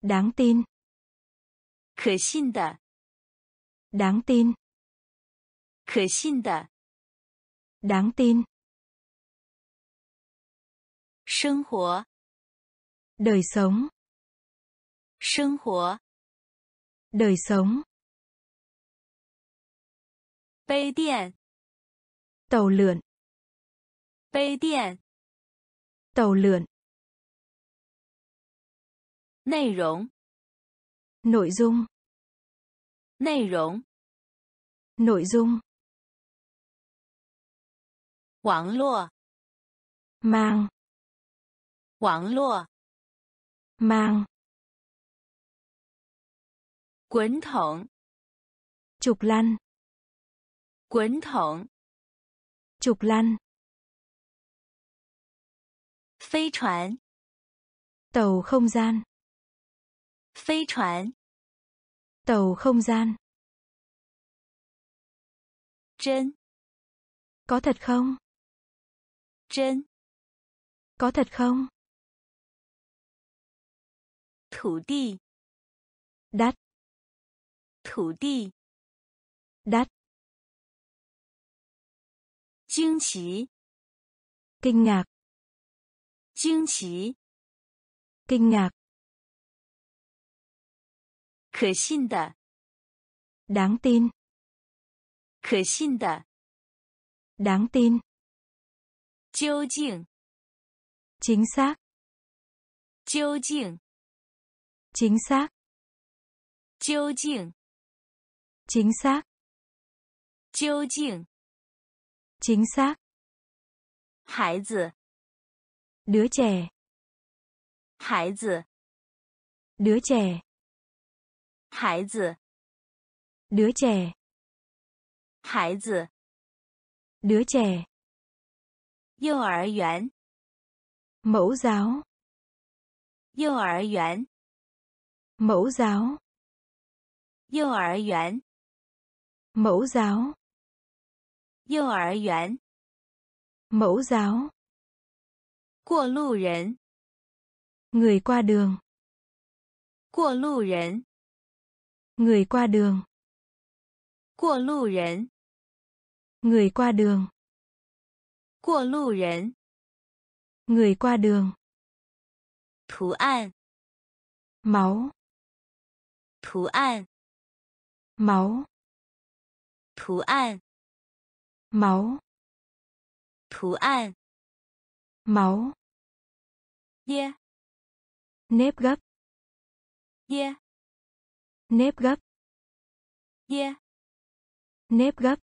đáng tin, 可信的， đáng tin, 可信的， đáng tin, 生活， đời sống, 生活 đời sống. Bê điện. Tàu lượn. Bê điện. Tàu lượn. Nội dung. Nội dung nội dung. Quảng lụa. Mang. Quảng lụa. Mang. Quấn thổng. Chụp lăn. Quấn thổng. Chụp lăn. phi Phi 船. Tàu không gian. phi Phi 船. Tàu không gian. trên, Có thật không? trên, Có thật không? Thủ đi. Đất. 土地， đắt, 惊奇， kinh ngạc, 惊奇， Kinh ngạc. 可信的， Đáng tin. 可信的， Đáng tin. 究竟， Chính xác. 究竟， Chính xác. 究竟， chính xác. Chiêu chỉnh chính xác. Hải tử. Đứa trẻ. Hải tử. Đứa trẻ. Hải tử. Đứa trẻ. Hải tử. Đứa trẻ. Yêu er yuán mẫu giáo. Yêu er yuán mẫu giáo. Yêu er yuán Mẫu giáo. 幼儿园， Mẫu giáo. 过路人， Người qua đường. 过路人， Người qua đường. 过路人， Người qua đường. 过路人， Người qua đường. 图案， Máu. 图案， Máu. 图案， Máu. 图案， Máu. 耶 Nếp gấp. 耶 Nếp gấp. 耶 Nếp gấp.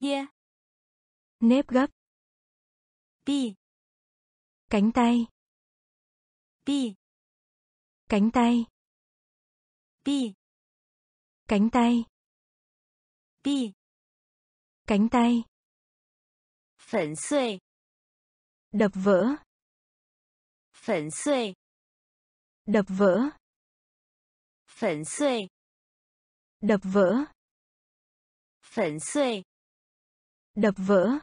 耶 Nếp gấp. b Cánh tay. b Cánh tay. b Cánh tay. bi. Cánh tay. Phẩn xuôi. Đập vỡ. Phẩn xuôi. Đập vỡ. Phẩn xuôi. Đập vỡ. Phẩn xuôi. Đập vỡ.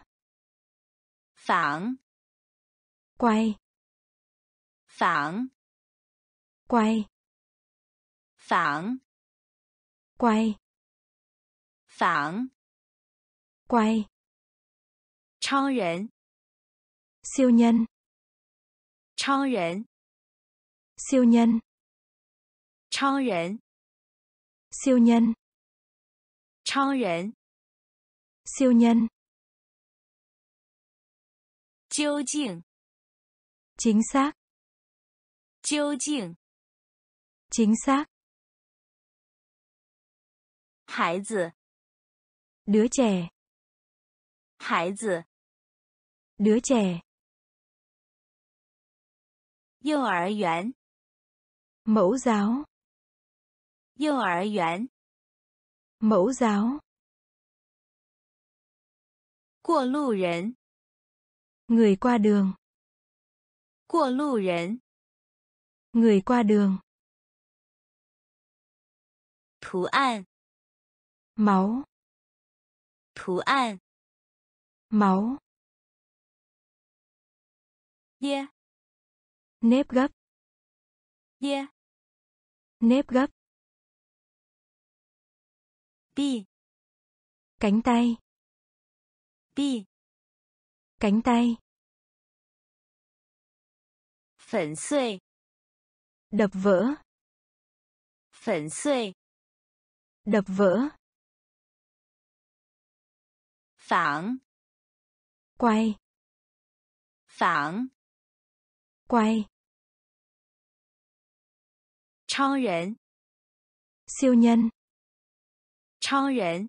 Phản quay. Phản quay. Phản quay. 房，怪，超人，超人，超人，超人，超人，超人，超人，超人，究竟，正确，究竟，正确。孩子，Đứa trẻ. 孩子， Đứa trẻ. 幼儿园， Mẫu giáo. 幼儿园， Mẫu giáo. 过路人， Người qua đường. 过路人， Người qua đường. 图案， Máu. 图案，máu, yeah, nếp gấp, yeah, nếp gấp, b, cánh tay, b, cánh tay, phẩn xuôi, đập vỡ, phẩn xuôi, đập vỡ phản. Quay. Phản. Quay. Trang nhân siêu nhân. Trang nhân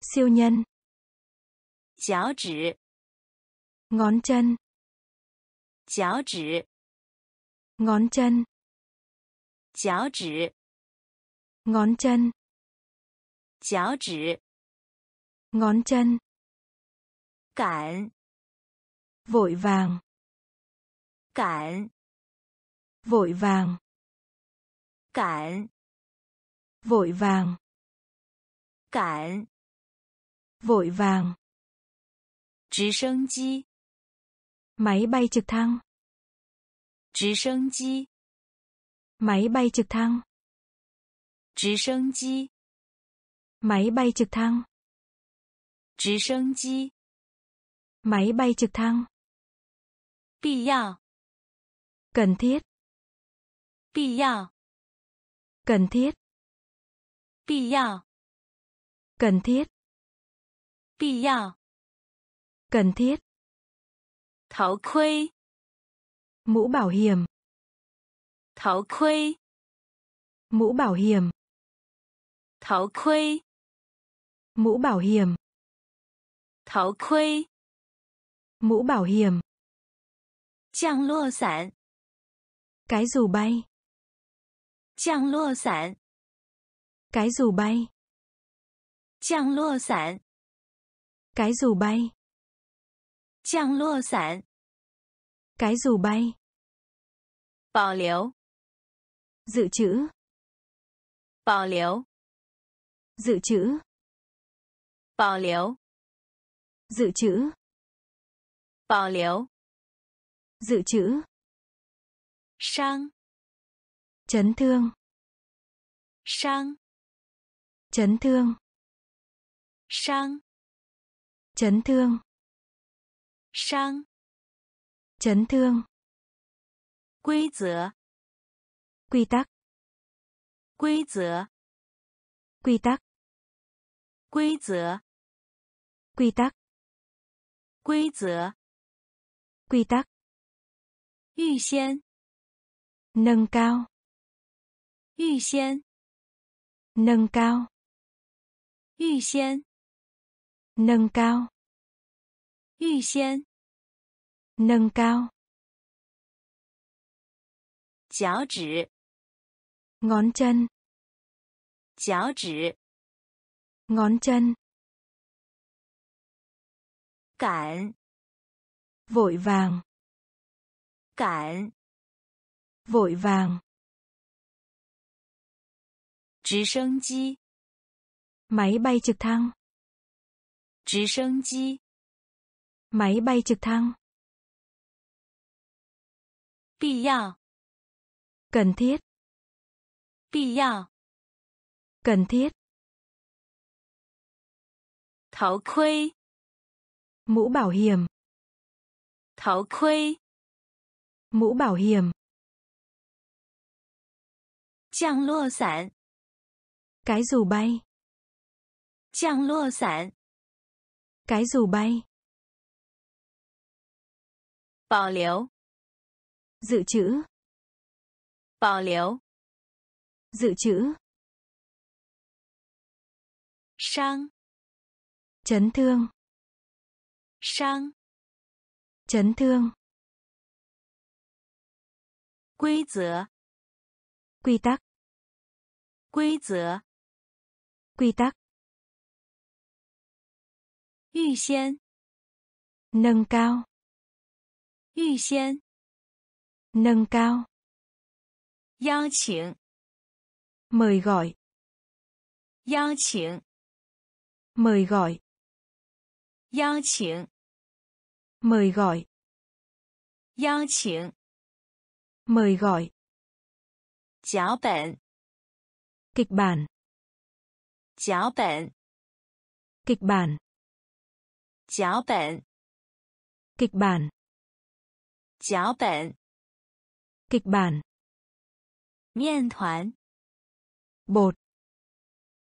siêu nhân. Giáo chỉ ngón chân. Giáo chỉ ngón chân. Giáo chỉ ngón chân. Giáo chỉ Ngón chân. 赶， Vội vàng. 赶， Vội vàng. 赶， Vội vàng. 赶， Vội vàng. 直升机， Máy bay trực thăng. 直升机， Máy bay trực thăng. 直升机， Máy bay trực thăng. 直升机， Máy bay trực thăng. 必要， Cần thiết. 必要， Cần thiết. 必要， Cần thiết. 必要。 Cần thiết. 头盔， Mũ bảo hiểm. 头盔， Mũ bảo hiểm. 头盔， Mũ bảo hiểm. 头盔。 Mũ bảo hiểm. 降落伞， Cái dù bay. 降落伞， Cái dù bay. 降落伞， Cái dù bay. 降落伞。 Cái dù bay. 保留， Dự trữ. 保留， Dự trữ. 保留， Dự trữ. 保留。 Dự trữ. 伤， Chấn thương. 伤， Chấn thương. 伤， Chấn thương. 伤。 Chấn thương. 规则， Quy tắc. 规则， Quy tắc. 规则， Quy tắc. 规则。 Quy tắc. 预先， Nâng cao. 预先， Nâng cao. 预先， Nâng cao. 预先。 Nâng cao. 脚趾， Ngón chân. 脚趾。 Ngón chân. Cản. Vội vàng. Cản. Vội vàng. Trí sân chi. Máy bay trực thăng. Trí sân chi. Máy bay trực thăng. Bị yào. Cần thiết. Bị yào. Cần thiết. Thảo khuê mũ bảo hiểm. Thảo khuy mũ bảo hiểm. Giang lô sản cái dù bay. Giang lô sản cái dù bay. Bảo liễu. Dự trữ. Bảo liễu. Dự trữ. Sang chấn thương. Sang. Chấn thương. quy Quy 则. Quy tắc. quy Quy 则. Quy tắc. Yu xiên. Nâng cao. Yu xiên. Nâng cao. Yao chỉnh. Mời gọi. Yao chỉnh. Mời gọi. Yao chỉnh. Mời gọi. Yao chỉnh. Mời gọi. Giáo bản. Kịch bản. Giáo bản. Kịch bản. Giáo bản. Kịch bản. Giáo bản. Kịch bản. Miên thoán. Bột.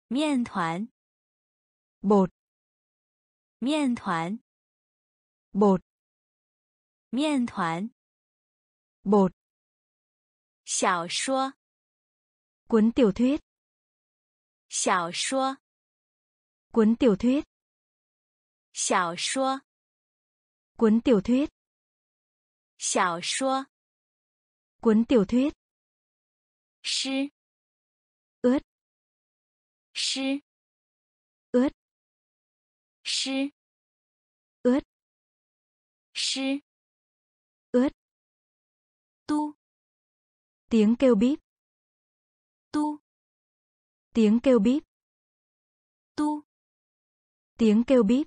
Miên thoán. Bột. Miên thoán Bột. 面团。 Bột. 小说， Cuốn tiểu thuyết. 小说， Cuốn tiểu thuyết. 小说， Cuốn tiểu thuyết. 小说。 Cuốn tiểu thuyết. 湿， ướt, 湿， ướt, 湿， ướt, Sư. Ướt. Tu. Tiếng kêu bíp. Tu. Tiếng kêu bíp. Tu. Tiếng kêu bíp.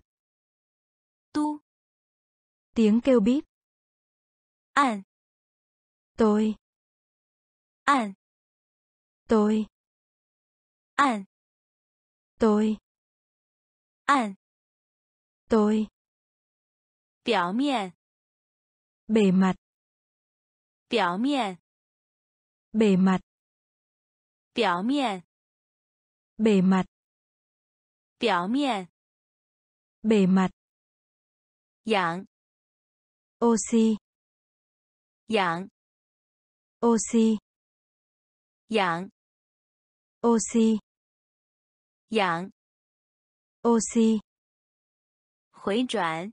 Tu. Tiếng kêu bíp. An. Tôi. An. Tôi. An. Tôi. An. Tôi 表面， Bề mặt. 表面， bề mặt, 表面， bề mặt, 表面， bề mặt, 氧， oxy, 氧， oxy, 氧， oxy, 氧， oxy, 回转，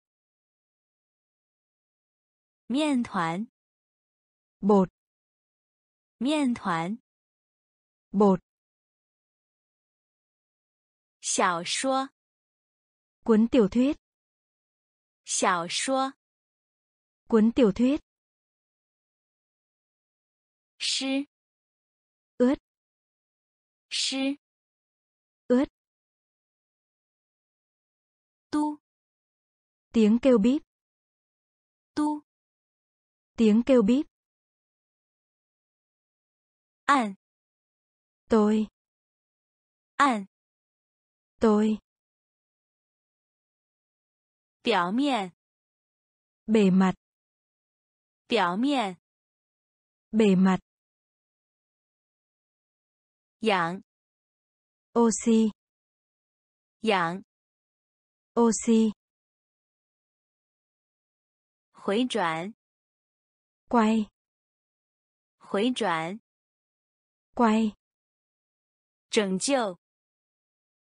面团， bột, 面团， bột, 小说， cuốn tiểu thuyết, 小说， cuốn tiểu thuyết, 诗， ướt, 诗， ướt, 嘟， tiếng kêu bíp, 嘟， Tiếng kêu bíp. An. Tôi. An. Tôi. Biểu miệng. Bề mặt. Biểu miệng. Bề mặt. Dạng. Oxy. Dạng. Oxy. Hồi chuyển quay, 回转， quay, 拯救，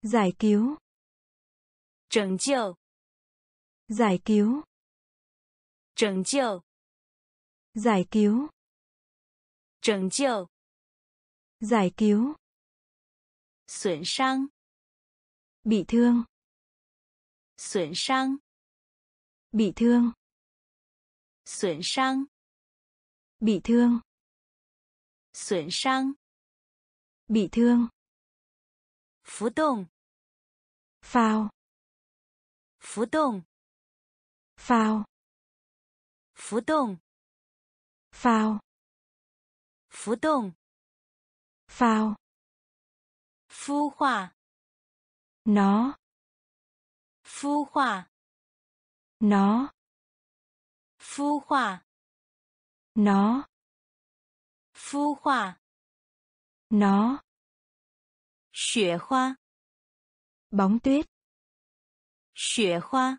giải cứu, 拯救， giải cứu, 拯救， giải cứu, 拯救， giải cứu, 损伤， bị thương, 损伤， bị thương, 损伤， bị thương, 损伤， bị thương, 浮动， phao, 浮动， phao, 浮动， phao, 浮动， phao, 孵化， nó, 孵化， nó, 孵化， nó, 孵化， nó, 雪花， bóng tuyết, 雪花，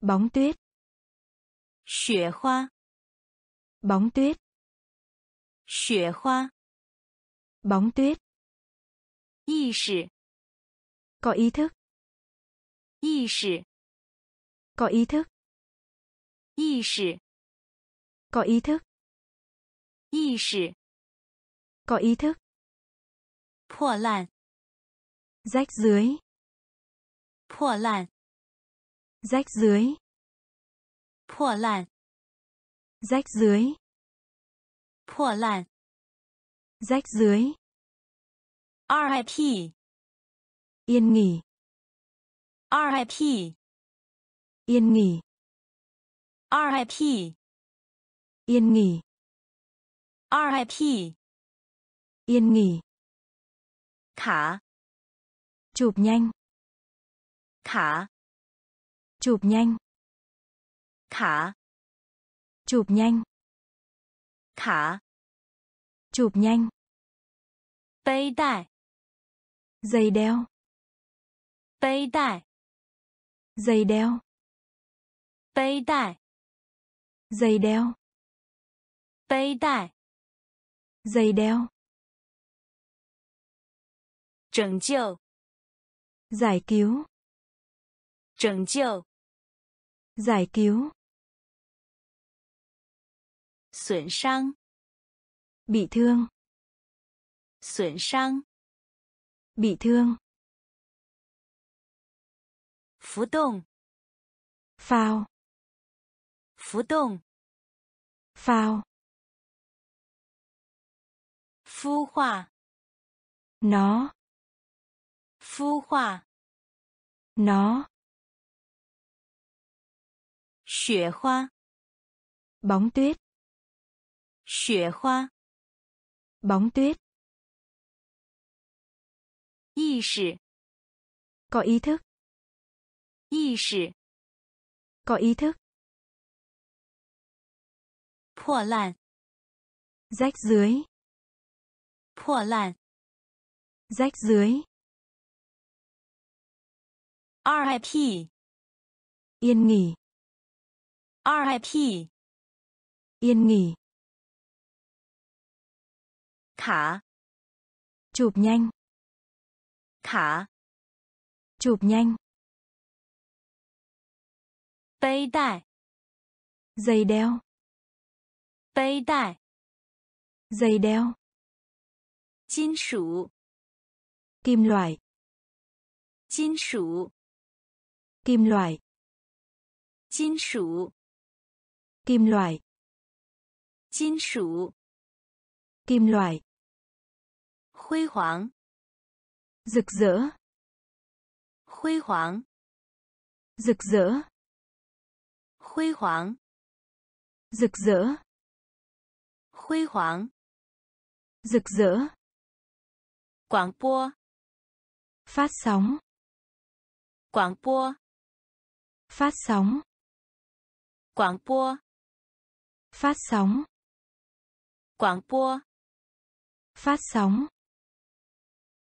bóng tuyết, 雪花， bóng tuyết, 雪花， bóng tuyết, 意识， có ý thức, 意识， có ý thức, 意识， có ý thức, 意识， có ý thức, 破烂， rách dưới, 破烂， rách dưới, 破烂， rách dưới, 破烂。 rách dưới, RIP, yên nghỉ, RIP, yên nghỉ, RIP, Yên nghỉ. RIP. Yên nghỉ. Khả. Chụp nhanh. Khả. Chụp nhanh. Khả. Chụp nhanh. Khả. Chụp nhanh. Bấy đài. Giày đeo. Bấy đài. Giày đeo. Bấy đài. Giày đeo. 背带， dây đeo, 拯救， giải cứu, 拯救， giải cứu, 损伤， bị thương, 损伤， bị thương, 浮动， phao, 浮动， phao, 孵化， nó, 孵化， nó, 雪花， bóng tuyết, 雪花， bóng tuyết, 意识， có ý thức, 意识， có ý thức, 破烂， rách dưới, 破烂，rách dưới. RIP, yên nghỉ. R.I.P. yên nghỉ. Khả, chụp nhanh. Khả, chụp nhanh. Bấy đại, dây đeo. Bấy đại, dây đeo 金属 kim loại, 金属 kim loại, 金属 kim loại, 金属 kim loại, 辉煌 rực rỡ, 辉煌 rực rỡ, 辉煌 rực rỡ, 辉煌 rực rỡ, Quảng bua. Phát sóng. Quảng bua. Phát sóng. Quảng bua. Phát sóng. Quảng bua. Phát sóng.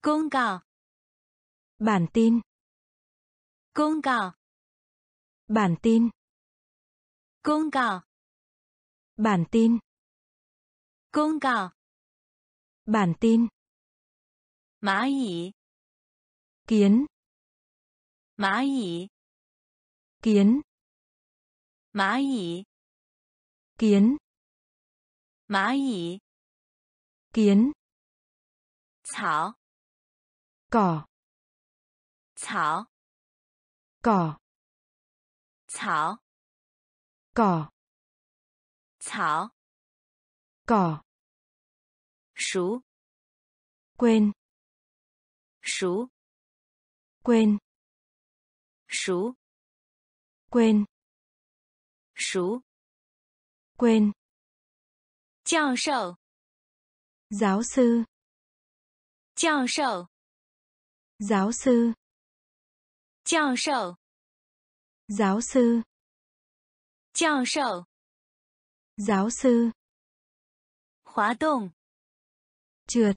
Công cáo. Bản tin. Công cáo. Bản tin. Công cáo. Bản tin. Công cáo. Bản tin 蚂蚁 kiến, 蚂蚁 kiến, 蚂蚁 kiến, 蚂蚁 kiến, 草 cỏ, 草 cỏ, 草 cỏ, 草 cỏ, 熟 quên, sú, Quên. sú, Quên. sú, Quên. Giáo sư. Giáo sư. Giáo sư. Giáo sư. Giáo sư. Giáo sư. Giáo sư. Giáo sư. Hóa động. Trượt.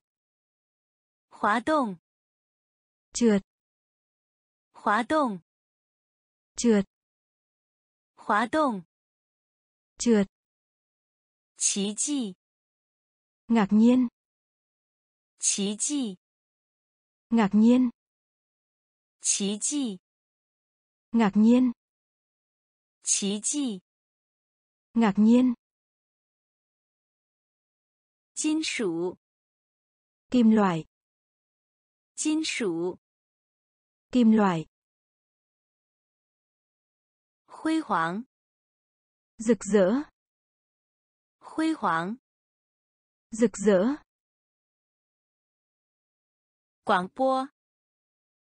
Hóa động trượt khóa động trượt khóa động trượt Chí dị. Ngạc nhiên. Chí dị. Ngạc nhiên. Chí dị. Ngạc nhiên. Chí dị. Ngạc nhiên. Kim loại. Kim loại kim loại. Huy hoàng. Rực rỡ. Huy hoàng. Rực rỡ. Quảng bua.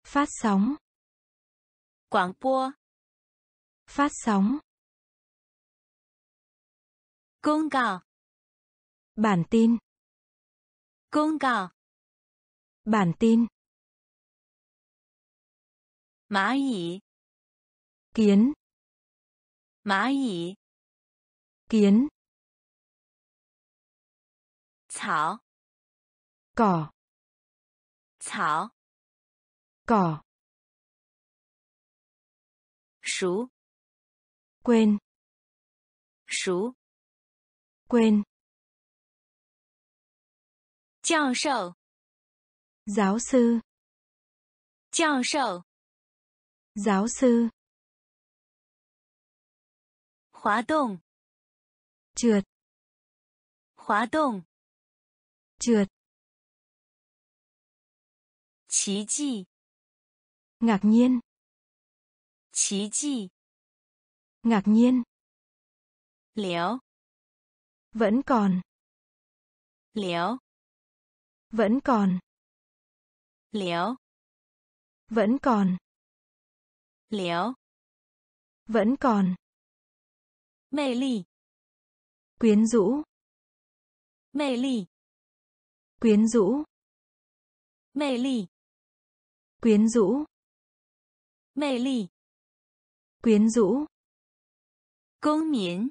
Phát sóng. Quảng bua. Phát sóng. Công cáo. Bản tin. Công cáo. Bản tin 蚂蚁 kiến, 蚂蚁 kiến, 草 cỏ, 草 cỏ, 熟 quên, 熟 quên, 教授 giáo sư, 教授 giáo sư hóa động trượt hóa động trượt Chí kỳ. Ngạc nhiên. Chí kỳ. Ngạc nhiên. Liễu. Vẫn còn. Liễu. Vẫn còn. Liễu. Vẫn còn. Liễu. Vẫn còn. Mê ly. Quyến rũ. Mê ly. Quyến rũ. Mê ly. Quyến rũ. Mê ly. Quyến rũ. Công miễn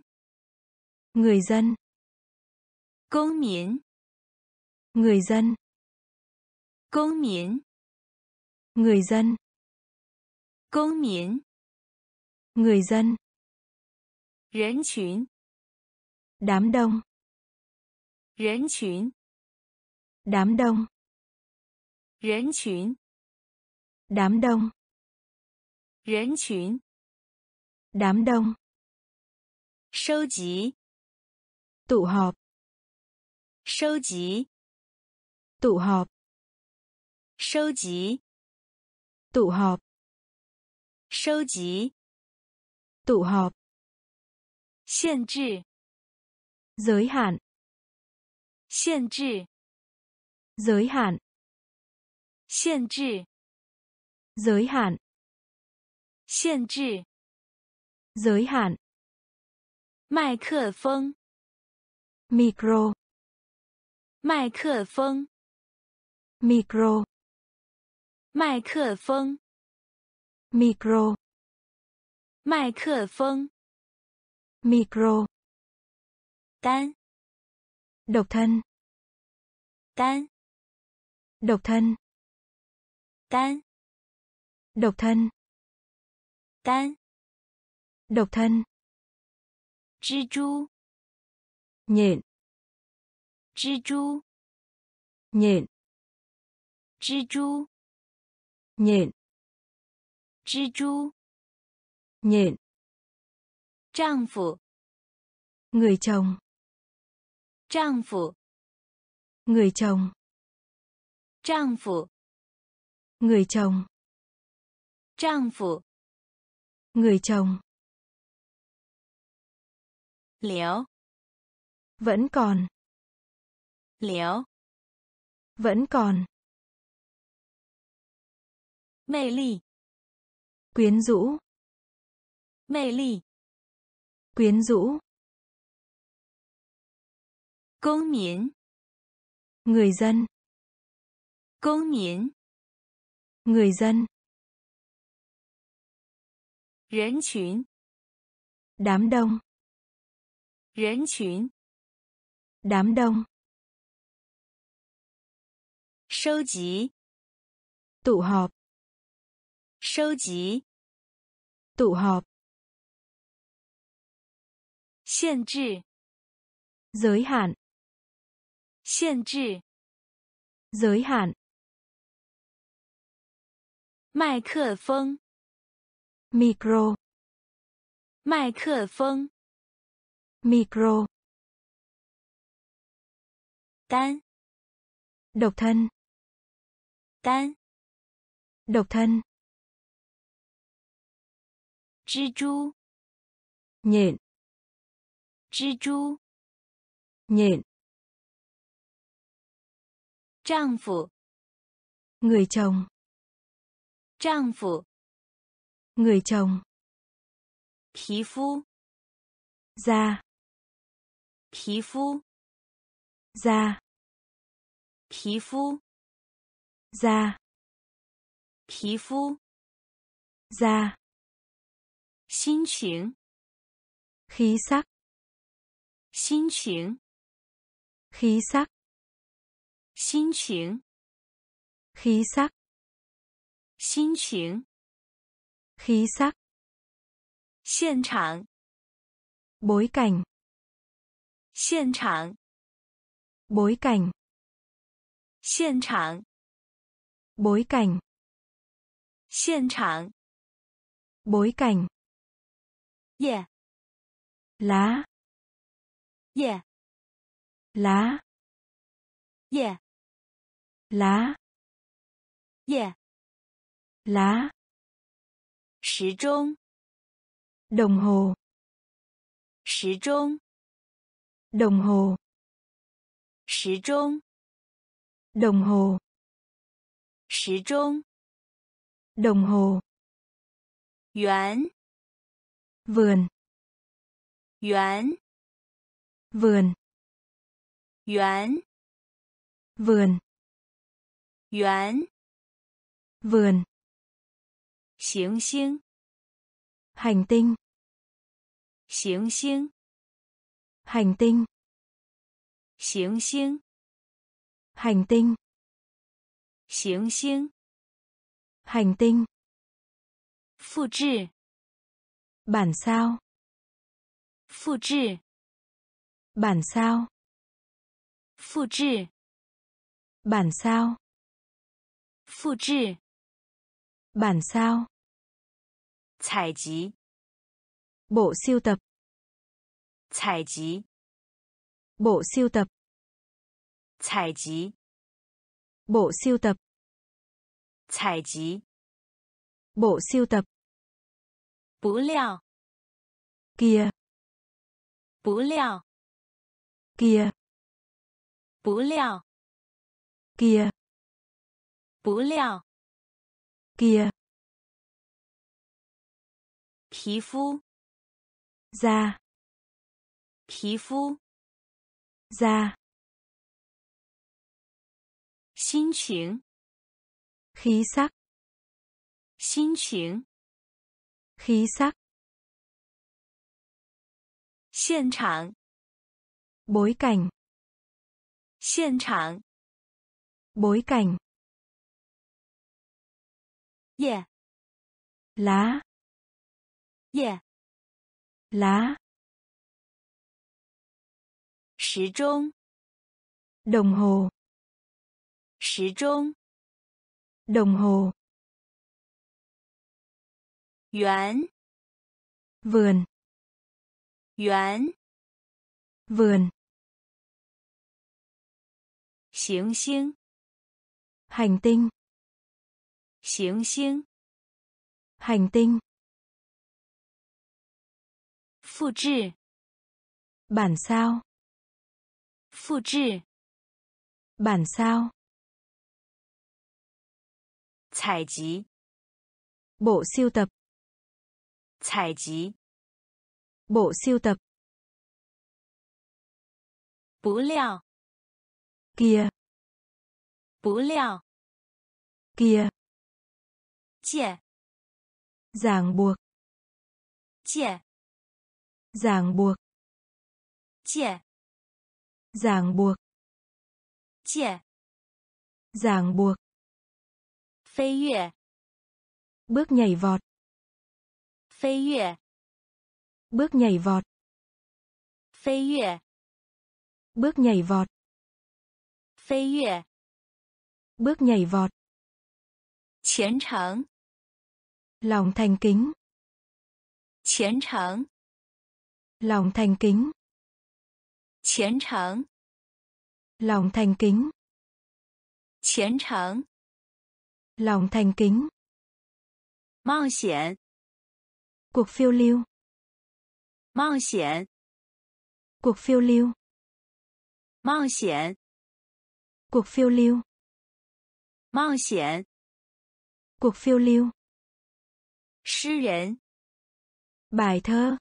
Người dân. Công miễn Người dân. Công miễn Người dân 公民 Người dân. 人群 Đám đông. 人群 Đám đông. 人群 Đám đông. 人群 Đám đông. 收集 Tụ họp. 收集 Tụ họp. 收集 Tụ họp. 收集 Tụ họp. 限制 Giới hạn. 限制 Giới hạn. 限制 Giới hạn. 限制 Giới hạn. 麦克风 Micro. 麦克风 Micro. 麦克风 Micro. 麦克风 Micro. 单 Độc thân. 单 Độc thân. 单 Độc thân. 单 Độc thân. 蜘蛛 Nhện. 蜘蛛 Nhện. 蜘蛛 Nhện. 蜘蛛 Nhện. 丈夫 Người chồng. 丈夫 Người chồng. 丈夫 Người chồng. 丈夫 Người chồng. 留 Vẫn còn. 留 Vẫn còn. 魅力 quyến rũ mê ly quyến rũ công miến người dân công miến người dân Rến chuyến. Đám đông. Rến chuyến. Đám đông. Sâu chí. Tụ họp. Sâu chí Tụ họp. 限制 Giới hạn. 限制 Giới hạn. 麦克风 Micro. 麦克风 Micro. 单 Độc thân. 单 Độc thân. 蜘蛛 Nhện. 蜘蛛 Nhện. 丈夫 Người chồng. 丈夫 Người chồng. 皮肤 Da. 皮肤 Da. 皮肤 Da. 皮肤 Da. 心情 Khí sắc. 心情 Khí sắc. 心情 Khí sắc. 心情 Khí sắc. 现场 Bối cảnh. 现场 Bối cảnh. 现场 Bối cảnh. 现场 Bối cảnh. 叶 Lá. 叶 Lá. 叶 Lá. 叶 Lá. 时钟 Đồng hồ. 时钟 đồng hồ, 时钟，đồng hồ, 时钟，đồng hồ, 园，vườn. Yuán vườn. Yuán vườn. Yuán vườn. Xiếng xiếng. Hành tinh. Xiếng xiếng. Hành tinh. Xiếng xiếng. Hành tinh. Xiếng xiếng. Hành tinh. Phụ trị Bản sao. Phụ trị. Bản sao. Phụ trị. Bản sao. Phụ trị. Bản sao. Thải chí. Bộ siêu tập. Thải chí. Bộ siêu tập. Thải chí. Bộ siêu tập. Thải chí. Bộ siêu tập. 不料，kia, 不料，kia, 不料，kia, 不料，kia, 皮肤，da, 皮肤，da, 心情，khí sắc, 心情，khí sắc, 现场， bối cảnh, 现场， bối cảnh, 叶， lá, 叶， lá, 时钟， đồng hồ, 时钟， đồng hồ, 园， vườn, 园， vườn, 行星， hành tinh, 行星， hành tinh, 复制， bản sao, 复制， bản sao, 采集， bộ siêu tập, 采集， bộ siêu tập, 不料， kia, 不料， kia, 借， ràng buộc, 借， ràng buộc, 借， ràng buộc, 借， ràng buộc, 飞跃， bước nhảy vọt, 飞跃， bước nhảy vọt, 飞跃， bước nhảy vọt, 飞跃， bước nhảy vọt, 虔诚， lòng thành kính, 虔诚， lòng thành kính, 虔诚， lòng thành kính, 虔诚， lòng thành kính, 冒险， cuộc phiêu lưu, 冒险， cuộc phiêu lưu, 冒险， cuộc phiêu lưu, 冒险， cuộc phiêu lưu, 诗人， bài thơ,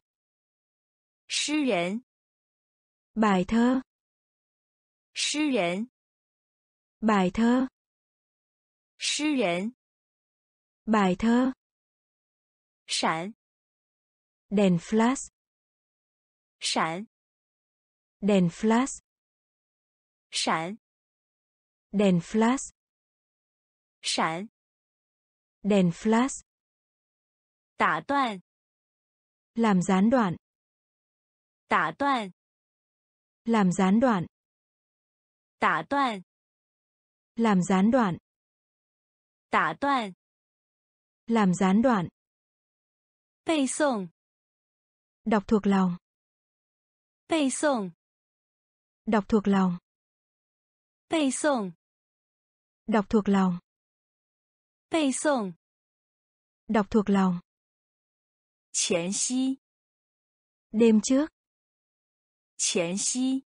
诗人， bài thơ, 诗人， bài thơ, 诗人， bài thơ, 闪， Đèn flash. Sản. Đèn flash. Sản. Đèn flash. Sản. Đèn flash. Tả đoạn. Làm gián đoạn. Tả đoạn. Làm gián đoạn. Tả đoạn. Làm gián đoạn. Tả đoạn. Làm gián đoạn. 背诵 Đọc thuộc lòng. Bày sổng. Đọc thuộc lòng. Bày sổng. Đọc thuộc lòng. Bày sổng. Đọc thuộc lòng. Chén xí. Đêm trước. Chén xí.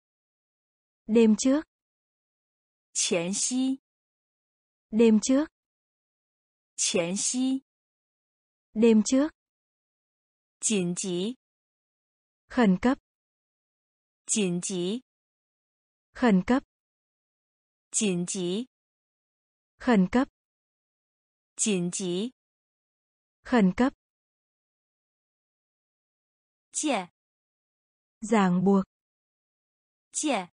Đêm trước. Chén xí. Đêm trước. Chén xí. Đêm trước. Chỉnh chí Khẩn cấp. 紧急， Khẩn cấp. 紧急， Khẩn cấp. 紧急， Khẩn cấp. 借， Ràng buộc. 借，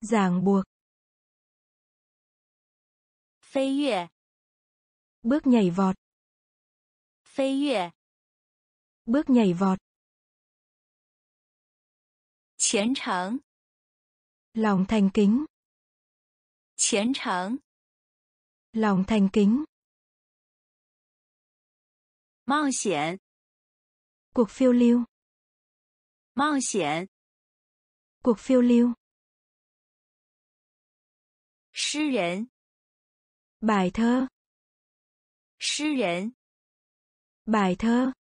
Ràng buộc. 飞跃， Bước nhảy vọt. 飞跃， Bước nhảy vọt. 虔诚， Lòng thành kính. 虔诚， Lòng thành kính. 冒险， Cuộc phiêu lưu. 冒险， Cuộc phiêu lưu. 诗人， Bài thơ. 诗人， Bài thơ.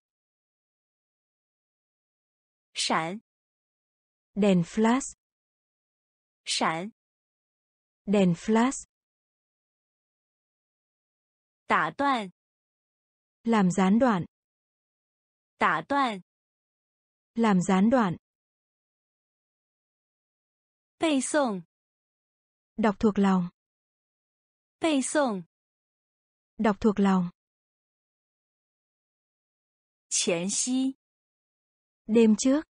闪， Đèn flash. Sản. Đèn flash. Tả đoạn. Làm gián đoạn. Tả đoạn. Làm gián đoạn. Bày sổng. Đọc thuộc lòng. Bày sổng. Đọc thuộc lòng. Chén xí. Đêm trước.